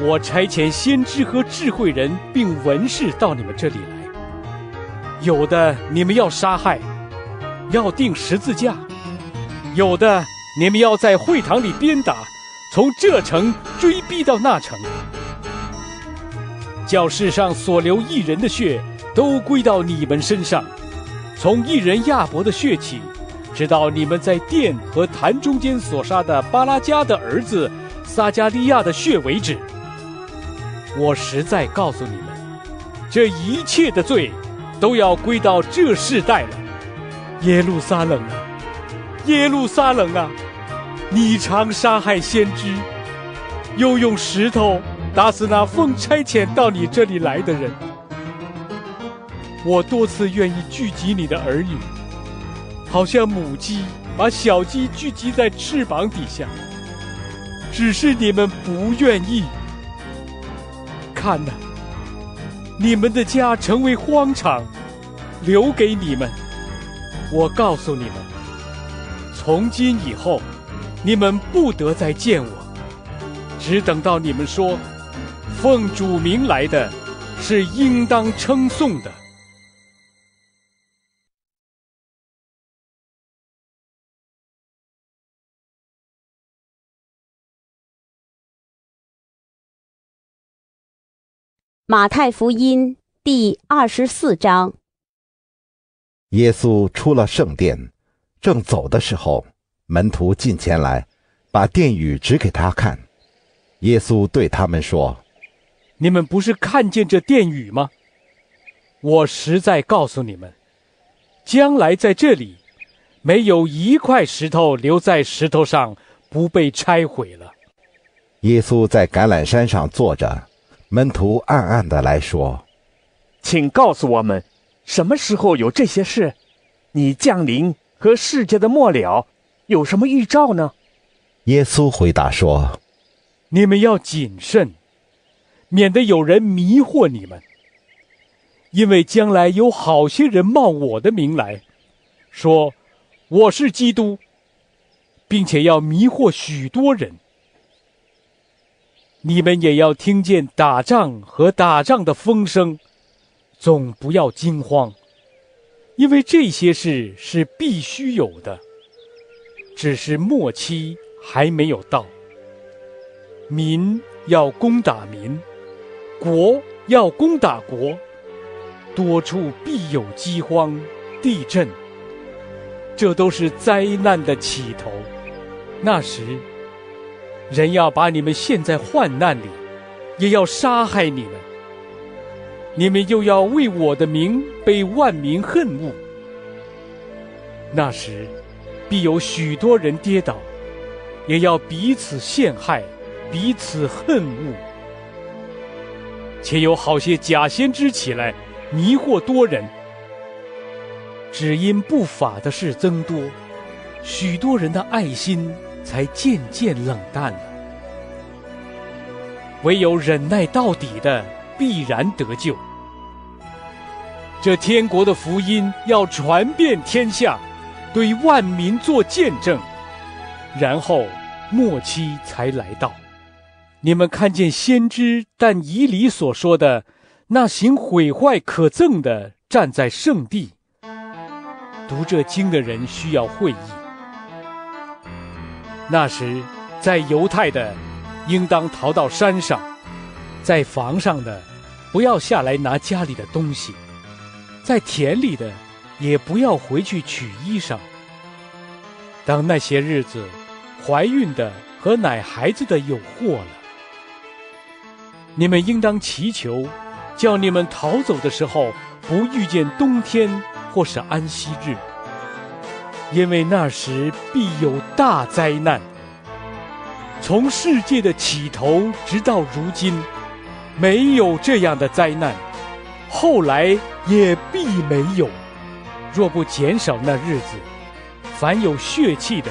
我差遣先知和智慧人并文士到你们这里来，有的你们要杀害。要钉十字架，有的你们要在会堂里鞭打，从这城追逼到那城，叫世上所流一人的血都归到你们身上，从一人亚伯的血起，直到你们在殿和坛中间所杀的巴拉加的儿子撒加利亚的血为止。我实在告诉你们，这一切的罪，都要归到这世代了。耶路撒冷啊，耶路撒冷啊！你常杀害先知，又用石头打死那奉差遣到你这里来的人。我多次愿意聚集你的儿女，好像母鸡把小鸡聚集在翅膀底下，只是你们不愿意。看呐，你们的家成为荒场，留给你们。我告诉你们，从今以后，你们不得再见我，只等到你们说，奉主名来的，是应当称颂的。马太福音第二十四章。耶稣出了圣殿，正走的时候，门徒进前来，把殿宇指给他看。耶稣对他们说：“你们不是看见这殿宇吗？我实在告诉你们，将来在这里，没有一块石头留在石头上不被拆毁了。”耶稣在橄榄山上坐着。门徒暗暗的来说：“请告诉我们，什么时候有这些事？你降临和世界的末了有什么预兆呢？”耶稣回答说：“你们要谨慎，免得有人迷惑你们。因为将来有好些人冒我的名来，说我是基督，并且要迷惑许多人。”你们也要听见打仗和打仗的风声，总不要惊慌，因为这些事是必须有的，只是末期还没有到。民要攻打民，国要攻打国，多处必有饥荒、地震，这都是灾难的起头。那时。人要把你们陷在患难里，也要杀害你们。你们又要为我的名被万民恨恶。那时，必有许多人跌倒，也要彼此陷害，彼此恨恶。且有好些假先知起来，迷惑多人。只因不法的事增多，许多人的爱心。才渐渐冷淡了。唯有忍耐到底的，必然得救。这天国的福音要传遍天下，对万民做见证，然后末期才来到。你们看见先知但以理所说的那行毁坏可憎的站在圣地，读这经的人需要会意。那时，在犹太的，应当逃到山上；在房上的，不要下来拿家里的东西；在田里的，也不要回去取衣裳。当那些日子，怀孕的和奶孩子的有祸了。你们应当祈求，叫你们逃走的时候，不遇见冬天或是安息日。因为那时必有大灾难。从世界的起头直到如今，没有这样的灾难，后来也必没有。若不减少那日子，凡有血气的，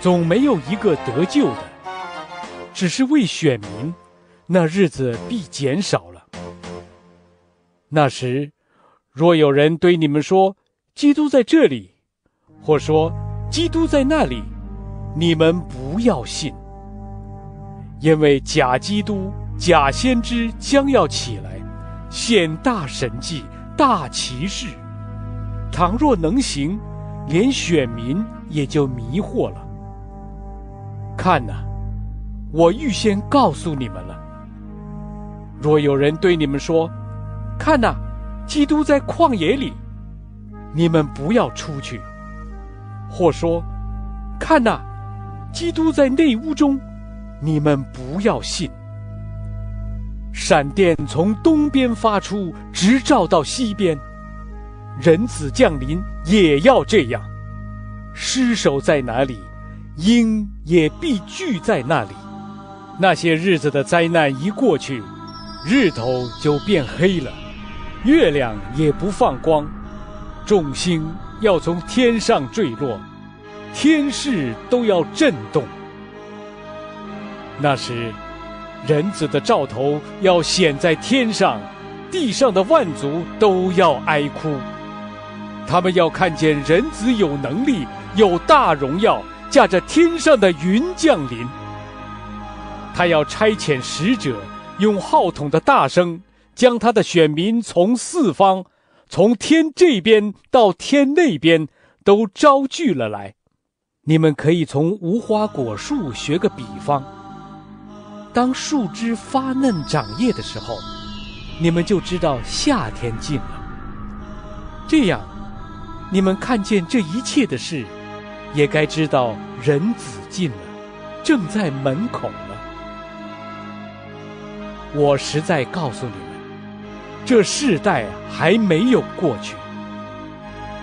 总没有一个得救的。只是为选民，那日子必减少了。那时，若有人对你们说：“基督在这里。”或说基督在那里，你们不要信，因为假基督、假先知将要起来，显大神迹、大奇事。倘若能行，连选民也就迷惑了。看呐，我预先告诉你们了。若有人对你们说：“看呐，基督在旷野里”，你们不要出去。或说：“看呐，基督在内屋中，你们不要信。闪电从东边发出，直照到西边。人子降临也要这样。尸首在哪里，鹰也必聚在那里。那些日子的灾难一过去，日头就变黑了，月亮也不放光，众星。”要从天上坠落，天势都要震动。那时，人子的兆头要显在天上，地上的万族都要哀哭。他们要看见人子有能力、有大荣耀，驾着天上的云降临。他要差遣使者，用号筒的大声，将他的选民从四方。从天这边到天那边都招聚了来，你们可以从无花果树学个比方。当树枝发嫩长叶的时候，你们就知道夏天近了。这样，你们看见这一切的事，也该知道人子近了，正在门口了。我实在告诉你们，这世代还没有过去，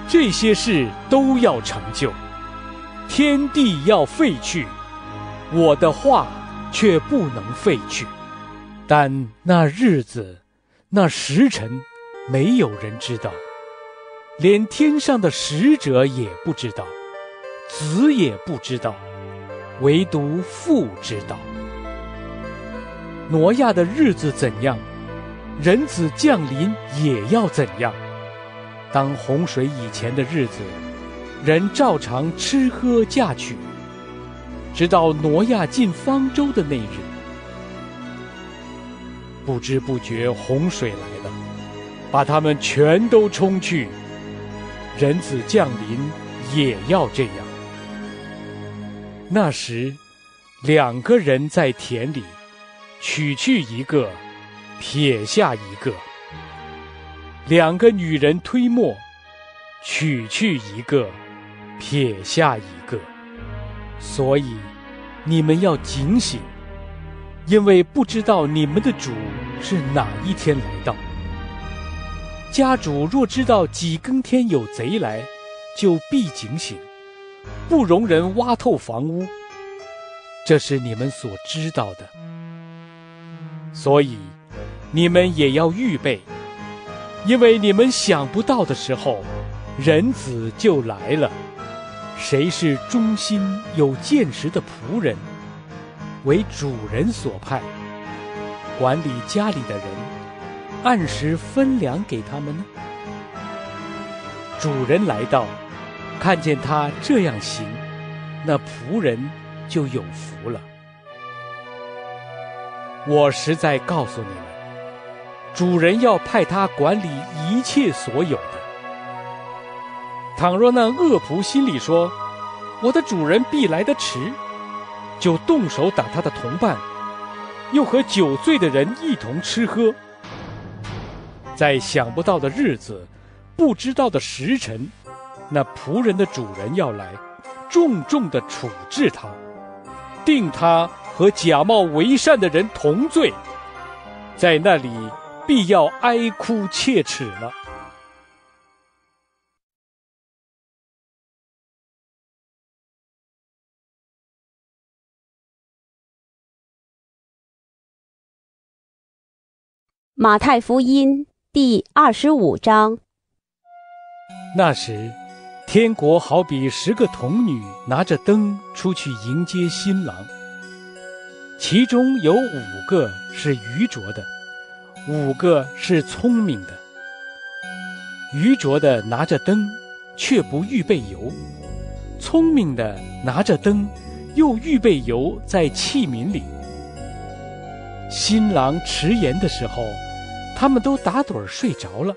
这些事都要成就，天地要废去，我的话却不能废去。但那日子，那时辰，没有人知道，连天上的使者也不知道，子也不知道，唯独父知道。挪亚的日子怎样，人子降临也要怎样。当洪水以前的日子，人照常吃喝嫁娶，直到挪亚进方舟的那日。不知不觉，洪水来了，把他们全都冲去。人子降临也要这样。那时，两个人在田里，取去一个，撇下一个；两个女人推磨，取去一个，撇下一个。所以，你们要警醒。因为不知道你们的主是哪一天来到。家主若知道几更天有贼来，就必警醒，不容人挖透房屋。这是你们所知道的。所以，你们也要预备，因为你们想不到的时候，人子就来了。谁是忠心有见识的仆人？为主人所派，管理家里的人，按时分粮给他们呢。主人来到，看见他这样行，那仆人就有福了。我实在告诉你们，主人要派他管理一切所有的。倘若那恶仆心里说：“我的主人必来得迟。”就动手打他的同伴，又和酒醉的人一同吃喝，在想不到的日子，不知道的时辰，那仆人的主人要来，重重的处置他，定他和假冒为善的人同罪，在那里必要哀哭切齿了。马太福音第二十五章。那时，天国好比十个童女拿着灯出去迎接新郎。其中有五个是愚拙的，五个是聪明的。愚拙的拿着灯，却不预备油；聪明的拿着灯，又预备油在器皿里。新郎迟延的时候。他们都打盹儿睡着了。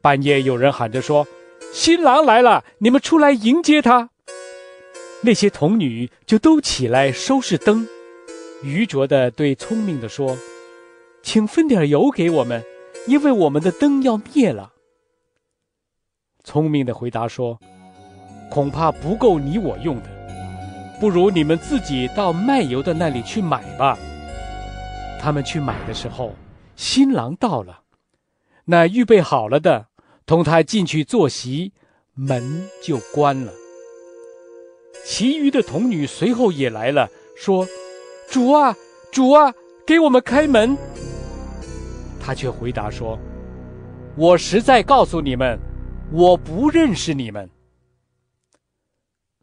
半夜有人喊着说：“新郎来了，你们出来迎接他。”那些童女就都起来收拾灯。愚拙的对聪明的说：“请分点油给我们，因为我们的灯要灭了。”聪明的回答说：“恐怕不够你我用的，不如你们自己到卖油的那里去买吧。”他们去买的时候。新郎到了，那预备好了的，同他进去坐席，门就关了。其余的童女随后也来了，说：“主啊，主啊，给我们开门。”他却回答说：“我实在告诉你们，我不认识你们。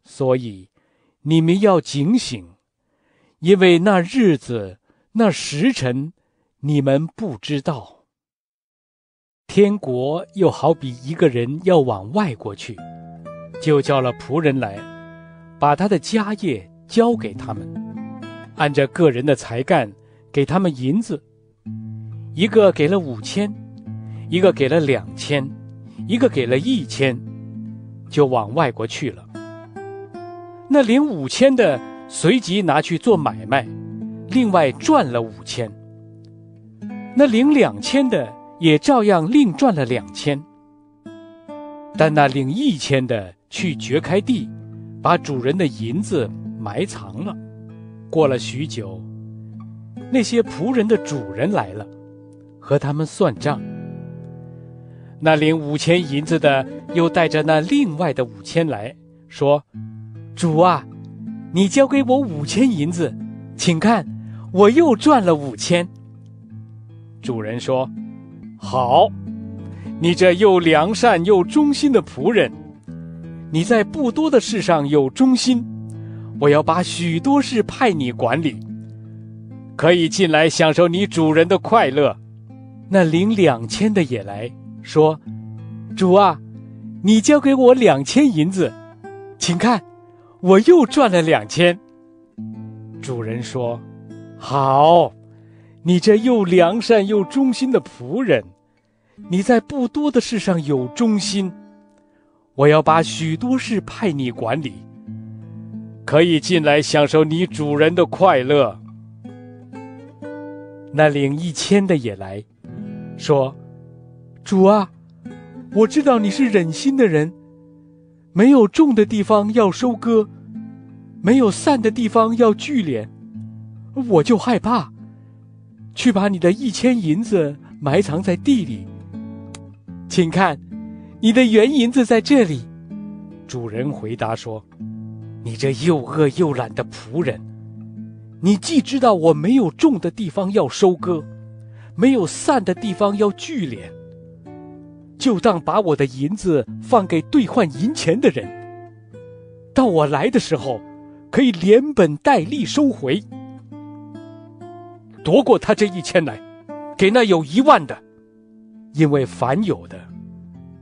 所以你们要警醒，因为那日子，那时辰。”你们不知道，天国又好比一个人要往外国去，就叫了仆人来，把他的家业交给他们，按着个人的才干给他们银子，一个给了五千，一个给了两千，一个给了一千，就往外国去了。那领五千的随即拿去做买卖，另外赚了五千。那领两千的也照样另赚了两千。但那领一千的去掘开地，把主人的银子埋藏了。过了许久，那些仆人的主人来了，和他们算账。那领五千银子的又带着那另外的五千来说：“主啊，你交给我五千银子，请看，我又赚了五千。”主人说：“好，你这又良善又忠心的仆人，你在不多的事上有忠心，我要把许多事派你管理，可以进来享受你主人的快乐。”那领两千的也来说：“主啊，你交给我两千银子，请看，我又赚了两千。”主人说：“好。”你这又良善又忠心的仆人，你在不多的事上有忠心，我要把许多事派你管理，可以进来享受你主人的快乐。那领一千的也来说：“主啊，我知道你是忍心的人，没有种的地方要收割，没有散的地方要聚敛，我就害怕。”去把你的一千银子埋藏在地里，请看，你的原银子在这里。主人回答说：“你这又饿又懒的仆人，你既知道我没有种的地方要收割，没有散的地方要聚敛，就当把我的银子放给兑换银钱的人，到我来的时候，可以连本带利收回。”夺过他这一千来，给那有一万的，因为凡有的，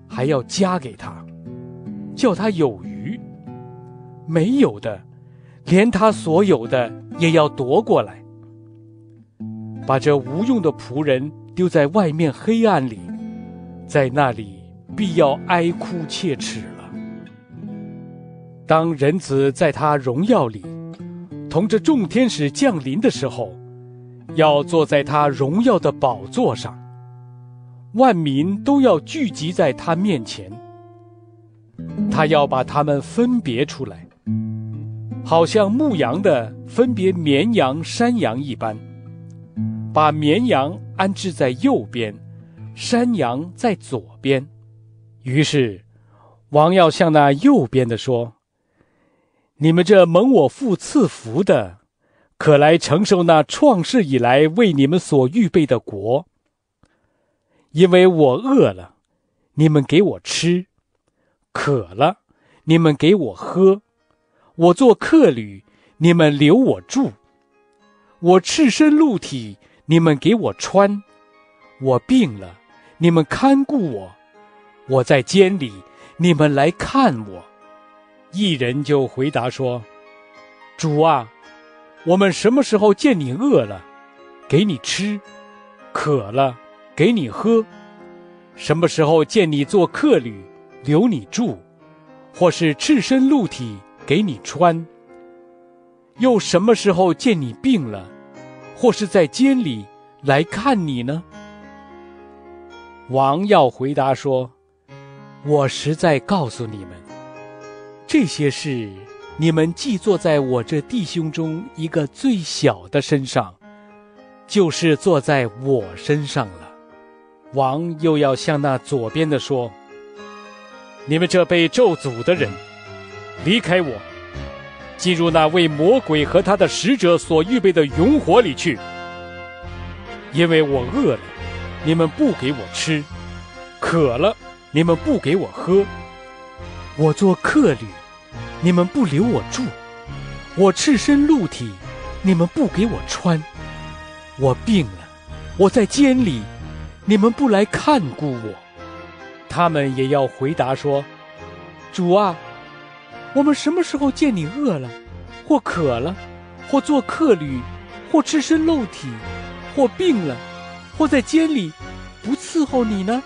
还要加给他，叫他有余；没有的，连他所有的也要夺过来，把这无用的仆人丢在外面黑暗里，在那里必要哀哭切齿了。当人子在他荣耀里，同着众天使降临的时候。要坐在他荣耀的宝座上，万民都要聚集在他面前。他要把他们分别出来，好像牧羊的分别绵羊、山羊一般，把绵羊安置在右边，山羊在左边。于是，王要向那右边的说：“你们这蒙我父赐福的。”可来承受那创世以来为你们所预备的国，因为我饿了，你们给我吃；渴了，你们给我喝；我做客旅，你们留我住；我赤身露体，你们给我穿；我病了，你们看顾我；我在监里，你们来看我。一人就回答说：“主啊。”我们什么时候见你饿了，给你吃；渴了，给你喝；什么时候见你做客旅，留你住，或是赤身露体给你穿；又什么时候见你病了，或是在监里来看你呢？王要回答说：“我实在告诉你们，这些事。”你们既坐在我这弟兄中一个最小的身上，就是坐在我身上了。王又要向那左边的说：“你们这被咒诅的人，离开我，进入那为魔鬼和他的使者所预备的永火里去。因为我饿了，你们不给我吃；渴了，你们不给我喝。我做客旅。”你们不留我住，我赤身露体，你们不给我穿；我病了，我在监里，你们不来看顾我。他们也要回答说：“主啊，我们什么时候见你饿了，或渴了，或做客旅，或赤身露体，或病了，或在监里，不伺候你呢？”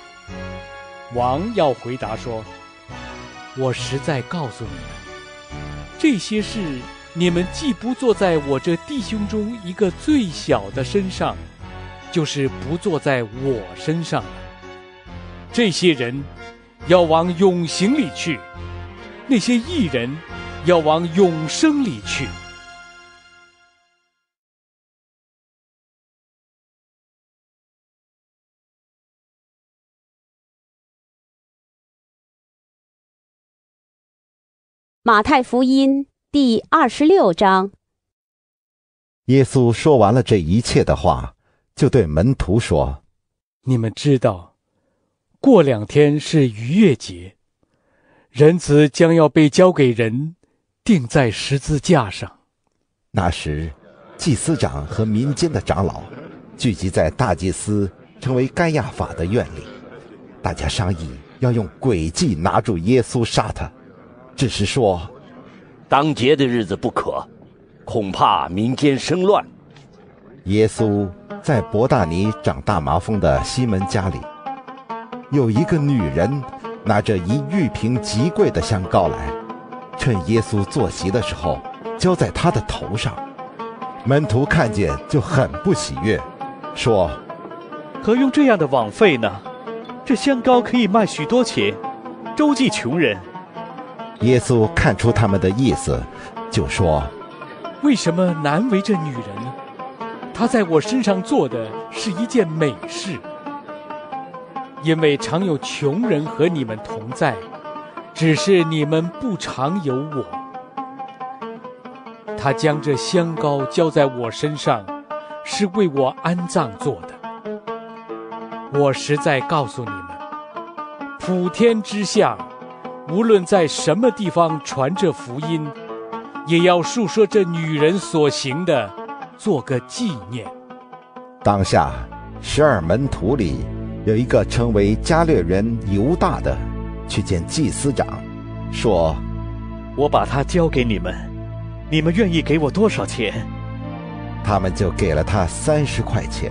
王要回答说：“我实在告诉你们。”这些事，你们既不坐在我这弟兄中一个最小的身上，就是不坐在我身上了。这些人要往永刑里去，那些艺人要往永生里去。马太福音第二十六章。耶稣说完了这一切的话，就对门徒说：“你们知道，过两天是逾越节，人子将要被交给人，钉在十字架上。那时，祭司长和民间的长老聚集在大祭司称为该亚法的院里，大家商议要用诡计拿住耶稣杀他。”只是说，当节的日子不可，恐怕民间生乱。耶稣在伯大尼长大麻风的西门家里，有一个女人拿着一玉瓶极贵的香膏来，趁耶稣坐席的时候浇在他的头上。门徒看见就很不喜悦，说：“何用这样的枉费呢？这香膏可以卖许多钱，周济穷人。”耶稣看出他们的意思，就说：“为什么难为这女人呢？她在我身上做的是一件美事，因为常有穷人和你们同在，只是你们不常有我。他将这香膏浇在我身上，是为我安葬做的。我实在告诉你们，普天之下。”无论在什么地方传这福音，也要述说这女人所行的，做个纪念。当下十二门徒里有一个称为加略人犹大的，去见祭司长，说：“我把他交给你们，你们愿意给我多少钱？”他们就给了他三十块钱。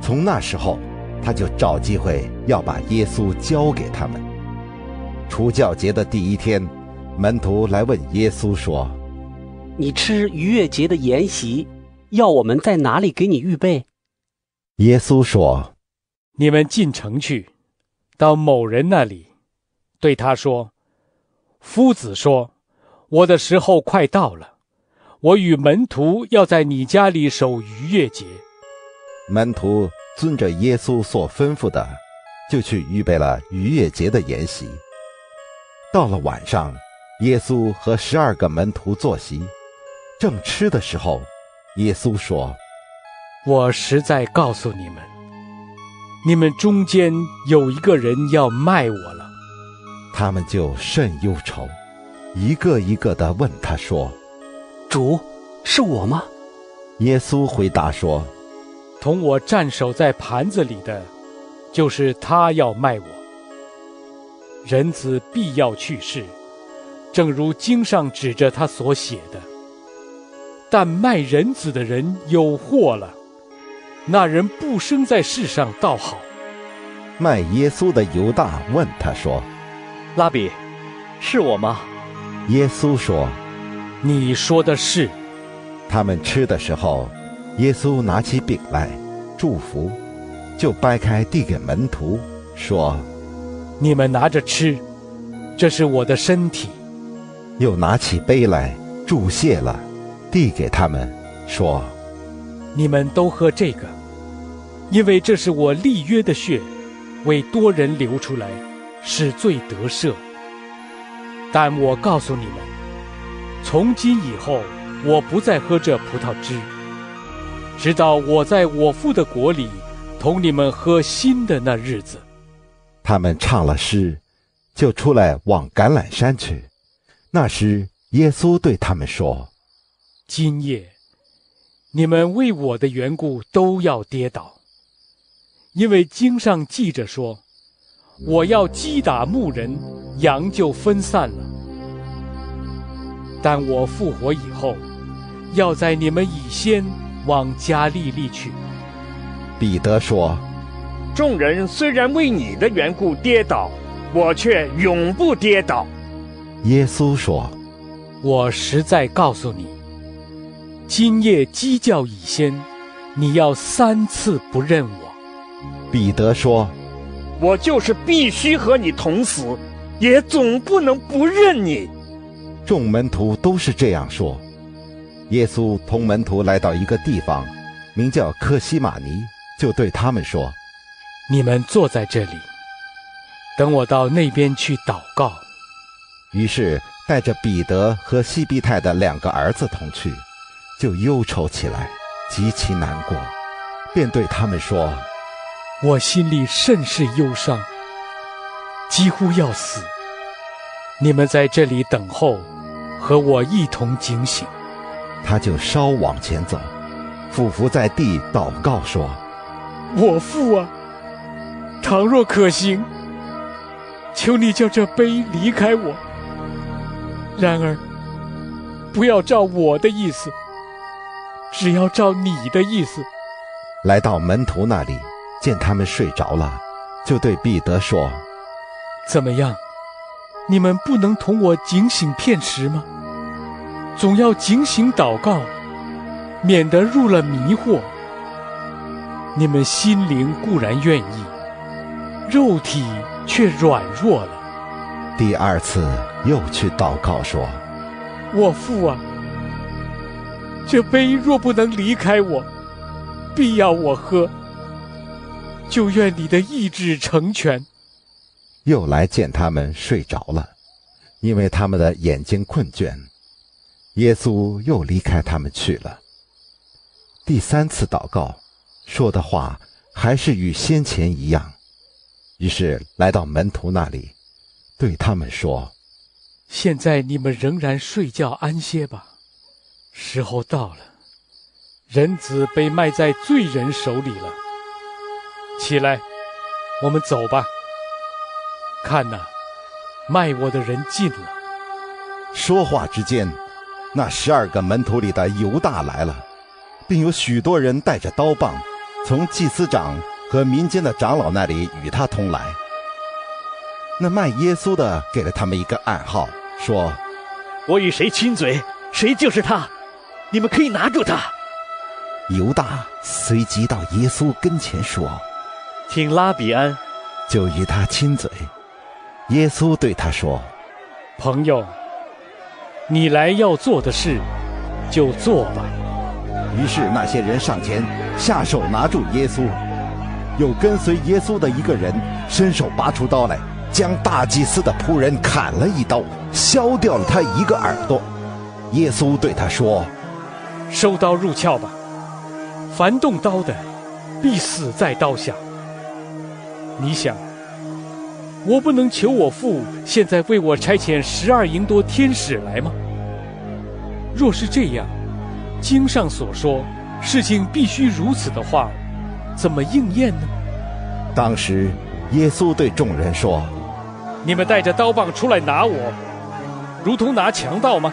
从那时候，他就找机会要把耶稣交给他们。除教节的第一天，门徒来问耶稣说：“你吃逾越节的筵席，要我们在哪里给你预备？”耶稣说：“你们进城去，到某人那里，对他说：‘夫子说，我的时候快到了，我与门徒要在你家里守逾越节。’门徒遵着耶稣所吩咐的，就去预备了逾越节的筵席。”到了晚上，耶稣和十二个门徒坐席，正吃的时候，耶稣说：“我实在告诉你们，你们中间有一个人要卖我了。”他们就甚忧愁，一个一个的问他说：“主，是我吗？”耶稣回答说：“同我站守在盘子里的，就是他要卖我。”人子必要去世，正如经上指着他所写的。但卖人子的人有祸了，那人不生在世上倒好。卖耶稣的犹大问他说：“拉比，是我吗？”耶稣说：“你说的是。”他们吃的时候，耶稣拿起饼来，祝福，就掰开递给门徒，说。你们拿着吃，这是我的身体。又拿起杯来，祝谢了，递给他们，说：“你们都喝这个，因为这是我立约的血，为多人流出来，使罪得赦。但我告诉你们，从今以后，我不再喝这葡萄汁，直到我在我父的国里，同你们喝新的那日子。”他们唱了诗，就出来往橄榄山去。那时，耶稣对他们说：“今夜，你们为我的缘故都要跌倒，因为经上记着说，我要击打牧人，羊就分散了。但我复活以后，要在你们以先往加利利去。”彼得说。众人虽然为你的缘故跌倒，我却永不跌倒。耶稣说：“我实在告诉你，今夜鸡叫以先，你要三次不认我。彼得说：“我就是必须和你同死，也总不能不认你。”众门徒都是这样说。耶稣同门徒来到一个地方，名叫科西玛尼，就对他们说：“你们坐在这里，等我到那边去祷告。”于是带着彼得和西庇太的两个儿子同去，就忧愁起来，极其难过，便对他们说：“我心里甚是忧伤，几乎要死。你们在这里等候，和我一同警醒。”他就稍往前走，俯伏在地祷告说：“我父啊，倘若可行，求你叫这杯离开我。然而，不要照我的意思，只要照你的意思。”来到门徒那里，见他们睡着了，就对彼得说：“怎么样？你们不能同我警醒片时吗？”总要警醒祷告，免得入了迷惑。你们心灵固然愿意，肉体却软弱了。第二次又去祷告说：“我父啊，这杯若不能离开我，必要我喝。就愿你的意志成全。”又来见他们睡着了，因为他们的眼睛困倦。耶稣又离开他们去了。第三次祷告，说的话还是与先前一样，于是来到门徒那里，对他们说：“现在你们仍然睡觉安歇吧，时候到了，人子被卖在罪人手里了。起来，我们走吧。看呐，卖我的人进了。”说话之间。那十二个门徒里的犹大来了，并有许多人带着刀棒，从祭司长和民间的长老那里与他同来。那卖耶稣的给了他们一个暗号，说：“我与谁亲嘴，谁就是他，你们可以拿住他。”犹大随即到耶稣跟前说：“请拉比安。”就与他亲嘴。耶稣对他说：“朋友。”你来要做的事，就做吧。于是那些人上前下手拿住耶稣，有跟随耶稣的一个人伸手拔出刀来，将大祭司的仆人砍了一刀，削掉了他一个耳朵。耶稣对他说：“收刀入鞘吧，凡动刀的，必死在刀下。你想？”我不能求我父现在为我差遣十二营多天使来吗？若是这样，经上所说事情必须如此的话，怎么应验呢？当时，耶稣对众人说：“你们带着刀棒出来拿我，如同拿强盗吗？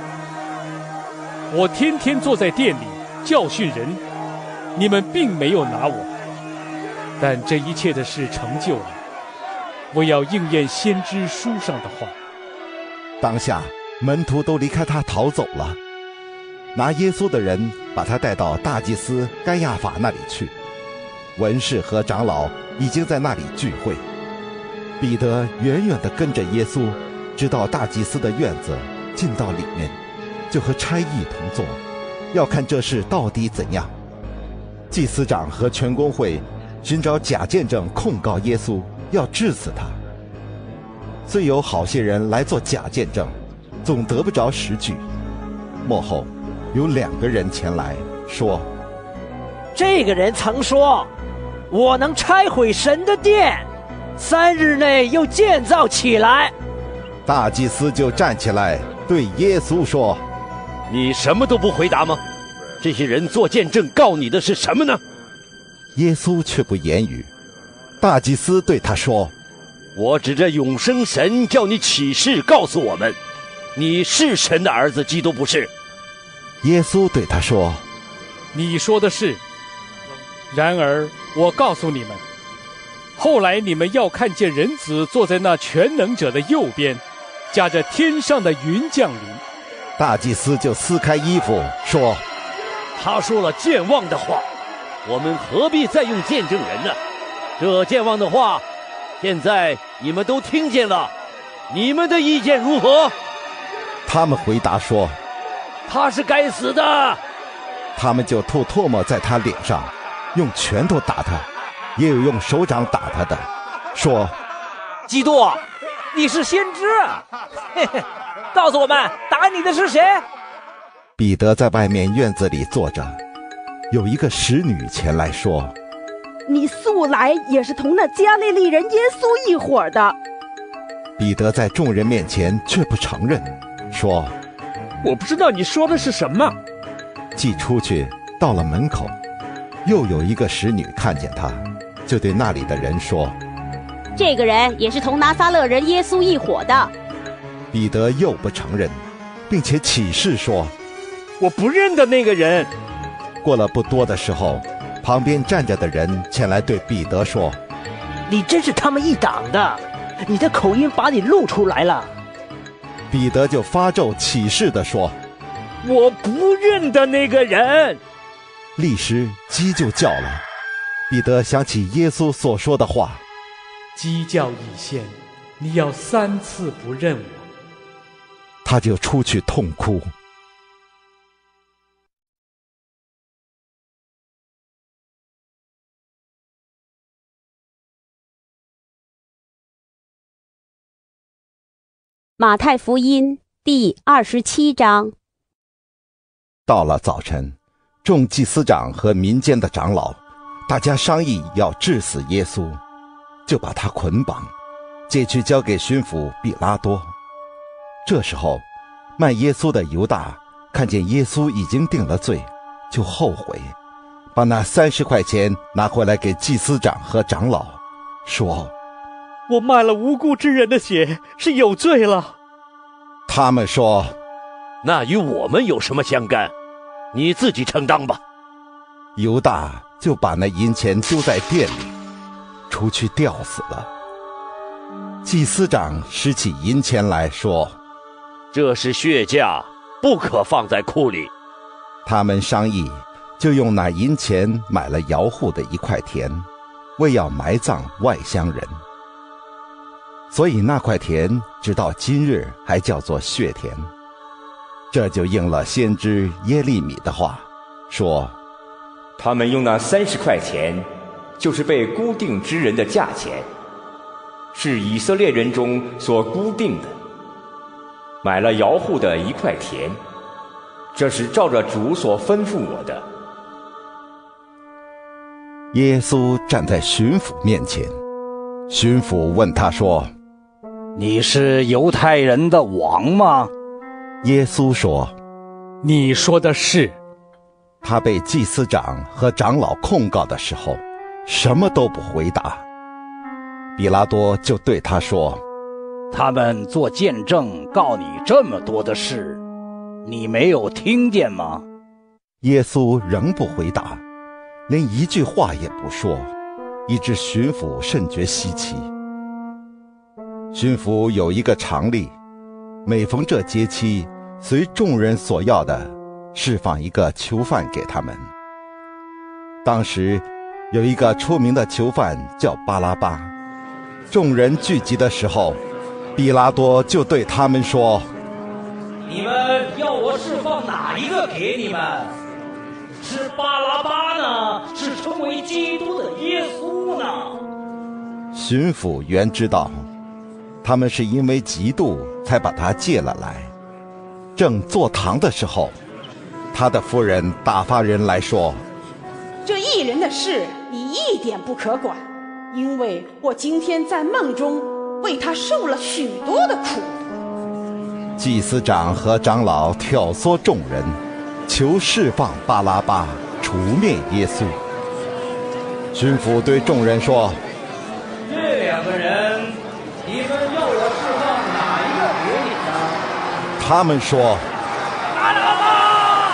我天天坐在店里教训人，你们并没有拿我，但这一切的事成就了。”我要应验先知书上的话。当下，门徒都离开他逃走了。拿耶稣的人把他带到大祭司该亚法那里去。文士和长老已经在那里聚会。彼得远远地跟着耶稣，直到大祭司的院子，进到里面，就和差役同坐，要看这事到底怎样。祭司长和全公会寻找假见证控告耶稣。要治死他。虽有好些人来做假见证，总得不着实据。幕后有两个人前来说：“这个人曾说，我能拆毁神的殿，三日内又建造起来。”大祭司就站起来对耶稣说：“你什么都不回答吗？这些人做见证告你的是什么呢？”耶稣却不言语。大祭司对他说：“我指着永生神叫你起誓，告诉我们，你是神的儿子，基督不是。”耶稣对他说：“你说的是。然而我告诉你们，后来你们要看见人子坐在那全能者的右边，驾着天上的云降临。”大祭司就撕开衣服说：“他说了健忘的话。”我们何必再用见证人呢？这健忘的话，现在你们都听见了，你们的意见如何？他们回答说：“他是该死的。”他们就吐唾沫在他脸上，用拳头打他，也有用手掌打他的，说：“基督，你是先知，嘿嘿，告诉我们打你的是谁？”彼得在外面院子里坐着，有一个使女前来说：“你素来也是同那加利利人耶稣一伙的。”彼得在众人面前却不承认，说：“我不知道你说的是什么。”既出去到了门口，又有一个使女看见他，就对那里的人说：“这个人也是同拿撒勒人耶稣一伙的。”彼得又不承认，并且起誓说。我不认得那个人。过了不多的时候，旁边站着的人前来对彼得说：“你真是他们一党的，你的口音把你露出来了。”彼得就发咒起誓的说：“我不认得那个人。”立时鸡就叫了。彼得想起耶稣所说的话：“鸡叫已现，你要三次不认我。”他就出去痛哭。马太福音第二十七章。到了早晨，众祭司长和民间的长老，大家商议要治死耶稣，就把他捆绑，解去交给巡抚比拉多。这时候，卖耶稣的犹大看见耶稣已经定了罪，就后悔，把那三十块钱拿回来给祭司长和长老，说。我卖了无辜之人的血，是有罪了。他们说：“那与我们有什么相干？你自己承担吧。”犹大就把那银钱丢在店里，出去吊死了。祭司长拾起银钱来说：“这是血价，不可放在库里。”他们商议，就用那银钱买了姚户的一块田，为要埋葬外乡人。所以那块田直到今日还叫做血田，这就应了先知耶利米的话，说：“他们用那三十块钱，就是被固定之人的价钱，是以色列人中所固定的，买了姚户的一块田，这是照着主所吩咐我的。”耶稣站在巡抚面前，巡抚问他说。你是犹太人的王吗？耶稣说：“你说的是。”他被祭司长和长老控告的时候，什么都不回答。比拉多就对他说：“他们做见证告你这么多的事，你没有听见吗？”耶稣仍不回答，连一句话也不说，以致巡抚甚觉稀奇。巡抚有一个常例，每逢这节期，随众人所要的，释放一个囚犯给他们。当时有一个出名的囚犯叫巴拉巴，众人聚集的时候，比拉多就对他们说：“你们要我释放哪一个给你们？是巴拉巴呢，是称为基督的耶稣呢？”巡抚原知道。他们是因为嫉妒才把他借了来。正坐堂的时候，他的夫人打发人来说：“这一人的事你一点不可管，因为我今天在梦中为他受了许多的苦。”祭司长和长老挑唆众人，求释放巴拉巴，除灭耶稣。巡抚对众人说：“这两个人。”你们要我释放哪一个给你呢？他们说：“巴拉巴。”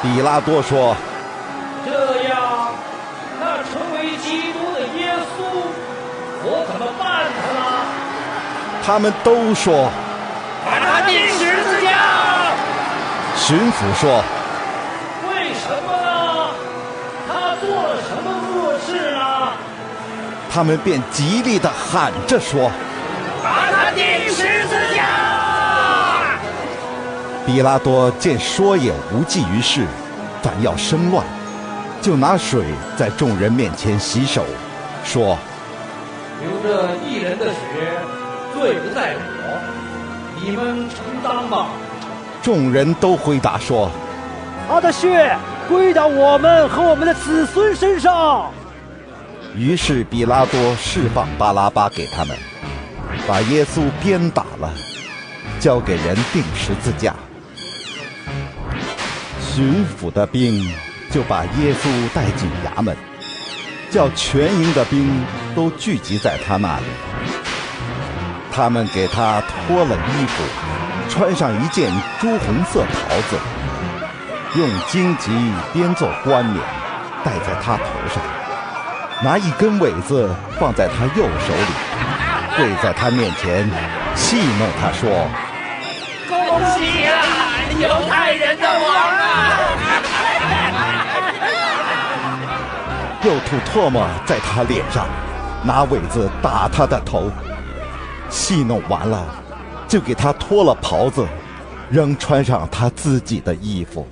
比拉多说：“这样，那成为基督的耶稣，我怎么办他呢？”他们都说：“把他钉十字架。”巡抚说：“他们便极力地喊着说：“把他钉十字架！”比拉多见说也无济于事，反要生乱，就拿水在众人面前洗手，说：“流着一人的血，罪不在我，你们承担吧。”众人都回答说：“他的血归到我们和我们的子孙身上。”于是比拉多释放巴拉巴给他们，把耶稣鞭打了，交给人钉十字架。巡抚的兵就把耶稣带进衙门，叫全营的兵都聚集在他那里。他们给他脱了衣服。穿上一件朱红色袍子，用荆棘编做冠冕，戴在他头上，拿一根苇子放在他右手里，跪在他面前，戏弄他说：“恭喜啊，犹太人的王啊！”又吐唾沫在他脸上，拿苇子打他的头，戏弄完了。就给他脱了袍子，仍穿上他自己的衣服，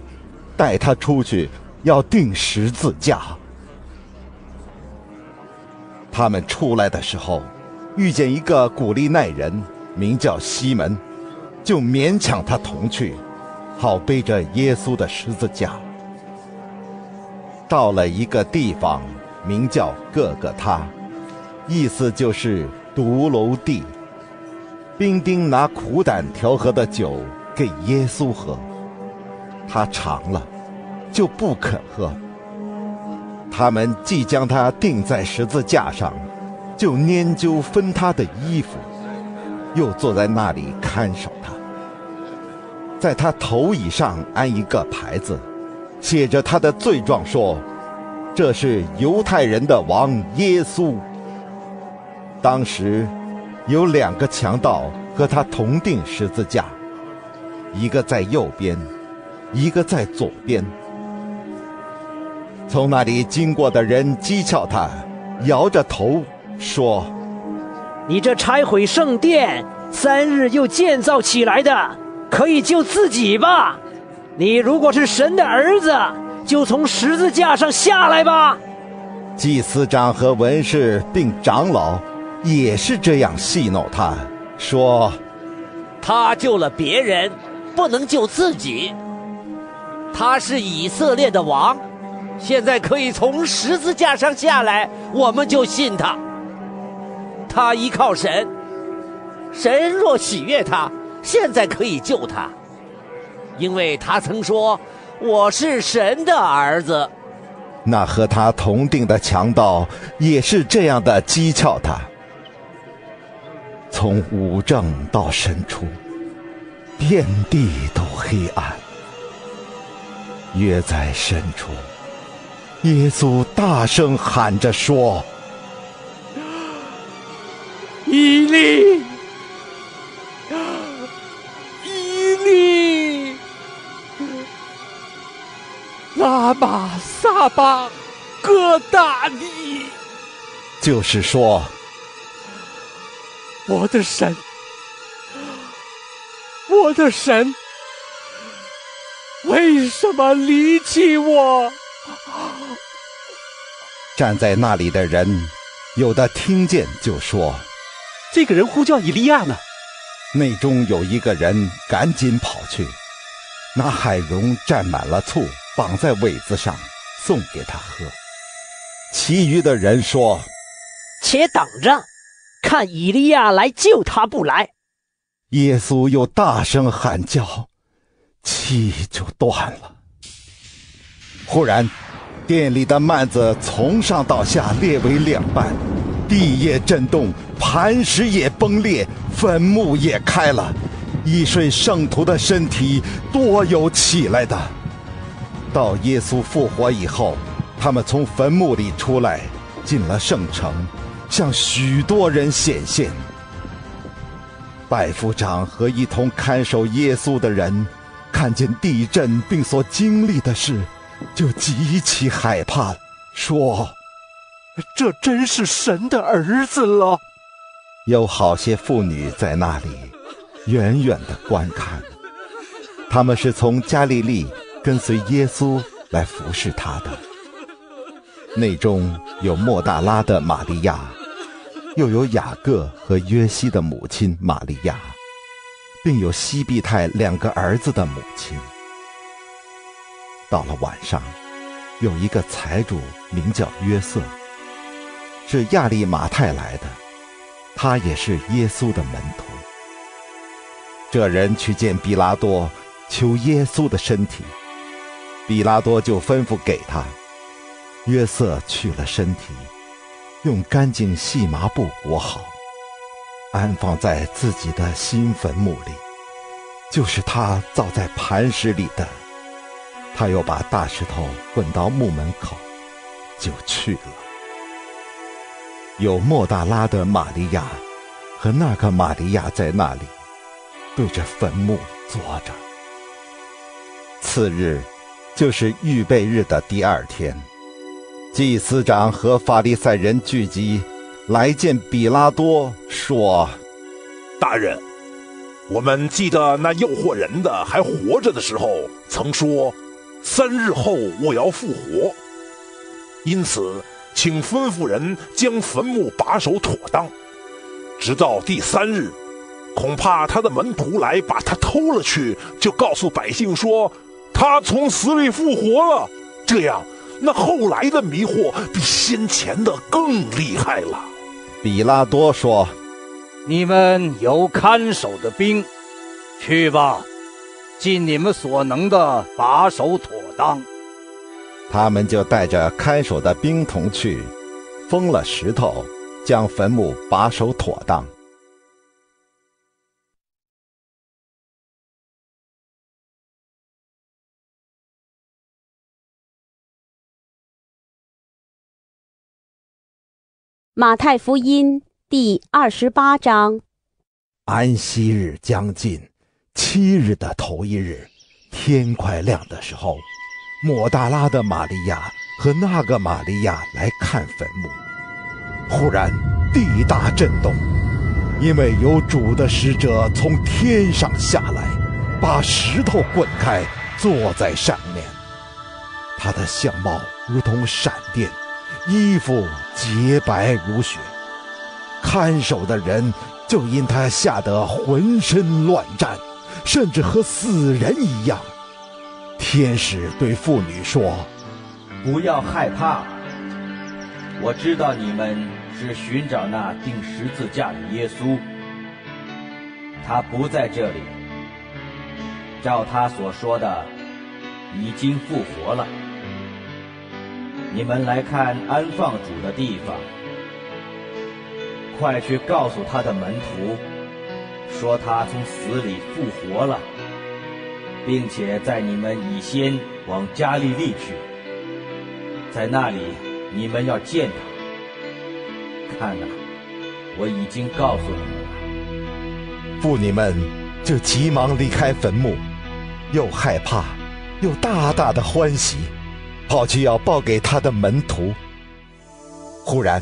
带他出去要钉十字架。他们出来的时候，遇见一个古利奈人，名叫西门，就勉强他同去，好背着耶稣的十字架。到了一个地方，名叫各个他，意思就是独楼地。兵丁拿苦胆调和的酒给耶稣喝，他尝了，就不肯喝。他们既将他钉在十字架上，就拈阄分他的衣服，又坐在那里看守他。在他头椅上安一个牌子，写着他的罪状，说：“这是犹太人的王耶稣。”当时。有两个强盗和他同定十字架，一个在右边，一个在左边。从那里经过的人讥诮他，摇着头说：“你这拆毁圣殿，三日又建造起来的，可以救自己吧？你如果是神的儿子，就从十字架上下来吧。”祭司长和文士并长老。也是这样戏弄他，说：“他救了别人，不能救自己。他是以色列的王，现在可以从十字架上下来，我们就信他。他依靠神，神若喜悦他，现在可以救他，因为他曾说我是神的儿子。”那和他同定的强盗也是这样的讥诮他。从五正到深处，遍地都黑暗。约在深处，耶稣大声喊着说：“伊利，伊利，拉玛撒巴哥大利。”就是说。我的神，我的神，为什么离弃我？站在那里的人，有的听见就说：“这个人呼叫以利亚呢。”内中有一个人赶紧跑去，拿海蓉蘸满了醋，绑在苇子上，送给他喝。其余的人说：“且等着。”看以利亚来救他不来，耶稣又大声喊叫，气就断了。忽然，店里的幔子从上到下裂为两半，地也震动，磐石也崩裂，坟墓也开了。一睡圣徒的身体多有起来的。到耶稣复活以后，他们从坟墓里出来，进了圣城。向许多人显现。百夫长和一同看守耶稣的人，看见地震并所经历的事，就极其害怕，说：“这真是神的儿子了。有好些妇女在那里远远的观看，他们是从加利利跟随耶稣来服侍他的。内中有莫大拉的玛利亚，又有雅各和约西的母亲玛利亚，并有西庇太两个儿子的母亲。到了晚上，有一个财主名叫约瑟，是亚利马太来的，他也是耶稣的门徒。这人去见比拉多，求耶稣的身体，比拉多就吩咐给他。约瑟取了身体，用干净细麻布裹好，安放在自己的新坟墓里，就是他造在磐石里的。他又把大石头滚到墓门口，就去了。有莫大拉的玛利亚和那个玛利亚在那里，对着坟墓坐着。次日，就是预备日的第二天，祭司长和法利赛人聚集，来见比拉多，说：“大人，我们记得那诱惑人的还活着的时候，曾说。”三日后我要复活，因此请吩咐人将坟墓把守妥当，直到第三日，恐怕他的门徒来把他偷了去，就告诉百姓说他从死里复活了。这样，那后来的迷惑比先前的更厉害了。比拉多说：“你们有看守的兵，去吧。”尽你们所能的把守妥当。他们就带着看守的兵童去，封了石头，将坟墓把守妥当。马太福音第二十八章。安息日将近。七日的头一日，天快亮的时候，莫大拉的玛利亚和那个玛利亚来看坟墓。忽然地大震动，因为有主的使者从天上下来，把石头滚开，坐在上面。他的相貌如同闪电，衣服洁白如雪。看守的人就因他吓得浑身乱颤。甚至和死人一样。天使对妇女说：“不要害怕，我知道你们是寻找那钉十字架的耶稣，他不在这里。照他所说的，已经复活了。你们来看安放主的地方，快去告诉他的门徒。”说他从死里复活了，并且在你们以先往加利利去，在那里你们要见他。看呐，我已经告诉你们了。妇女们就急忙离开坟墓，又害怕，又大大的欢喜，跑去要报给他的门徒。忽然，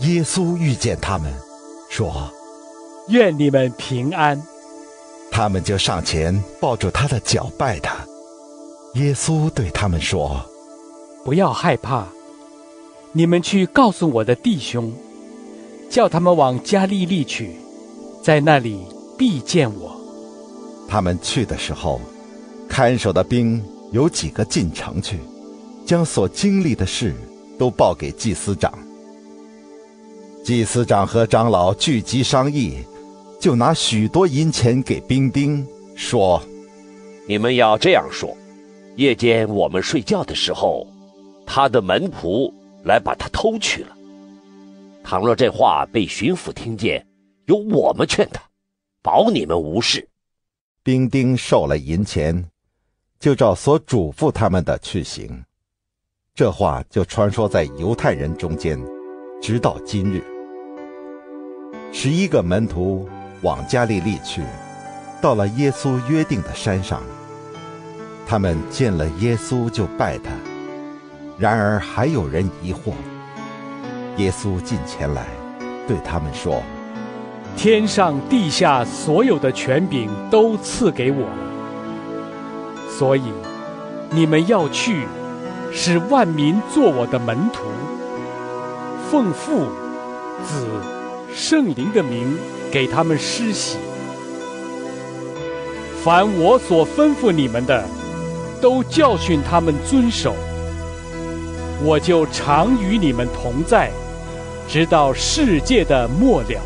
耶稣遇见他们，说。愿你们平安。他们就上前抱住他的脚拜他。耶稣对他们说：“不要害怕，你们去告诉我的弟兄，叫他们往加利利去，在那里必见我。”他们去的时候，看守的兵有几个进城去，将所经历的事都报给祭司长。祭司长和长老聚集商议。就拿许多银钱给兵丁，说：“你们要这样说，夜间我们睡觉的时候，他的门仆来把他偷去了。倘若这话被巡抚听见，由我们劝他，保你们无事。”兵丁受了银钱，就照所嘱咐他们的去行。这话就传说在犹太人中间，直到今日。十一个门徒。往加利利去，到了耶稣约定的山上，他们见了耶稣就拜他。然而还有人疑惑，耶稣近前来，对他们说：“天上地下所有的权柄都赐给我了，所以你们要去，使万民做我的门徒，奉父、子、圣灵的名给他们施洗。凡我所吩咐你们的，都教训他们遵守。我就常与你们同在。”直到世界的末了。